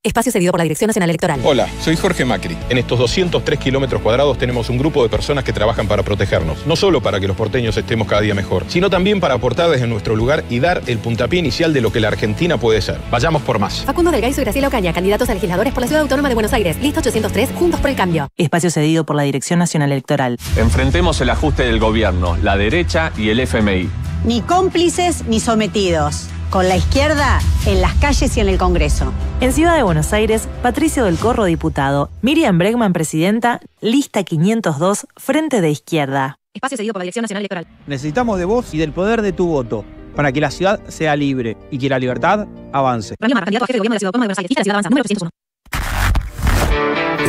Espacio cedido por la Dirección Nacional Electoral. Hola, soy Jorge Macri. En estos 203 kilómetros cuadrados tenemos un grupo de personas que trabajan para protegernos. No solo para que los porteños estemos cada día mejor, sino también para aportar desde nuestro lugar y dar el puntapié inicial de lo que la Argentina puede ser. Vayamos por más. Facundo Delgaizo y Graciela Ocaña, candidatos a legisladores por la Ciudad Autónoma de Buenos Aires. Lista 803, Juntos por el Cambio. Espacio cedido por la Dirección Nacional Electoral. Enfrentemos el ajuste del gobierno, la derecha y el FMI. Ni cómplices ni sometidos con la izquierda en las calles y en el Congreso. En Ciudad de Buenos Aires, Patricio del Corro, diputado. Miriam Bregman, presidenta. Lista 502, Frente de Izquierda. Espacio cedido por la Dirección Nacional Electoral. Necesitamos de vos y del poder de tu voto para que la ciudad sea libre y que la libertad avance. Ramiro Mar, candidato a jefe de gobierno de la Ciudad Autónoma de Buenos Aires. Lista de Ciudad Avanza, número 301.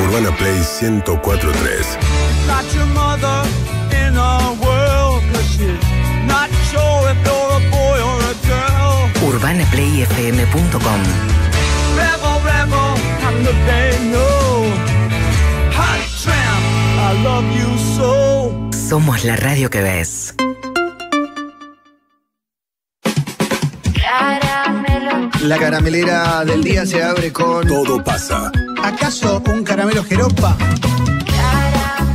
Urbana Play 1043. So. Somos la radio que ves. La caramelera del día se abre con. Todo pasa. ¿Acaso un caramelo jeropa?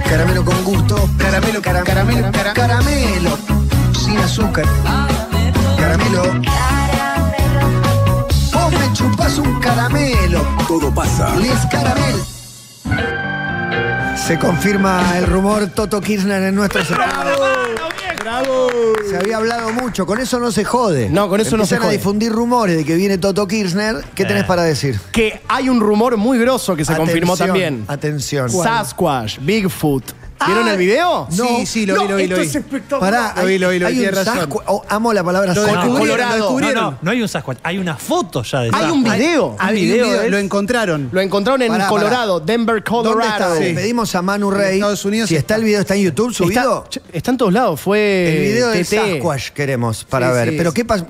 Caramelo Caramelo, caramelo, cara- Caramelo. Sin azúcar. Caramelo. Chupás un caramelo. Todo pasa. Les caramel. Se confirma el rumor Toto Kirchner en nuestro ¡Bravo! Se había hablado mucho, con eso no se jode. No, con eso no se Empiezan a jode. difundir rumores de que viene Toto Kirchner. ¿Qué tenés Eh. para decir? Que hay un rumor muy grosso que se confirmó también. Atención. Sasquatch, Bigfoot. ¿Vieron Ah, el video? no. Sí, sí, lo vi, lo vi, lo esto vi. es espectacular. Pará, Lo vi, lo vi, lo vi, hay un tienes razón. Sasqua- oh, amo la palabra Lo Sasquatch. Colorado. lo No, no, no hay un Sasquatch, hay una foto ya de Hay un video. Hay un video video, es- lo encontraron. Lo encontraron en Pará, Colorado, Denver, ¿Dónde Colorado. está? Le pedimos a Manu Rey. Estados Unidos si está está. el video, está en YouTube subido. Está, está en todos lados. Fue. el video de. Sasquatch queremos para Sí, ver. sí. Pero ¿qué pasa?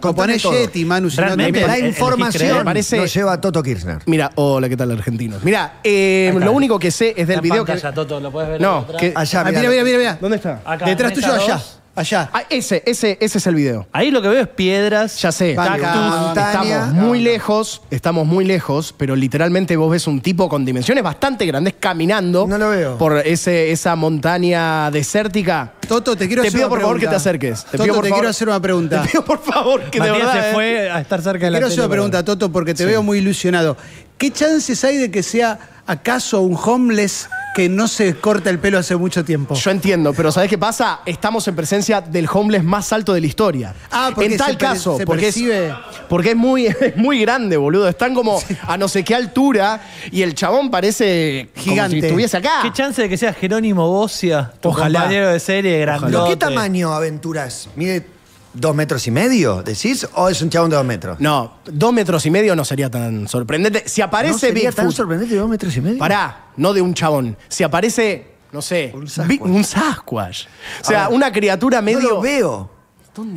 Yeti, Manu, no, Realmente, no- La información nos lleva a Toto Kirchner. Mira, hola, ¿qué tal, argentinos? Mira, eh, lo único que sé es Está del video que. pantalla, Toto, ¿lo puedes ver No, que- Allá, Ah, mira, mira, mira, mira. ¿Dónde está? Acá, Detrás tuyo, allá. Allá. Ah, ese, ese, ese es el video. Ahí lo que veo es piedras. Ya sé. Montaña. Estamos muy lejos, estamos muy lejos, pero literalmente vos ves un tipo con dimensiones bastante grandes caminando No lo veo. por ese, esa montaña desértica. Toto, te quiero Te hacer pido una por favor que te acerques. Te Toto, pido por te favor. quiero hacer una [LAUGHS] pregunta. Te pido por favor que de Matías verdad. se eh. fue a estar cerca de la Quiero hacer una pregunta. Toto, porque te veo muy ilusionado. ¿Qué chances hay de que sea acaso un homeless que no se corta el pelo hace mucho tiempo? Yo entiendo, pero ¿sabés qué pasa? Estamos en presencia del homeless más alto de la historia. Ah, porque en tal se caso, se porque, percibe- es, porque es muy, [LAUGHS] es muy grande, boludo. Están como a no sé qué altura y el chabón parece como Gigante. si estuviese acá. ¿Qué chance de que sea Jerónimo Bocia, tu Ojalá. compañero de serie, grandote? ¿Pero qué tamaño aventuras? ¿Mide dos metros y medio, decís? ¿O es un chabón de dos metros? No, dos metros y medio no sería tan sorprendente. Si ¿No aparece sería tan Bigfoot, sorprendente dos metros y medio? pará, no de un chabón. Si aparece, no sé, Un un Sasquatch. O sea, ver, una criatura No medio. lo veo.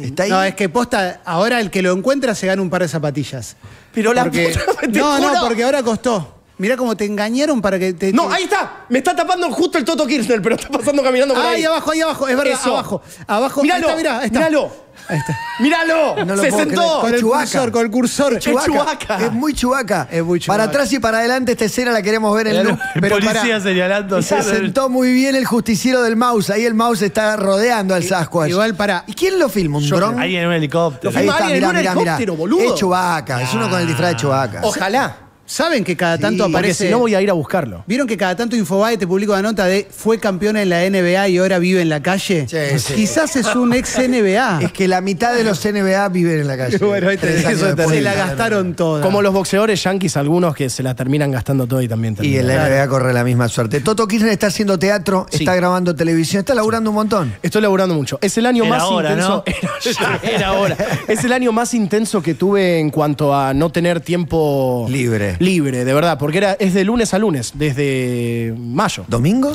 Está ahí. No, es que posta, ahora el que lo encuentra se gana un par de zapatillas. Pero la Porque- puta, [LAUGHS] te No, no, porque ahora costó. Mirá cómo te engañaron para que te. No, te- ahí está. Me está tapando justo el Toto Kirchner, pero está pasando caminando por Ah, ahí. ahí abajo, ahí abajo, es verdad, Eso. abajo. Abajo, Míralo, ahí está, mirá, ahí está. míralo. Ahí está. ¡Míralo! No ¡Se sentó! Con el cursor, con el cursor. Es Chewbacca. Es muy chubaca. Es muy Chewbacca. Para atrás y para adelante esta escena la queremos ver en loop. policía señalando. Se sentó muy bien el justiciero del mouse. Ahí el mouse está rodeando al Sasquatch. Igual para. ¿Y quién lo filma? ¿Un dron? Ahí en un helicóptero. Lo Ahí filma está, alguien en mirá, un mirá, mirá. helicóptero, boludo. Es Chewbacca, es uno con el disfraz de Chewbacca. Ojalá. ¿Saben que cada tanto Sí, aparece. si no voy a ir a buscarlo. ¿Vieron que cada tanto Infobae te publica una nota de fue campeón en la NBA y ahora vive en la calle? Sí, sí. Quizás es un ex NBA. [LAUGHS] Es que la mitad de los NBA viven en la calle. [LAUGHS] Bueno, ahí tenés, Tres años eso es después. se la gastaron toda. Como los boxeadores yanquis, algunos que se la terminan gastando todo y también Y en terminan. la NBA corre la misma suerte. Toto Kirchner está haciendo teatro, Sí. está grabando televisión, está laburando un montón. Estoy laburando mucho. Es el año Era más ahora, intenso. [LAUGHS] Era, era ahora. Es el año más intenso que tuve en cuanto a no tener tiempo Libre. Libre, de verdad. Porque era, es de lunes a lunes, desde mayo. ¿Domingo?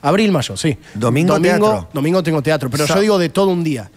Abril, mayo, sí. Domingo domingo, teatro. Domingo tengo teatro, pero Sa- yo digo de todo un día.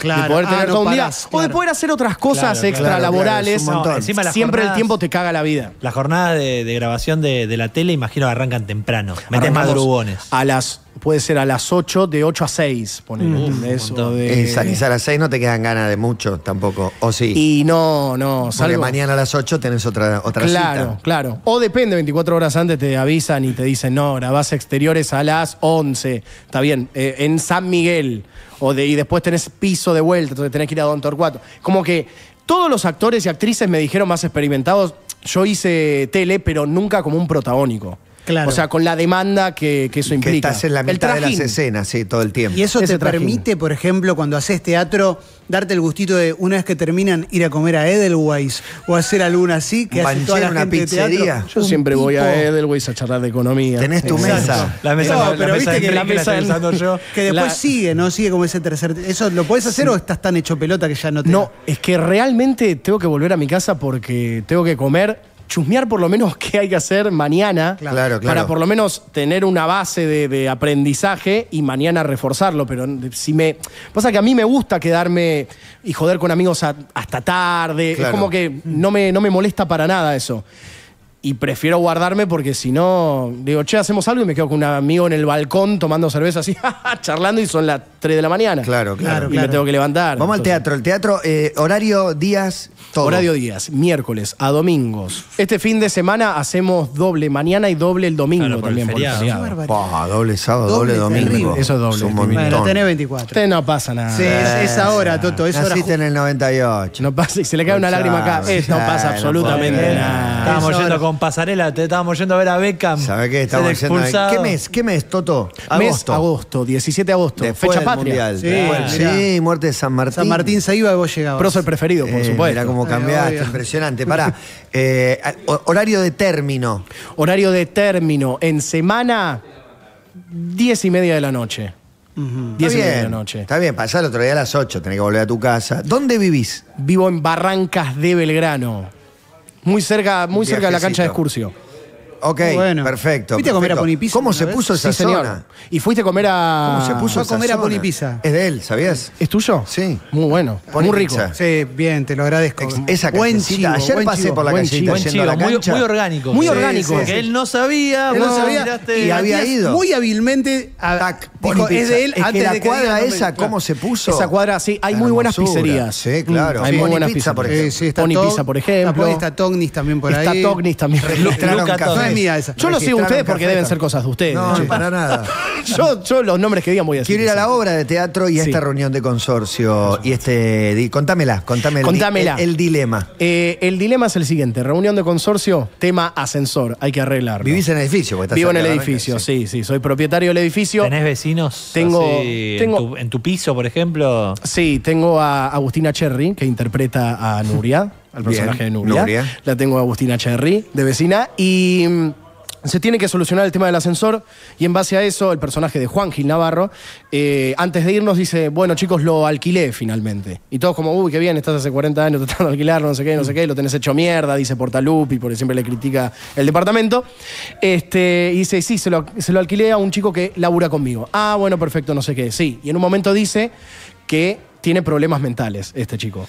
Claro. de poder Ah, tener no todo un día. parás, O de claro. poder hacer otras cosas Claro, extra claro, laborales. claro, es un montón. No, encima las Siempre el jornadas- tiempo te caga la vida. Las jornadas de, de grabación de, de la tele, imagino que arrancan temprano. Metes madrugones. A las, puede ser a las 8, de 8 a 6, ponele, Mm, ¿entendés? O de- salís a las 6 no te quedan ganas de mucho tampoco. ¿O sí? Y no, no, Porque salgo. mañana a las 8 tenés otra, otra Claro, cita. claro. O depende, 24 horas antes te avisan y te dicen, no, grabás exteriores a las 11. Está bien, eh, en San Miguel. O de, y después tenés piso de vuelta, entonces tenés que ir a Don Torcuato. Como que todos los actores y actrices me dijeron más experimentados, yo hice tele, pero nunca como un protagónico. Claro. O sea, con la demanda que, que eso Que implica. estás en la mitad de las escenas, sí, todo el tiempo. Y eso Ese te trajín. permite, por ejemplo, cuando haces teatro, darte el gustito de una vez que terminan ir a comer a Edelweiss o hacer alguna así que hace toda la una gente de teatro. pizzería. Yo Un siempre voy a Edelweiss a charlar de economía. Tenés tu Exacto. mesa. La mesa, No, la pero viste que la mesa estoy en- usando yo. [LAUGHS] Que después La- sigue, ¿no? Sigue como ese tercer. ¿Eso lo podés hacer o estás tan hecho pelota que ya no te.? No, es que realmente tengo que volver a mi casa porque tengo que comer, chusmear por lo menos [LAUGHS] qué hay que hacer mañana. Claro, claro. Para por lo menos tener una base de, de aprendizaje y mañana reforzarlo. Pero si me. Pasa que a mí me gusta quedarme y joder con amigos a- hasta tarde. Claro. Es como que no me, no me molesta para nada eso. Y prefiero guardarme porque si no, digo, che, hacemos algo y me quedo con un amigo en el balcón tomando cerveza así, [LAUGHS] charlando y son las 3 de la mañana. Claro, claro. Y me tengo que levantar. Vamos al teatro. El teatro, eh, horario, días, todo. Horario días, miércoles a domingos. Este fin de semana hacemos doble mañana y doble el domingo Claro, por el también por el feriado. doble sábado, doble, Doble domingo. Eso es doble. Es un Bueno, tenés 24. Usted no pasa nada. Sí, es, es ahora, Toto. Es hora en el 98. No pasa, y se le cae una lágrima acá. Eh, no pasa absolutamente nada. Estábamos yendo ahora. Con pasarela, te estábamos yendo a ver a Beckham. ¿Sabes qué? Estamos expulsado. ¿Qué mes? ¿Qué mes, Toto? Mes Agosto. agosto, 17 de agosto. Después fecha del patria. Mundial. Sí, muerte de San Martín. San Martín se iba y vos llegabas. Prócer preferido, por Eh, supuesto. Mirá cómo Eh, cambiaste, impresionante. [LAUGHS] Pará. Eh, ho- horario de término. Horario de término en semana, 10 y media de la noche. 10 y Está media de la noche. Está bien, pasar otro día a las 8, tenés que volver a tu casa. ¿Dónde vivís? Vivo en Barrancas de Belgrano. Muy cerca, muy cerca de la cancha de excursio. Ok, Bueno. perfecto. ¿Fuiste a comer a perfecto. Ponipizza ¿Cómo una se vez? puso esa Sí, señor. zona? Y fuiste a comer a. ¿Cómo se puso Fue a esa comer a zona? Ponipizza. Es de él, ¿sabías? ¿Es tuyo? Sí. Muy bueno. Pony muy rico. Pizza. Sí, bien, te lo agradezco. Ex- Esa buen chivo, Ayer buen pasé chivo. por la Buen callecita chivo, Buen yendo a chivo, la muy, cancha. muy orgánico. Muy Sí, orgánico. sí, sí. Que él no sabía, Él vos no sabía y había Matías ido. Muy hábilmente a- Tac, dijo, Pony es de él que antes la de que cuadra diga esa. ¿cómo se puso? Esa cuadra, sí, hay muy buenas hermosura. pizzerías. Sí, claro. Mm, hay Sí, muy Pony buenas Pizza, pizzerías. por ejemplo. sí, está Pony Tog- Pizza, por ejemplo. Está, está Tognis también por ahí. Está Tognis también. Registraron Luca. No es mía esa. Yo lo sigo a ustedes porque deben ser cosas de ustedes. No, para nada. [LAUGHS] yo, yo los nombres que digan voy a decir. Quiero ir a la obra de teatro y a Sí. esta reunión de consorcio y este. di- Contámela, contámela. Contámela. El, el dilema. Eh, el dilema es el siguiente: reunión de consorcio, tema ascensor. Hay que arreglarlo. Vivís en el edificio, porque estás Vivo en el edificio, sí, sí. Soy propietario del edificio. ¿Tenés vecinos? Tengo- así, tengo- En, tu, en tu piso, por ejemplo. Sí, tengo a Agustina Cherry, que interpreta a Nuria, [LAUGHS] al Bien, personaje de Nuria. Nuria. La tengo a Agustina Cherry, de vecina. Y mm, se tiene que solucionar el tema del ascensor. Y en base a eso, el personaje de Juan Gil Navarro, eh, antes de irnos, dice: Bueno, chicos, lo alquilé finalmente. Y todos, como, uy, qué bien, estás hace 40 años tratando [LAUGHS] de alquilarlo, no sé qué, no sé qué, lo tenés hecho mierda, dice Portalupi, porque siempre le critica el departamento. Este, y dice: Sí, se lo, se lo alquilé a un chico que labura conmigo. Ah, bueno, perfecto, no sé qué. Sí. Y en un momento dice que tiene problemas mentales, este chico.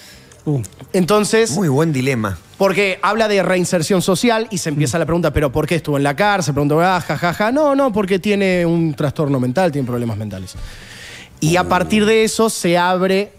Entonces. Muy buen dilema. Porque habla de reinserción social y se empieza la pregunta, ¿pero por qué estuvo en la cárcel? Pregunto, ah, jajaja. No, no, porque tiene un trastorno mental, tiene problemas mentales. Y a partir de eso se abre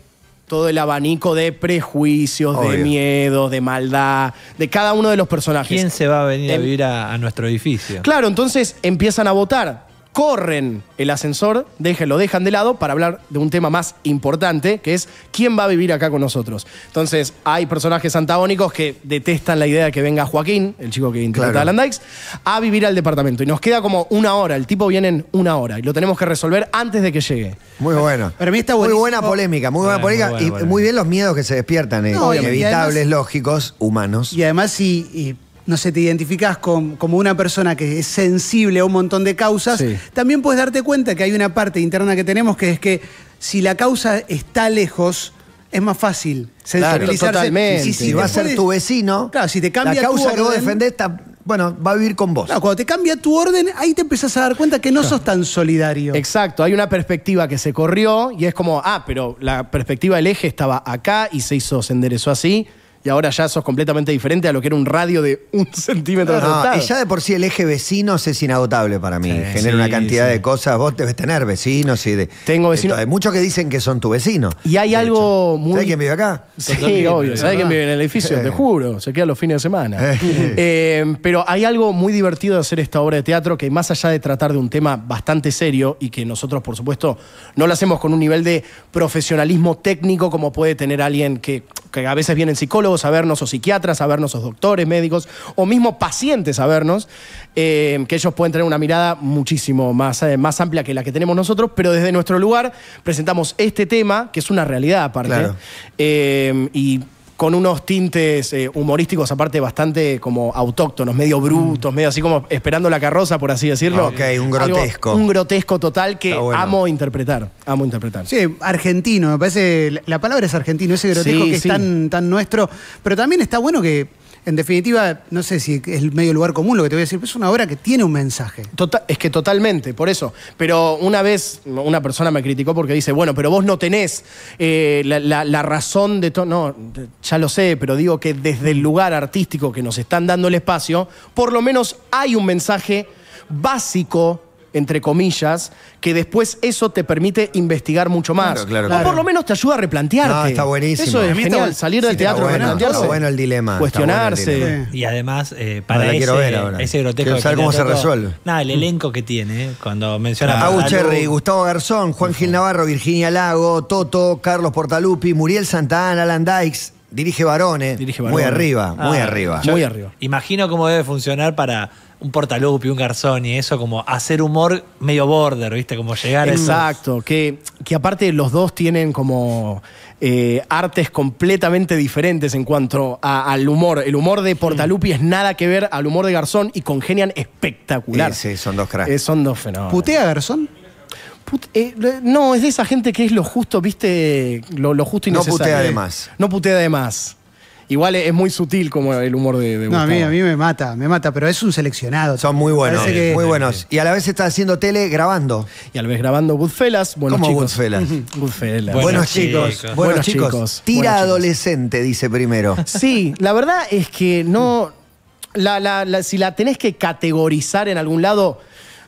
todo el abanico de prejuicios, de Obvio. miedo, de maldad, de cada uno de los personajes. ¿Quién se va a venir a Em- vivir a, a nuestro edificio? Claro, entonces empiezan a votar. Corren el ascensor, dejen, lo dejan de lado para hablar de un tema más importante, que es quién va a vivir acá con nosotros. Entonces, hay personajes antagónicos que detestan la idea de que venga Joaquín, el chico que interpreta Claro. a Alan Dykes, a vivir al departamento. Y nos queda como una hora. El tipo viene en una hora y lo tenemos que resolver antes de que llegue. Muy bueno. Para mí está Muy buena polémica, muy buena Muy polémica. buena y polémica. muy bien los miedos que se despiertan, eh, No, inevitables, además- lógicos, humanos. Y además, si, y, no sé, te identificás con- como una persona que es sensible a un montón de causas, Sí. también puedes darte cuenta que hay una parte interna que tenemos que es que si la causa está lejos, es más fácil sensibilizarse. totalmente. Y si va a ser tu vecino, Claro, si te cambia la causa tu que vos orden- defendés bueno, va a vivir con vos. Claro, cuando te cambia tu orden, ahí te empezás a dar cuenta que no sos tan solidario. Exacto, hay una perspectiva que se corrió y es como, ah, pero la perspectiva del eje estaba acá y se hizo, se enderezó así. Y ahora ya sos completamente diferente a lo que era un radio de un [LAUGHS] centímetro de No, costado. y ya de por sí el eje vecinos es inagotable para mí. Genera sí, una cantidad sí. de cosas. Vos debes tener vecinos y de. Tengo de vecinos. Hay muchos que dicen que son tu vecino. Y hay de algo muy. ¿Sabés quién vive acá? Sí, Totalmente, obvio. de ¿Sabes quién vive en el edificio? [LAUGHS] Te juro. Se queda los fines de semana. Eh. [LAUGHS] Eh, pero hay algo muy divertido de hacer esta obra de teatro que, más allá de tratar de un tema bastante serio y que nosotros, por supuesto, no lo hacemos con un nivel de profesionalismo técnico como puede tener alguien que, que a veces vienen psicólogos a vernos o psiquiatras a vernos o doctores, médicos o mismo pacientes a vernos, eh, que ellos pueden tener una mirada muchísimo más, eh, más amplia que la que tenemos nosotros, pero desde nuestro lugar presentamos este tema, que es una realidad aparte, Claro. eh, y con unos tintes eh, humorísticos aparte bastante como autóctonos, medio brutos, medio así como esperando la carroza, por así decirlo. Ok, un Algo- grotesco. un grotesco total que bueno. amo interpretar, amo interpretar. Sí, argentino, me parece, la- la palabra es argentino, ese grotesco Sí, que es sí. tan, tan nuestro, pero también está bueno que En definitiva, no sé si es el medio lugar común lo que te voy a decir, pero es una obra que tiene un mensaje. Tota- es que totalmente, por eso. Pero una vez una persona me criticó porque dice, bueno, pero vos no tenés eh, la razón de todo. No, ya lo sé, pero digo que desde el lugar artístico que nos están dando el espacio, por lo menos hay un mensaje básico entre comillas, que después eso te permite investigar mucho más. Claro, claro, o claro. por lo menos te ayuda a replantearte. No, está buenísimo. Eso A es está genial, salir del Sí, teatro, bueno, replantearse. está bueno el dilema, Cuestionarse. bueno el dilema. Y además, eh, para la ese, quiero ver ahora. ese grotesco Quiero saber cómo se resuelve. Nada, el elenco que tiene, eh, cuando menciona a Agu Portalú, Cherry, Gustavo Garzón, Juan Gil Navarro, Virginia Lago, Toto, Carlos Portalupi, Muriel Santana, Alan Dykes, dirige Varones. Muy Varone. arriba, muy Ah, arriba. yo Imagino cómo debe funcionar para un Portalupi, un Garzón y eso, como hacer humor medio border, ¿viste? Como llegar a esos- Exacto, que, que aparte los dos tienen como eh, artes completamente diferentes en cuanto a- al humor. El humor de Portalupi es nada que ver al humor de Garzón y congenian espectacular. Sí, sí, son dos cracks. Eh, son dos fenómenos. ¿Putea Garzón? Put- eh, no, es de esa gente que es lo justo, viste, lo, lo justo y No necesario. putea de más. No putea de más. Igual es, muy sutil como el humor de, de No, a mí, Gustavo. a mí me mata, me mata, pero es un seleccionado. Son muy buenos, que- muy buenos. Y a la vez está haciendo tele grabando. Y a la vez grabando Goodfellas, buenos ¿Cómo chicos. Goodfellas? [LAUGHS] Goodfellas. Buenos, chicos, buenos, chicos. Tira buenos chicos. adolescente, dice primero. Sí, la verdad es que no. la- la- la- si la tenés que categorizar en algún lado,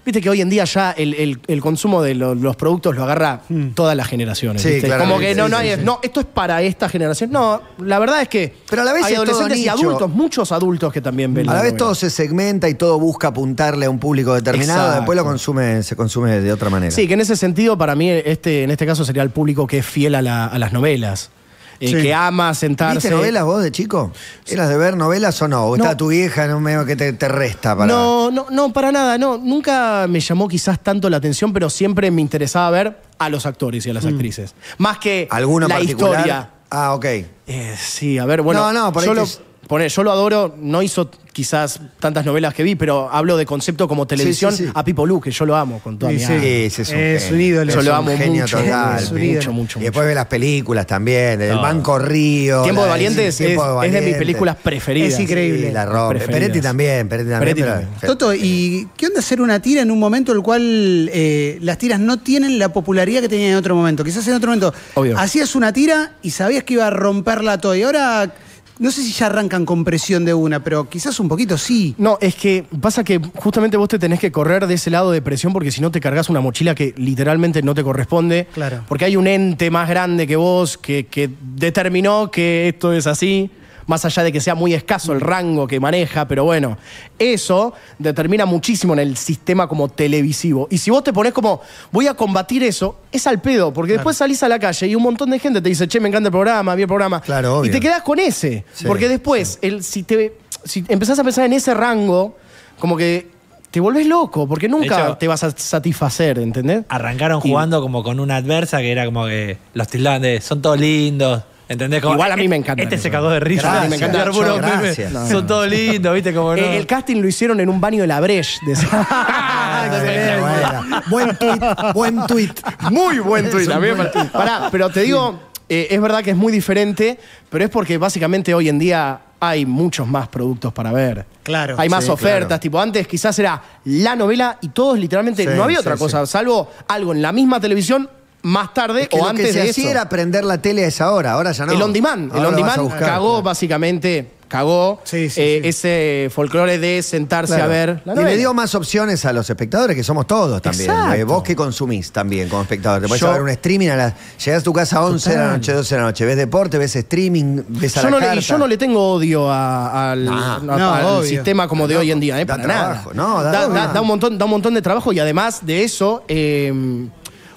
viste que hoy en día ya el, el- el consumo de lo- los productos lo agarra todas las generaciones. Sí, ¿viste? Como que no, sí, no hay. sí. No, esto es para esta generación. No, la verdad es que. Pero a la vez hay es todo adolescentes y nicho. adultos, muchos adultos que también ven A la vez novela. todo se segmenta y todo busca apuntarle a un público determinado, Exacto. después lo consume, se consume de otra manera. Sí, que en ese sentido, para mí, este, en este caso sería el público que es fiel a, la- a las novelas. Eh, Sí. Que ama sentarse. ¿Viste novelas vos de chico? ¿Eras de ver novelas o no? ¿O está tu vieja en un medio que te, te resta para.? No, no, no, para nada, no. Nunca me llamó quizás tanto la atención, pero siempre me interesaba ver a los actores y a las actrices. Más que ¿Alguno la particular? historia. Ah, ok. Eh, sí, a ver, bueno. No, no, por ahí yo, te- poné, yo lo adoro, no hizo quizás tantas novelas que vi, pero hablo de concepto como televisión sí, sí. a Pipo Lu, que yo lo amo con toda Sí, mi sí. alma. Ese es un Es un ídolo. Yo Es lo un amo genio mucho, total. es un mucho, ídolo. mucho, Y después ve las películas también, el Banco Río. Tiempo de Valientes es- es de mis películas preferidas. Es increíble. Sí, la rompe. Peretti también, Peretti también. Peretti pero- también. Toto, ¿y qué onda hacer una tira en un momento en el cual eh, las tiras no tienen la popularidad que tenían en otro momento? Quizás en otro momento Obvio. hacías una tira y sabías que iba a romperla todo. Y ahora, no sé si ya arrancan con presión de una, pero quizás un poquito sí. No, es que pasa que justamente vos te tenés que correr de ese lado de presión porque si no te cargas una mochila que literalmente no te corresponde. Claro. Porque hay un ente más grande que vos que, que determinó que esto es así. Más allá de que sea muy escaso el rango que maneja, pero bueno, eso determina muchísimo en el sistema como televisivo. Y si vos te pones como, voy a combatir eso, es al pedo, porque después salís a la calle y un montón de gente te dice, che, me encanta el programa, vi el programa. Claro, obvio. Y te quedás con ese. Sí, porque después, el, si, te, si empezás a pensar en ese rango, como que te volvés loco, porque nunca hecho- te vas a satisfacer, ¿entendés? Arrancaron Y- jugando como con una adversa que era como que los tildaban de son todos lindos. ¿Entendés? Como, Igual a mí me encanta Este eso. se cagó de risa. Gracias, me encanta. Meme. gracias. No, Son todos lindos, ¿viste? Como no. Eh, el casting lo hicieron en un baño de la Breche. decía. [LAUGHS] Buena. Buen tweet, buen tweet. Muy buen también. tuit. Pará, pero te digo, eh, es verdad que es muy diferente, pero es porque básicamente hoy en día hay muchos más productos para ver. Claro. Hay más Sí, ofertas, claro. tipo antes quizás era la novela y todos literalmente Sí, no había sí, otra sí. cosa, salvo algo en la misma televisión más tarde Es que o lo antes que se de hacía eso. era prender la tele a esa hora, ahora ya no. El on demand, el on a demand buscar, cagó claro. básicamente, cagó Sí, sí, eh, sí. ese folclore de sentarse Claro. a ver la y le dio más opciones a los espectadores, que somos todos también. Exacto. Eh, vos que consumís también como espectador. Te podés Yo- ver un streaming, a las, llegás a tu casa a 11 de la noche, 12 de la noche, ves deporte, ves streaming, ves a yo la no, le, carta. y yo no le tengo odio a- al, No, a- no, al obvio. sistema como de hoy en día, ¿eh? da para trabajo, nada. no, da- un montón, da un montón de trabajo y además de eso, eh,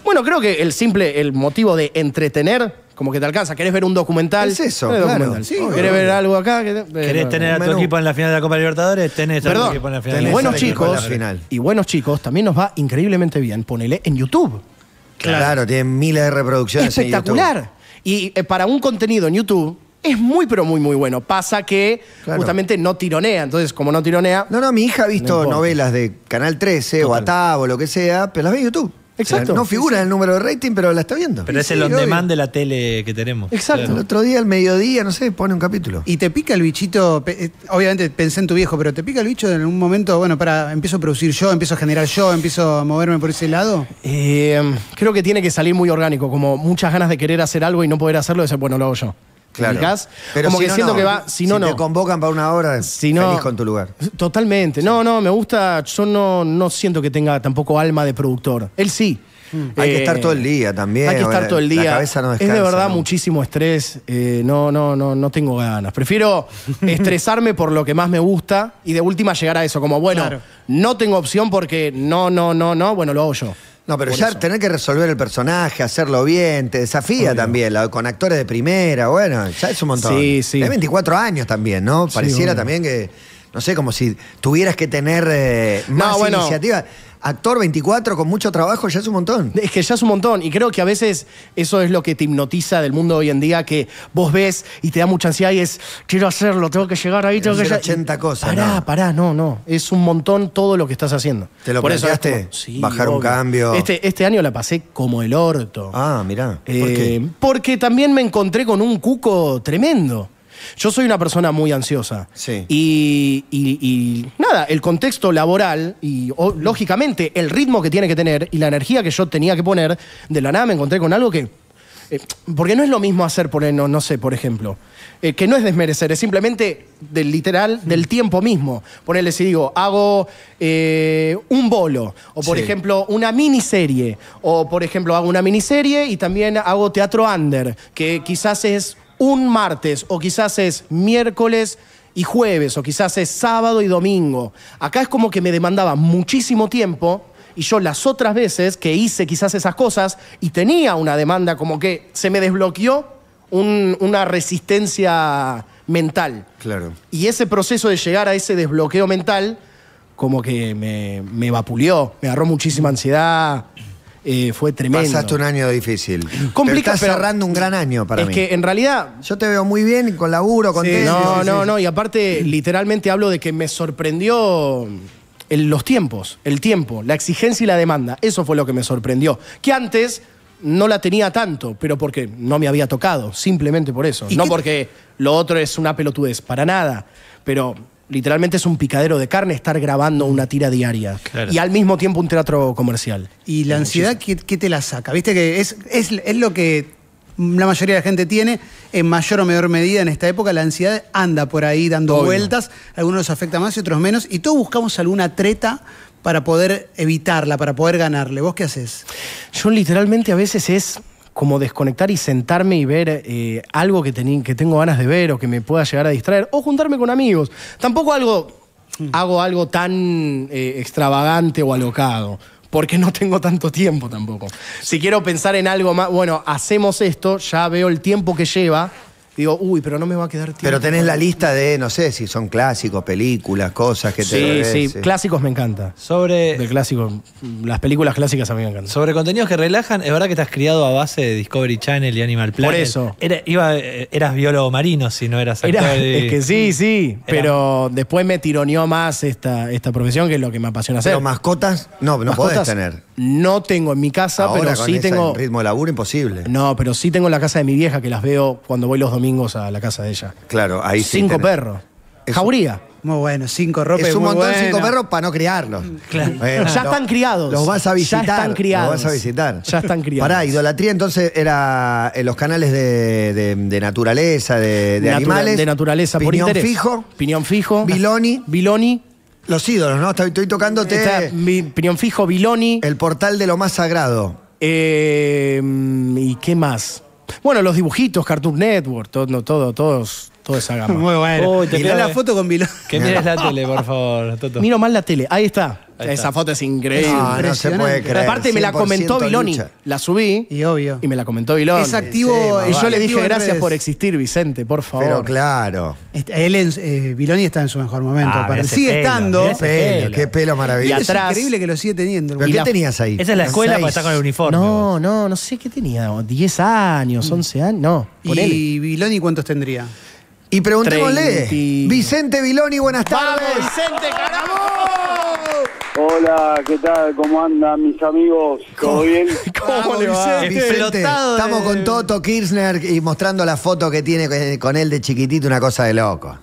bueno, creo que el simple, el motivo de entretener, como que te alcanza. ¿Querés ver un documental? Es eso, claro. documental. Sí, ¿Querés obvio. ver algo acá? ¿Querés ¿Querés tener a tu menú. equipo en la final de la Copa Libertadores? Tenés a tu Perdón, equipo en la final y de la buenos Copa Libertadores. chicos, final. y buenos chicos, también nos va increíblemente bien. Ponele en YouTube. Claro, tienen miles de reproducciones en Espectacular. Y eh, para un contenido en YouTube es muy, pero muy, muy bueno. Pasa que Claro. justamente no tironea. Entonces, como no tironea. No, no, mi hija ha visto novelas de Canal 13 o Atavo, lo que sea, pero las ve en YouTube. Exacto. no figura en el número de rating, pero la está viendo. Pero es Sí, el on obvio. demand de la tele que tenemos. El otro día, al mediodía, no sé, pone un capítulo. Y te pica el bichito, pe- eh, obviamente pensé en tu viejo, pero te pica el bicho en un momento, bueno, para, empiezo a producir yo, empiezo a generar yo, empiezo a moverme por ese lado. Eh, creo que tiene que salir muy orgánico, como muchas ganas de querer hacer algo y no poder hacerlo, de ser, bueno, lo hago yo. Claro. Pero como si que no, siento no. que va, si, no, te no. convocan para una hora, Si no- feliz con tu lugar. Totalmente. No, no, me gusta. Yo no, no siento que tenga tampoco alma de productor. Él sí. Hay que estar todo el día también. Hay que estar todo el día. La cabeza no es de verdad ¿no? muchísimo estrés. Eh, no, no, no, no tengo ganas. Prefiero [LAUGHS] estresarme por lo que más me gusta y de última llegar a eso. Como, bueno, Claro. no tengo opción porque no, no, no, no, bueno, lo hago yo. No, pero Por ya eso. tener que resolver el personaje, hacerlo bien, te desafía también, la- con actores de primera, bueno, ya es un montón. Sí, sí. Hay 24 años también, ¿no? Pareciera obvio. también que, no sé, como si tuvieras que tener eh, más bueno. iniciativa. Actor 24 con mucho trabajo ya es un montón. [LAUGHS] Es que ya es un montón. Y creo que a veces eso es lo que te hipnotiza del mundo hoy en día, que vos ves y te da mucha ansiedad y es, quiero hacerlo, tengo que llegar ahí, tengo que llegar. 80 cosas, Pará, no. pará, no, no. Es un montón todo lo que estás haciendo. ¿Te lo Por eso planteaste? como- sí, Bajar un cambio. Este, este año la pasé como el orto. Ah, mirá. ¿Por Eh, qué? Porque también me encontré con un cuco tremendo. Yo soy una persona muy ansiosa. Sí. Y, y- y nada, el contexto laboral y o, lógicamente el ritmo que tiene que tener y la energía que yo tenía que poner, de la nada me encontré con algo que... eh, porque no es lo mismo hacer, por, no, no sé, por ejemplo, eh, que no es desmerecer, es simplemente del literal, del tiempo mismo. Ponerle, si digo, hago eh, un bolo, o por Sí. ejemplo, una miniserie, o por ejemplo, hago una miniserie y también hago teatro under, que quizás es un martes, o quizás es miércoles y jueves, o quizás es sábado y domingo. Acá es como que me demandaba muchísimo tiempo. Y yo las otras veces que hice quizás esas cosas y tenía una demanda como que se me desbloqueó un- una resistencia mental. Claro. Y ese proceso de llegar a ese desbloqueo mental, como que me, me vapuleó, me agarró muchísima ansiedad, eh, fue tremendo. Pasaste un año difícil. Complica- pero estás pero- cerrando un gran año para es mí. que en realidad Yo te veo muy bien, con laburo, no, Sí, no, sí. no. Y aparte, literalmente hablo de que me sorprendió el- los tiempos, el tiempo, la exigencia y la demanda. Eso fue lo que me sorprendió. Que antes no la tenía tanto, pero porque no me había tocado, simplemente por eso. No porque lo otro es una pelotudez, para nada. Pero literalmente es un picadero de carne estar grabando una tira diaria. Claro. Y al mismo tiempo un teatro comercial. Y la ansiedad, ¿qué, qué te la saca? Viste que es, es, es lo que la mayoría de la gente tiene, en mayor o menor medida en esta época, la ansiedad anda por ahí dando Obvio. vueltas, algunos los afecta más y otros menos, y todos buscamos alguna treta para poder evitarla, para poder ganarle. ¿Vos qué haces? Yo literalmente a veces es como desconectar y sentarme y ver eh, algo que, que tengo ganas de ver o que me pueda llegar a distraer o juntarme con amigos. Tampoco algo, hago algo tan eh, extravagante o alocado. Porque no tengo tanto tiempo tampoco. Si quiero pensar en algo más, bueno, hacemos esto, ya veo el tiempo que lleva, digo, uy, pero no me va a quedar tiempo. Pero tenés la lista de, no sé, si son clásicos, películas, cosas que te Sí, ves, sí, sí. clásicos me encanta. Sobre, De clásicos, las películas clásicas a mí me encantan. sobre contenidos que relajan, es verdad que estás criado a base de Discovery Channel y Animal Planet. eso. Era- iba, eh, eras biólogo marino si no eras actor. Era- [LAUGHS] es que sí, sí, Era- pero después me tironeó más esta, esta profesión, que es lo que me apasiona hacer. Pero mascotas, no, no podés Mascotas tener. No tengo en mi casa, Ahora pero con sí ese tengo. ritmo de laburo imposible. No, pero sí tengo en la casa de mi vieja que las veo cuando voy los domingos a la casa de ella. Claro, ahí sí. Cinco tenés. perros. Jauría. Muy bueno, cinco ropas. Es un muy montón bueno. cinco perros para no criarlos. Claro. Bueno, ya lo- están criados. Los vas a Ya visitar. están criados. Los vas a visitar. Ya están criados. Pará, idolatría entonces era en los canales de, de- de naturaleza, de, de Natura- animales. De naturaleza, por Piñón interés. fijo, Piñón fijo. Viloni. Viloni. Los ídolos, ¿no? Estoy, estoy tocándote Está mi- Piñón fijo, Viloni. el portal de lo más sagrado. Eh, ¿Y qué más? Bueno, los dibujitos, Cartoon Network, todo, no, todo, todos, toda esa gama. [LAUGHS] Muy bueno. Mirá pido la que- foto con Vilón. Que mires [LAUGHS] la tele, por favor, Toto. Miro mal la tele. Ahí está. Ahí Esa está. foto es increíble. No, no se puede creer. Aparte me la 100% comentó Viloni. lucha. La subí Y obvio. y me la comentó Viloni. Es activo. Sí, Y yo le dije gracias redes. por existir, Vicente, por favor. Pero claro. Él en, eh, Viloni está en su mejor momento. Ah, Sigue pelo, estando. Pelo, pelo. qué pelo Y maravilloso. Es atrás- increíble que lo sigue teniendo. ¿Pero Y qué la- tenías ahí? Esa es la escuela para estar con el uniforme. No, no, no sé qué tenía. 10 años, 11 años. No, ponele. ¿Y Viloni cuántos tendría? Y preguntémosle. Treinti- Vicente Viloni, buenas tardes. ¡Vamos, Vicente, carajo! Hola, ¿qué tal? ¿Cómo andan mis amigos? ¿Todo bien? [LAUGHS] ¿Cómo le va? Vicente, estamos con Toto Kirchner y mostrando la foto que tiene con- él de chiquitito, una cosa de loco.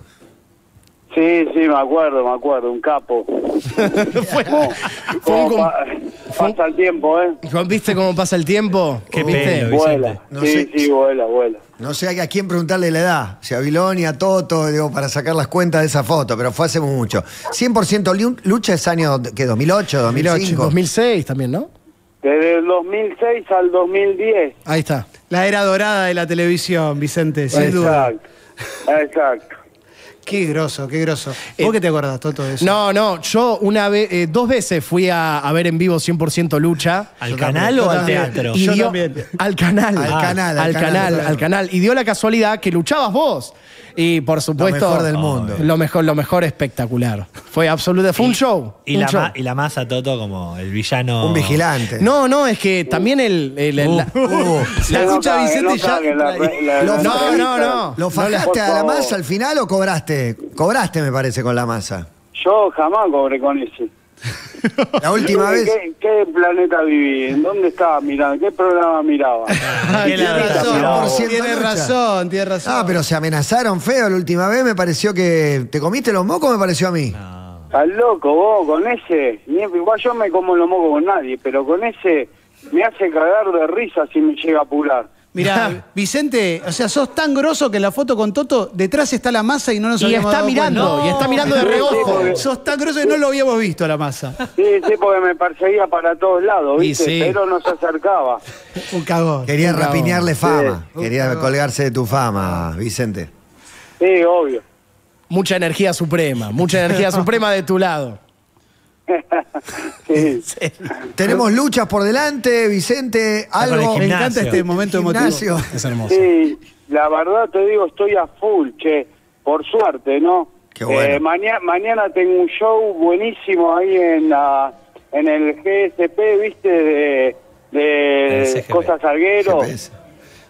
Sí, sí, me acuerdo, me acuerdo, un capo. [LAUGHS] Fue un ¿Cómo com- pa- pasa el tiempo, ¿eh? ¿Viste cómo pasa el tiempo? Qué ¿Viste? pelo, Vuela. No sí, sé. sí, vuela, vuela. No sé a quién preguntarle la edad, si a Viloni, a Toto, digo, para sacar las cuentas de esa foto, pero fue hace mucho. 100% lu- lucha es año, ¿qué? ¿2008, 2005? 2006 también, ¿no? Desde el 2006 al 2010. Ahí está. La era dorada de la televisión, Vicente, sin duda. Exacto. Qué groso, qué groso. ¿Vos qué te acordás, Toto, de eso? No, no, yo una vez, eh, dos veces fui a, a ver en vivo 100% lucha. ¿Al Yo canal también. o al teatro? Y Yo dio- también. Al canal. Al canal, al al canal, al canal. Y dio la casualidad que luchabas vos. Y por supuesto. mejor del mundo. Lo mejor, lo mejor espectacular. Fue absoluto. Fue un show. Y un la, show. ma- y la masa Toto como el villano. Un vigilante. No, no, es que también el. el- el- la, Se la escucha nota- Vicente ya. No, no, no. ¿Lo fajaste a la masa al final o cobraste? Cobraste, me parece, con la masa. Yo jamás cobré con ese. [LAUGHS] La última ¿En vez. qué, qué planeta viví? ¿En dónde estaba mirando? ¿Qué programa miraba? [LAUGHS] Tiene razón, miraba? tiene razón, tiene razón. Ah, pero se amenazaron feo la última vez, me pareció que. ¿Te comiste los mocos? Me pareció a mí. Estás loco vos, con ese. Igual yo me como lo moco con nadie, pero con ese me hace cagar de risa si me llega a apurar. Mirá, [LAUGHS] Vicente, o sea, sos tan grosso que en la foto con Toto, detrás está la masa y no nos Y habíamos está dado mirando, cuenta. y está mirando de Sí, reojo. porque- Sos tan grosso que no lo habíamos visto a la masa. Sí, sí, porque me perseguía para todos lados, Y ¿viste? sí. Pero no se acercaba. Un cagón. Quería Un cagón. rapiñarle fama. Sí. Quería colgarse de tu fama, Vicente. Sí, obvio. Mucha energía suprema, mucha energía [LAUGHS] suprema de tu lado. Sí. Tenemos luchas por delante, Vicente. Algo. Me encanta este momento emotivo. Gimnasio. Es hermoso. Sí, la verdad te digo, estoy a full, che. Por suerte, ¿no? Qué bueno. Eh, mañana, mañana tengo un show buenísimo ahí en la, en el GSP, ¿viste? De, de. Costa Salguero. GPS.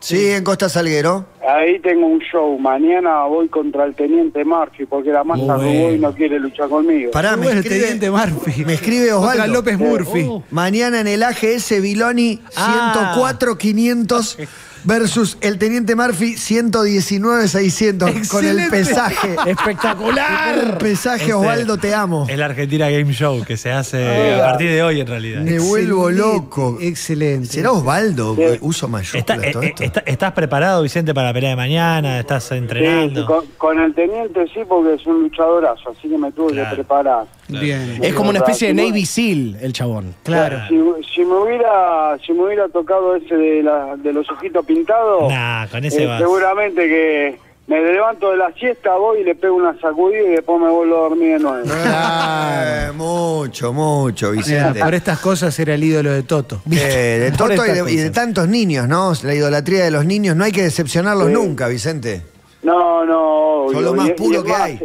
Sí, en Costa Salguero. Ahí tengo un show. Mañana voy contra el Teniente Murphy porque la masa robó y bueno. no quiere luchar conmigo. Pará, me bueno, el teniente Murphy. me escribe Contra Osvaldo. López Murphy. Mañana en el AGS Viloni Ah. 104 500 versus el Teniente Murphy 119 600 con el pesaje. El ¡Espectacular! pesaje Este- Osvaldo te amo. Es la Argentina Game Show que se hace a partir de hoy en realidad. Me vuelvo Excelente, loco. Excelente. ¿Será Osvaldo? Sí. Uso mayúscula Está- todo eh, esto. eh, está- ¿Estás preparado, Vicente, para la pelea de mañana? ¿Estás Sí, entrenando? con, con el Teniente sí porque es un luchadorazo, así que me tuve Claro. que preparar. Bien. Es como una especie de Navy SEAL, el chabón. Claro. Si, si me hubiera si me hubiera tocado ese de, la, de los ojitos pintados, Nah, con ese eh, vas. seguramente que me levanto de la siesta, voy y le pego una sacudida y después me vuelvo a dormir de nuevo. Eh, mucho, mucho, Mira, Vicente. por estas cosas era el ídolo de Toto. Eh, de Por Toto y de, y de cosas. tantos niños, ¿no? La idolatría de los niños, no hay que decepcionarlos Sí. nunca, Vicente. No, no, Son lo más Y- y puro que más, hay.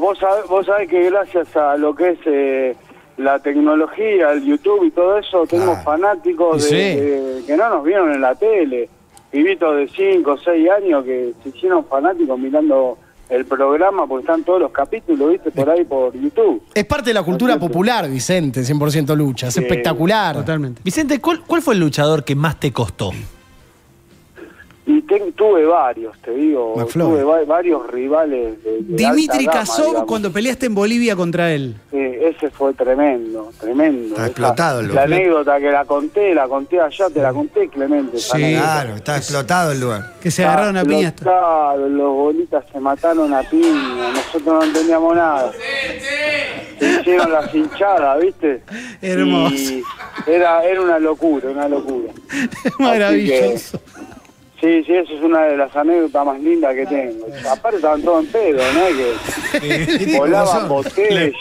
Vos sabés, vos sabés que gracias a lo que es eh, la tecnología, el YouTube y todo eso, tengo fanáticos Y de, sí. de- que no nos vieron en la tele. Pibitos de 5 o 6 años que se hicieron fanáticos mirando el programa porque están todos los capítulos, viste, por ahí por YouTube. Es parte de la cultura popular, Vicente, 100% lucha. Es espectacular. Totalmente. Vicente, ¿cuál, cuál fue el luchador que más te costó? Y ten- tuve varios, te digo, tuve va- varios rivales. De, de Dimitri gama, Kasov digamos. cuando peleaste en Bolivia contra él. Sí, ese fue tremendo, tremendo. Está Esa- explotado el La lugar. anécdota que la conté, la conté allá, te la conté, Clemente. Sí. Claro, está explotado el lugar. Que se agarraron a. Claro, los bolitas se mataron a piña, nosotros no entendíamos nada. Se hicieron las hinchadas, ¿viste? Hermoso. Y era, era una locura, una locura. [LAUGHS] Maravilloso. Sí, sí, esa es una de las anécdotas más lindas que tengo. Aparte estaban todos en pedo, ¿no? Que [LAUGHS] volaban botellas,